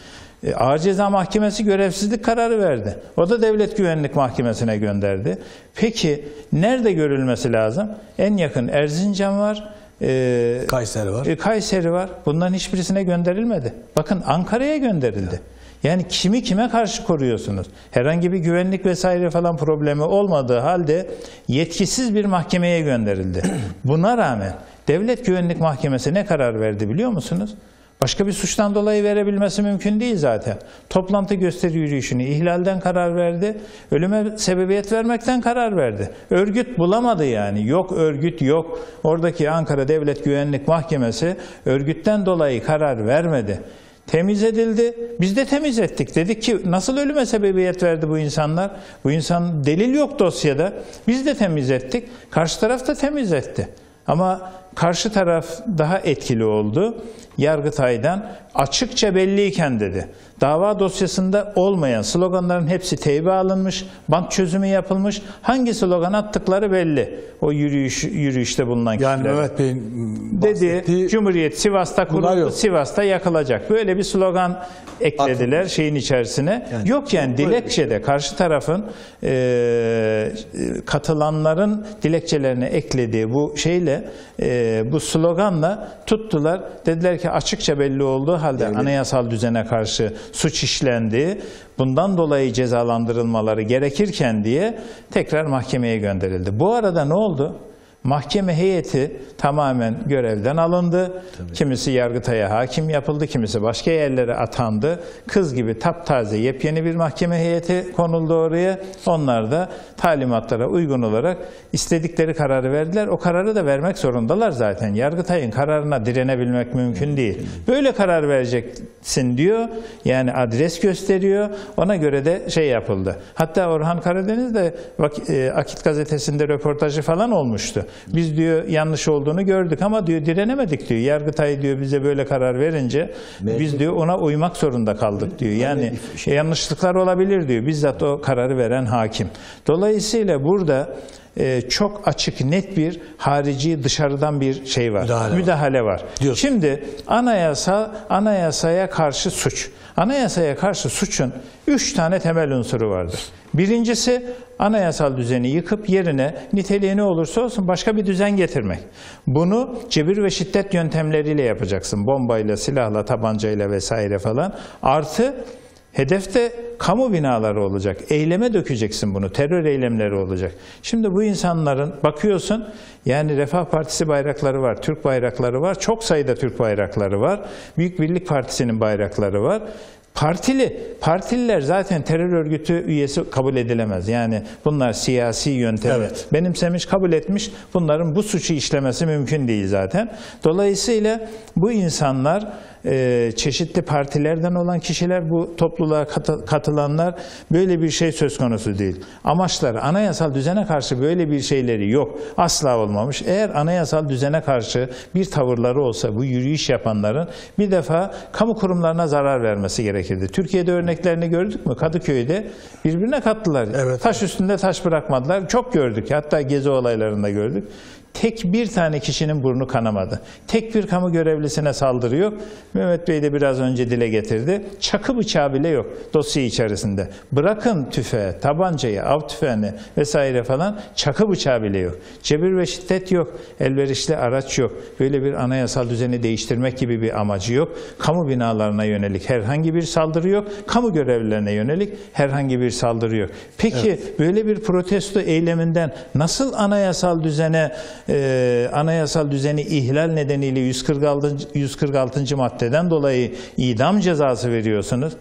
E, Ağır Ceza Mahkemesi görevsizlik kararı verdi. O da Devlet Güvenlik Mahkemesi'ne gönderdi. Peki nerede görülmesi lazım? En yakın Erzincan var. e, Kayseri var. e, Kayseri var. Bunların hiçbirisine gönderilmedi. Bakın Ankara'ya gönderildi. Yani kimi kime karşı koruyorsunuz? Herhangi bir güvenlik vesaire falan problemi olmadığı halde yetkisiz bir mahkemeye gönderildi. Buna rağmen Devlet Güvenlik Mahkemesi ne karar verdi biliyor musunuz? Başka bir suçtan dolayı verebilmesi mümkün değil zaten. Toplantı gösteri yürüyüşünü ihlalden karar verdi. Ölüme sebebiyet vermekten karar verdi. Örgüt bulamadı yani. Yok örgüt yok. Oradaki Ankara Devlet Güvenlik Mahkemesi örgütten dolayı karar vermedi. Temiz edildi. Biz de temiz ettik. Dedik ki nasıl ölüme sebebiyet verdi bu insanlar? Bu insan delil yok dosyada. Biz de temiz ettik. Karşı taraf da temiz etti. Ama karşı taraf daha etkili oldu. Yargıtay'dan açıkça belliyken dedi. Dava dosyasında olmayan sloganların hepsi teybe alınmış, bant çözümü yapılmış. Hangi slogan attıkları belli. O yürüyüş yürüyüşte bulunan Yani kişiler. Mehmet Bey'in Dedi Cumhuriyet Sivas'ta kuruldu. Sivas'ta yakılacak. Böyle bir slogan eklediler şeyin içerisine. yok yani dilekçede karşı tarafın e, katılanların dilekçelerine eklediği bu şeyle e, bu sloganla tuttular. Dediler ki açıkça belli olduğu halde anayasal düzene karşı suç işlendi. Bundan dolayı cezalandırılmaları gerekirken diye tekrar mahkemeye gönderildi. Bu arada ne oldu? Mahkeme heyeti tamamen görevden alındı. Kimisi Yargıtay'a hakim yapıldı, kimisi başka yerlere atandı. Kız gibi taptaze yepyeni bir mahkeme heyeti konuldu oraya. Onlar da talimatlara uygun olarak istedikleri kararı verdiler. O kararı da vermek zorundalar zaten. Yargıtay'ın kararına direnebilmek mümkün değil. Böyle karar vereceksin diyor. Yani adres gösteriyor. Ona göre de şey yapıldı. Hatta Orhan Karadeniz de e, Akit gazetesinde röportajı falan olmuştu. Biz diyor yanlış olduğunu gördük ama diyor direnemedik diyor. Yargıtay diyor bize böyle karar verince biz diyor ona uymak zorunda kaldık diyor. Yani yanlışlıklar olabilir diyor. Bizzat o kararı veren hakim. Dolayısıyla burada e, çok açık net bir harici dışarıdan bir şey var. Müdahale var. Müdahale var. Diyorsun. Şimdi anayasa anayasaya karşı suç. Anayasaya karşı suçun üç tane temel unsuru vardır. Birincisi anayasal düzeni yıkıp yerine niteliği ne olursa olsun başka bir düzen getirmek. Bunu cebir ve şiddet yöntemleriyle yapacaksın. Bombayla, silahla, tabancayla vesaire falan. Artı Hedefte kamu binaları olacak. Eyleme dökeceksin bunu. Terör eylemleri olacak. Şimdi bu insanların bakıyorsun yani Refah Partisi bayrakları var, Türk bayrakları var. Çok sayıda Türk bayrakları var. Büyük Birlik Partisi'nin bayrakları var. Partili, partililer zaten terör örgütü üyesi kabul edilemez. Yani bunlar siyasi yöntemi Evet. benimsemiş, kabul etmiş. Bunların bu suçu işlemesi mümkün değil zaten. Dolayısıyla bu insanlar e, çeşitli partilerden olan kişiler, bu topluluğa katı- katılanlar böyle bir şey söz konusu değil. Amaçları anayasal düzene karşı böyle bir şeyleri yok. Asla olmamış. Eğer anayasal düzene karşı bir tavırları olsa bu yürüyüş yapanların bir defa kamu kurumlarına zarar vermesi gerekirdi. Türkiye'de örneklerini gördük mü? Kadıköy'de birbirine kattılar. Evet. Taş üstünde taş bırakmadılar. Çok gördük. Hatta gezi olaylarında gördük. Tek bir tane kişinin burnu kanamadı. Tek bir kamu görevlisine saldırı yok. Mehmet Bey de biraz önce dile getirdi. Çakı bıçağı bile yok dosya içerisinde. Bırakın tüfeği, tabancayı, av tüfeğini vesaire falan çakı bıçağı bile yok. Cebir ve şiddet yok. Elverişli araç yok. Böyle bir anayasal düzeni değiştirmek gibi bir amacı yok. Kamu binalarına yönelik herhangi bir saldırı yok. Kamu görevlilerine yönelik herhangi bir saldırı yok. Peki böyle bir protesto eyleminden nasıl anayasal düzene e, anayasal düzeni ihlal nedeniyle 146. 146. maddeden dolayı idam cezası veriyorsunuz?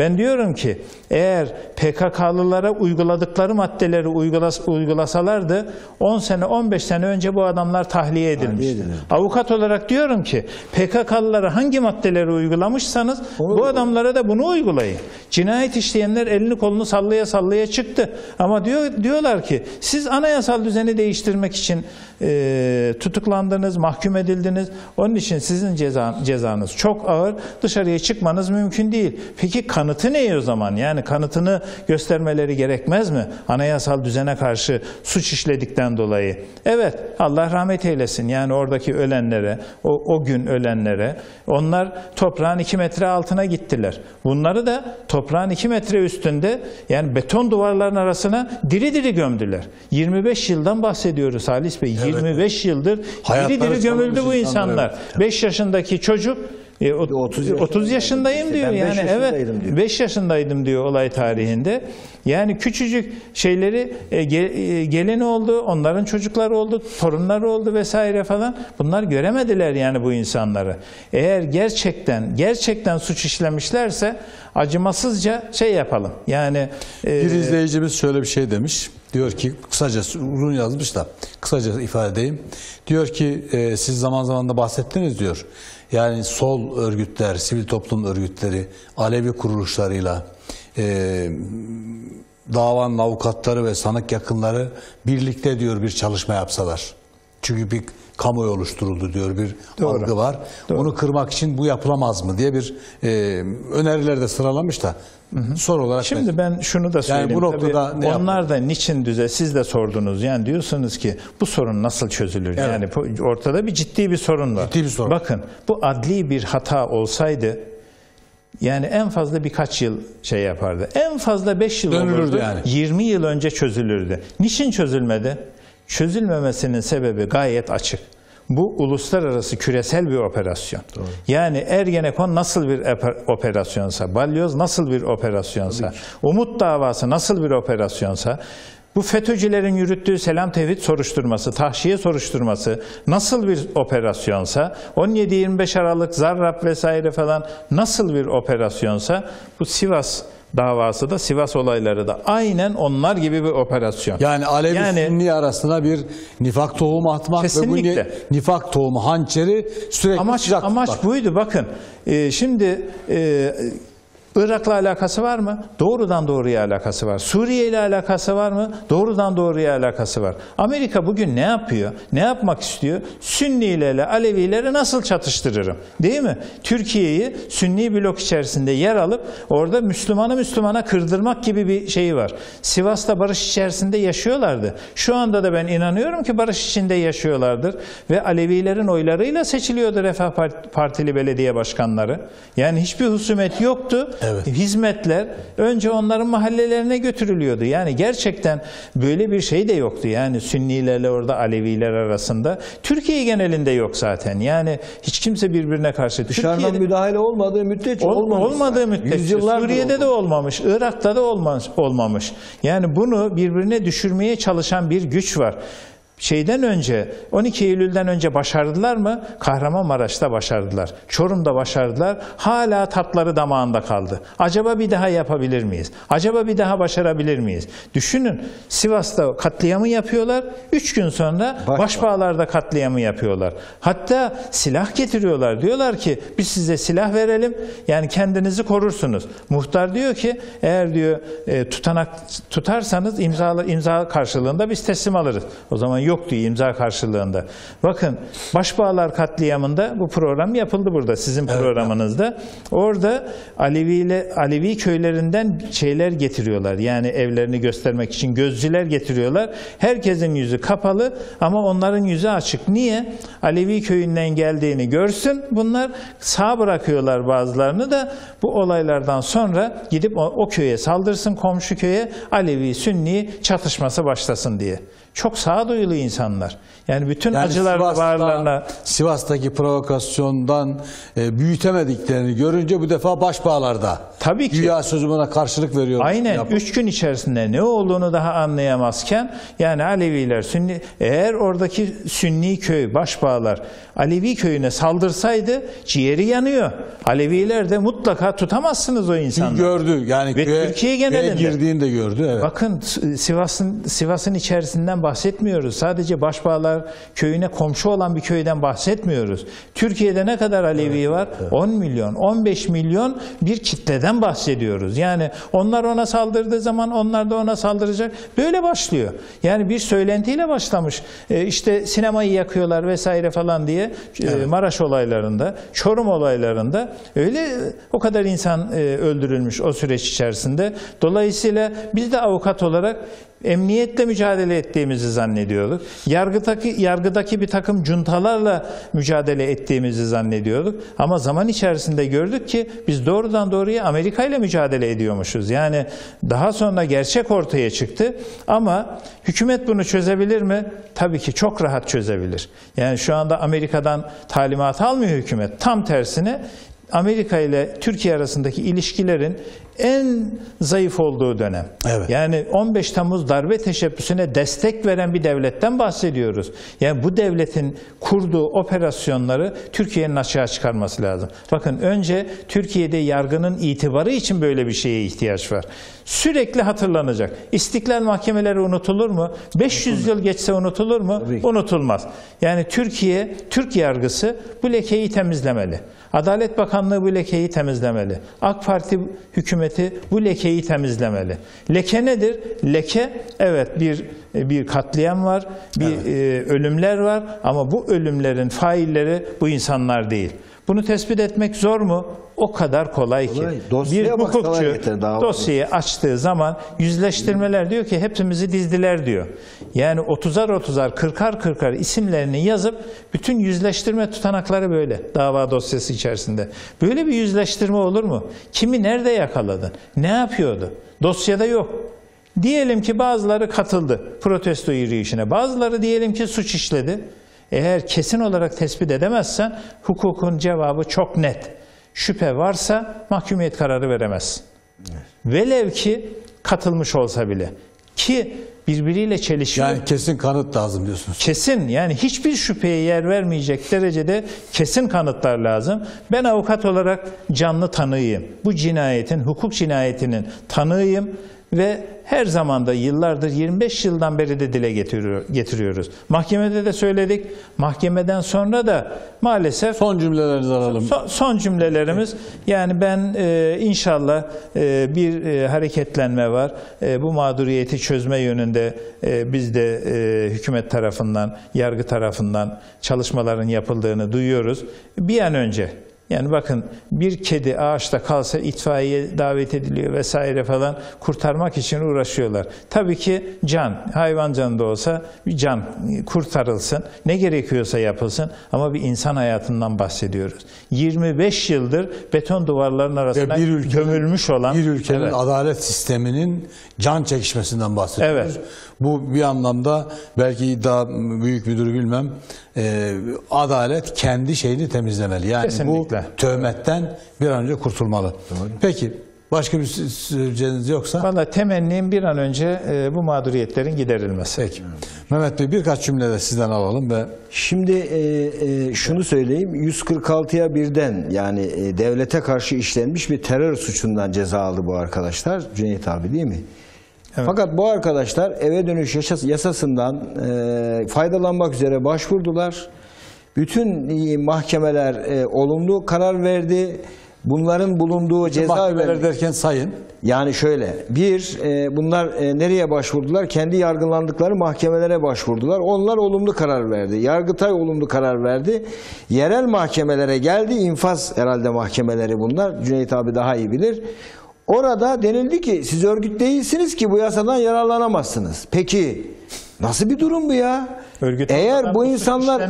Ben diyorum ki eğer PKK'lılara uyguladıkları maddeleri uygulas, uygulasalardı 10 sene 15 sene önce bu adamlar tahliye edilmiş. edilirdi. Avukat olarak diyorum ki PKK'lılara hangi maddeleri uygulamışsanız bu adamlara da bunu uygulayın. Cinayet işleyenler elini kolunu sallaya sallaya çıktı. Ama diyor diyorlar ki siz anayasal düzeni değiştirmek için e, tutuklandınız, mahkum edildiniz. Onun için sizin ceza, cezanız çok ağır. Dışarıya çıkmanız mümkün değil. Peki kanıtı ne o zaman? Yani kanıtını göstermeleri gerekmez mi? Anayasal düzene karşı suç işledikten dolayı. Evet, Allah rahmet eylesin. Yani oradaki ölenlere, o, o gün ölenlere, onlar toprağın iki metre altına gittiler. Bunları da toprağın iki metre üstünde, yani beton duvarların arasına diri diri gömdüler. 25 yıldan bahsediyoruz Halis Bey. 25 yıldır Hayatları diri diri gömüldü bu insanlar, insanlar. 5 yaşındaki çocuk e, o- 30 30 yaşındayım İşte diyor yani evet yaşındaydım diyor. 5 yaşındaydım diyor olay tarihinde. Yani küçücük şeyleri e, ge- e, geleni oldu, onların çocukları oldu, torunları oldu vesaire falan. Bunlar göremediler yani bu insanları. Eğer gerçekten gerçekten suç işlemişlerse acımasızca şey yapalım. Yani e, Bir izleyicimiz şöyle bir şey demiş. Diyor ki kısaca uzun yazmış da kısaca ifade edeyim. Diyor ki e, siz zaman zaman da bahsettiniz diyor. Yani sol örgütler, sivil toplum örgütleri, Alevi kuruluşlarıyla e, davanın avukatları ve sanık yakınları birlikte diyor bir çalışma yapsalar. Çünkü bir kamuoyu oluşturuldu diyor bir algı var. Onu kırmak için bu yapılamaz mı diye bir e, öneriler de sıralamış da soru olarak Şimdi ben şunu da söyleyeyim. bu noktada Tabii ne onlar da niçin düze siz de sordunuz. Yani diyorsunuz ki bu sorun nasıl çözülür? Evet. Yani ortada bir ciddi bir sorun var. Ciddi bir sorun. Bakın bu adli bir hata olsaydı yani en fazla birkaç yıl şey yapardı. En fazla 5 yıl Dönülürdü olurdu. yani. 20 yıl önce çözülürdü. Niçin çözülmedi? Çözülmemesinin sebebi gayet açık. Bu uluslararası küresel bir operasyon. Yani Ergenekon nasıl bir operasyonsa, Balyoz nasıl bir operasyonsa, Umut davası nasıl bir operasyonsa Bu FETÖ'cülerin yürüttüğü selam tevhid soruşturması, tahşiye soruşturması nasıl bir operasyonsa, 17-25 Aralık Zarrab vesaire falan nasıl bir operasyonsa bu Sivas davası da Sivas olayları da aynen onlar gibi bir operasyon. Yani Alevi Yani- Sünni arasında bir nifak tohumu atmak ve bu Kesinlikle. ni- nifak tohumu hançeri sürekli Amaç sıcak amaç tutmak. buydu. Bakın e, şimdi e, Irak'la alakası var mı? Doğrudan doğruya alakası var. Suriye ile alakası var mı? Doğrudan doğruya alakası var. Amerika bugün ne yapıyor? Ne yapmak istiyor? Sünnilerle Alevileri nasıl çatıştırırım? Değil mi? Türkiye'yi Sünni blok içerisinde yer alıp orada Müslümanı Müslümana kırdırmak gibi bir şeyi var. Sivas'ta barış içerisinde yaşıyorlardı. Şu anda da ben inanıyorum ki barış içinde yaşıyorlardır ve Alevilerin oylarıyla seçiliyordu Refah Part- Partili belediye başkanları. Yani hiçbir husumet yoktu. Evet. Hizmetler önce onların mahallelerine götürülüyordu. Yani gerçekten böyle bir şey de yoktu. Yani Sünnilerle orada Aleviler arasında. Türkiye genelinde yok zaten. Yani hiç kimse birbirine karşı. Dışarıdan Türkiye'de- müdahale olmadığı müddetçe Ol- olmamış. olmadığı zaten. müddetçe Suriye'de olmamış. de olmamış, Irak'ta da olmamış, olmamış. Yani bunu birbirine düşürmeye çalışan bir güç var. Şeyden önce 12 Eylül'den önce başardılar mı? Kahramanmaraş'ta başardılar. Çorum'da başardılar. Hala tatları damağında kaldı. Acaba bir daha yapabilir miyiz? Acaba bir daha başarabilir miyiz? Düşünün Sivas'ta katliamı yapıyorlar. 3 gün sonra Başbağ. Başbağlar'da katliamı yapıyorlar. Hatta silah getiriyorlar. Diyorlar ki biz size silah verelim. Yani kendinizi korursunuz. Muhtar diyor ki eğer diyor e, tutanak tutarsanız imza imza karşılığında biz teslim alırız. O zaman yok diyor imza karşılığında. Bakın Başbağlar katliamında bu program yapıldı burada sizin programınızda. Orada Alevi ile Alevi köylerinden şeyler getiriyorlar. Yani evlerini göstermek için gözcüler getiriyorlar. Herkesin yüzü kapalı ama onların yüzü açık. Niye? Alevi köyünden geldiğini görsün. Bunlar sağ bırakıyorlar bazılarını da bu olaylardan sonra gidip o, o köye saldırsın komşu köye Alevi Sünni çatışması başlasın diye. Çok sağduyulu insanlar. Yani bütün Yani acılar Sivas'ta- bağırlarına Sivas'taki provokasyondan e, büyütemediklerini görünce bu defa başbağlarda. Tabii ki. Güya sözüme karşılık veriyor. Aynen. Üç gün içerisinde ne olduğunu daha anlayamazken yani Aleviler, Sünni, eğer oradaki Sünni köy, başbağlar Alevi köyüne saldırsaydı ciğeri yanıyor. Aleviler de mutlaka tutamazsınız o insanları. gördü. Yani Ve köye, Türkiye köye genelinde. girdiğini de gördü. Evet. Bakın Sivas'ın Sivas'ın içerisinden bahsetmiyoruz. Sadece Başbağlar köyüne komşu olan bir köyden bahsetmiyoruz. Türkiye'de ne kadar Alevi var? 10 milyon, 15 milyon bir kitleden bahsediyoruz. Yani onlar ona saldırdığı zaman onlar da ona saldıracak. Böyle başlıyor. Yani bir söylentiyle başlamış. E, işte sinemayı yakıyorlar vesaire falan diye e, Maraş olaylarında, Çorum olaylarında öyle o kadar insan e, öldürülmüş o süreç içerisinde. Dolayısıyla biz de avukat olarak emniyetle mücadele ettiğimizi zannediyorduk. Yargıdaki yargıdaki bir takım cuntalarla mücadele ettiğimizi zannediyorduk. Ama zaman içerisinde gördük ki biz doğrudan doğruya Amerika ile mücadele ediyormuşuz. Yani daha sonra gerçek ortaya çıktı. Ama hükümet bunu çözebilir mi? Tabii ki çok rahat çözebilir. Yani şu anda Amerika'dan talimat almıyor hükümet. Tam tersine Amerika ile Türkiye arasındaki ilişkilerin en zayıf olduğu dönem. Evet. Yani 15 Temmuz darbe teşebbüsüne destek veren bir devletten bahsediyoruz. Yani bu devletin kurduğu operasyonları Türkiye'nin açığa çıkarması lazım. Bakın önce Türkiye'de yargının itibarı için böyle bir şeye ihtiyaç var. Sürekli hatırlanacak. İstiklal mahkemeleri unutulur mu? 500 yıl geçse unutulur mu? Unutulmaz. Yani Türkiye, Türk yargısı bu lekeyi temizlemeli. Adalet Bakanlığı bu lekeyi temizlemeli. AK Parti hükümeti bu lekeyi temizlemeli. Leke nedir? Leke evet bir bir katliam var, bir e, ölümler var ama bu ölümlerin failleri bu insanlar değil. Bunu tespit etmek zor mu? O kadar kolay ki. Dosyaya bir hukukçu dosyayı açtığı zaman yüzleştirmeler diyor ki hepimizi dizdiler diyor. Yani 30'ar 30'ar 40'ar 40'ar isimlerini yazıp bütün yüzleştirme tutanakları böyle dava dosyası içerisinde. Böyle bir yüzleştirme olur mu? Kimi nerede yakaladın? Ne yapıyordu? Dosyada yok. Diyelim ki bazıları katıldı protesto yürüyüşüne. Bazıları diyelim ki suç işledi. Eğer kesin olarak tespit edemezsen hukukun cevabı çok net. Şüphe varsa mahkumiyet kararı veremezsin. Velev ki katılmış olsa bile. ki birbiriyle çelişiyor. Yani kesin kanıt lazım diyorsunuz. Kesin yani hiçbir şüpheye yer vermeyecek derecede kesin kanıtlar lazım. Ben avukat olarak canlı tanığıyım. Bu cinayetin, hukuk cinayetinin tanığıyım ve her zaman da yıllardır 25 yıldan beri de dile getiriyor, getiriyoruz. Mahkemede de söyledik. Mahkemeden sonra da maalesef Son cümlelerinizi alalım. Son, son cümlelerimiz yani ben e, inşallah e, bir e, hareketlenme var. E, bu mağduriyeti çözme yönünde e, biz de e, hükümet tarafından, yargı tarafından çalışmaların yapıldığını duyuyoruz. Bir an önce yani bakın bir kedi ağaçta kalsa itfaiye davet ediliyor vesaire falan kurtarmak için uğraşıyorlar. Tabii ki can, hayvan canı da olsa bir can kurtarılsın. Ne gerekiyorsa yapılsın ama bir insan hayatından bahsediyoruz. 25 yıldır beton duvarların arasına Ve bir ülkenin, gömülmüş olan bir ülkenin Evet. adalet sisteminin can çekişmesinden bahsediyoruz. Evet. Bu bir anlamda belki daha büyük müdür bilmem e, adalet kendi şeyini temizlemeli. Yani Kesinlikle. bu töhmetten bir an önce kurtulmalı. Peki başka bir söyleyeceğiniz yoksa? Valla temennim bir an önce e, bu mağduriyetlerin giderilmesi. Peki. Mehmet Bey birkaç cümle de sizden alalım ve Şimdi e, e, şunu söyleyeyim 146'ya birden yani e, devlete karşı işlenmiş bir terör suçundan ceza aldı bu arkadaşlar Cüneyt abi değil mi? Fakat bu arkadaşlar eve dönüş yasasından e, faydalanmak üzere başvurdular. Bütün mahkemeler e, olumlu karar verdi. Bunların bulunduğu mahkemeler cezaevleri derken sayın. yani şöyle, bir, e, bunlar e, nereye başvurdular? Kendi yargılandıkları mahkemelere başvurdular. Onlar olumlu karar verdi. Yargıtay olumlu karar verdi. Yerel mahkemelere geldi. infaz herhalde mahkemeleri bunlar. Cüneyt abi daha iyi bilir. Orada denildi ki siz örgüt değilsiniz ki bu yasadan yararlanamazsınız. Peki nasıl bir durum bu ya? Örgüt Eğer bu suç insanlar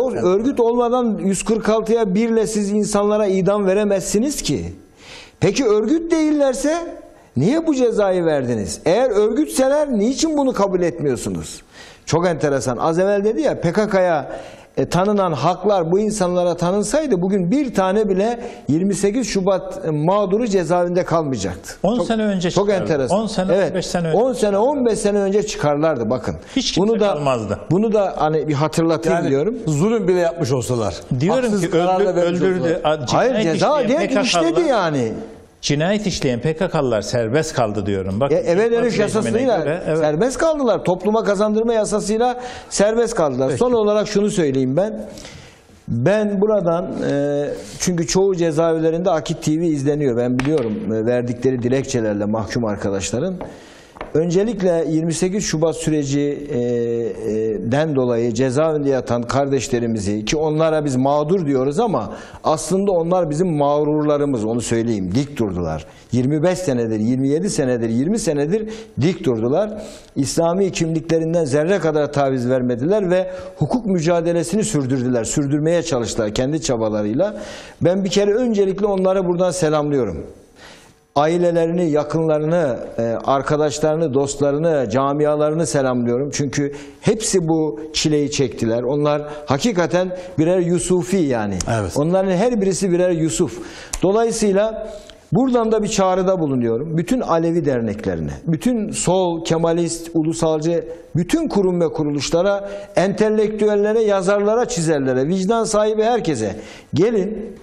o örgüt olmadan 146'ya birle siz insanlara idam veremezsiniz ki. Peki örgüt değillerse niye bu cezayı verdiniz? Eğer örgütseler niçin bunu kabul etmiyorsunuz? Çok enteresan. Az evvel dedi ya PKK'ya e, tanınan haklar bu insanlara tanınsaydı bugün bir tane bile 28 Şubat e, mağduru cezaevinde kalmayacaktı. 10 Çok- sene önce Çok çıkardı. enteresan. 10 sene, evet. 15 sene önce 10 sene 15 sene önce çıkarlardı bakın. Hiç kimse bunu da kalmazdı. bunu da hani bir hatırlatayım Yani diyorum. zulüm bile yapmış olsalar. Diyorum haksız ki öldü, öldürdü. Hayır ceza diye işledi yani. Cinayet işleyen PKK'lılar serbest kaldı diyorum. Bak, E, eve dönüş yasasıyla göre, evet. serbest kaldılar. Topluma kazandırma yasasıyla serbest kaldılar. Son olarak şunu söyleyeyim ben. Ben buradan e, çünkü çoğu cezaevlerinde Akit TV izleniyor. Ben biliyorum e, verdikleri dilekçelerle mahkum arkadaşların. Öncelikle 28 Şubat sürecinden dolayı cezaevinde yatan kardeşlerimizi ki onlara biz mağdur diyoruz ama aslında onlar bizim mağrurlarımız onu söyleyeyim. Dik durdular. 25 senedir, 27 senedir, 20 senedir dik durdular. İslami kimliklerinden zerre kadar taviz vermediler ve hukuk mücadelesini sürdürdüler. Sürdürmeye çalıştılar kendi çabalarıyla. Ben bir kere öncelikle onları buradan selamlıyorum ailelerini, yakınlarını, e, arkadaşlarını, dostlarını, camialarını selamlıyorum. Çünkü hepsi bu çileyi çektiler. Onlar hakikaten birer Yusufi yani. Evet. Onların her birisi birer Yusuf. Dolayısıyla buradan da bir çağrıda bulunuyorum. Bütün Alevi derneklerine, bütün sol, Kemalist, ulusalcı, bütün kurum ve kuruluşlara, entelektüellere, yazarlara, çizerlere, vicdan sahibi herkese gelin.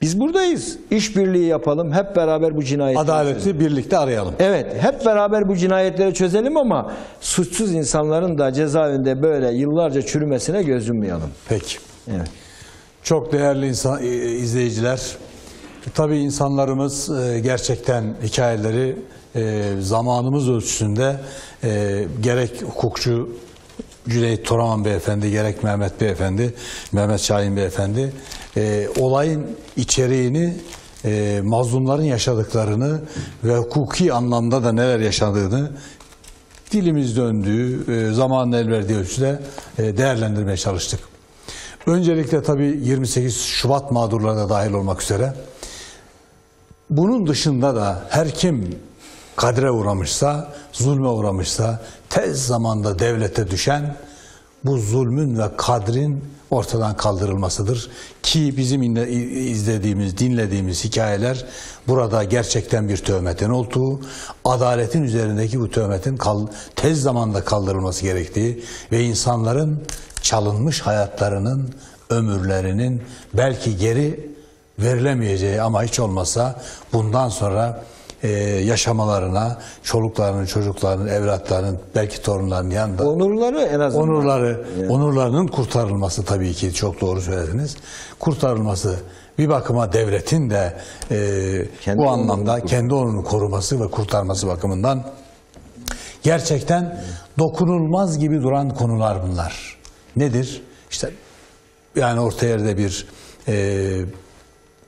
Biz buradayız. İşbirliği yapalım. Hep beraber bu cinayetleri çözelim. Adaleti birlikte arayalım. Evet, hep beraber bu cinayetleri çözelim ama suçsuz insanların da cezaevinde böyle yıllarca çürümesine göz yummayalım. Peki. Evet. Çok değerli insan, e, izleyiciler. Tabii insanlarımız e, gerçekten hikayeleri e, zamanımız ölçüsünde gerek hukukçu Cüneyt Toraman Beyefendi, gerek Mehmet Beyefendi, Mehmet Şahin Beyefendi e, olayın içeriğini, e, mazlumların yaşadıklarını ve hukuki anlamda da neler yaşadığını dilimiz döndüğü, e, zamanın el verdiği ölçüde e, değerlendirmeye çalıştık. Öncelikle tabii 28 Şubat mağdurları da dahil olmak üzere bunun dışında da her kim kadre uğramışsa, zulme uğramışsa tez zamanda devlete düşen bu zulmün ve kadrin ortadan kaldırılmasıdır. Ki bizim izlediğimiz, dinlediğimiz hikayeler burada gerçekten bir töhmetin olduğu, adaletin üzerindeki bu töhmetin kal- tez zamanda kaldırılması gerektiği ve insanların çalınmış hayatlarının, ömürlerinin belki geri verilemeyeceği ama hiç olmazsa bundan sonra e, yaşamalarına, çoluklarının, çocuklarının, evlatlarının, belki torunlarının yanında Onurları en azından. onurları, onurlarının kurtarılması tabii ki çok doğru söylediniz. Kurtarılması bir bakıma devletin de e, Kendi bu onurunu anlamda kur- kendi onurunu koruması ve kurtarması bakımından gerçekten dokunulmaz gibi duran konular bunlar. Nedir? İşte yani orta yerde bir e,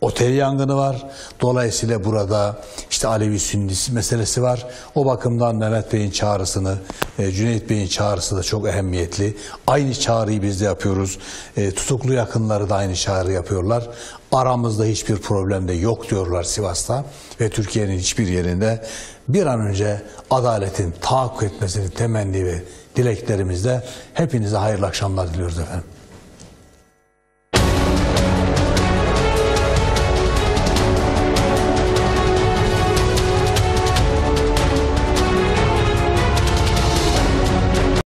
otel yangını var. Dolayısıyla burada işte Alevi Sünnisi meselesi var. O bakımdan Mehmet Bey'in çağrısını, e, Cüneyt Bey'in çağrısı da çok ehemmiyetli. Aynı çağrıyı biz de yapıyoruz. E, tutuklu yakınları da aynı çağrı yapıyorlar. Aramızda hiçbir problem de yok diyorlar Sivas'ta ve Türkiye'nin hiçbir yerinde. Bir an önce adaletin tahakkuk etmesini temenni ve dileklerimizle hepinize hayırlı akşamlar diliyoruz efendim.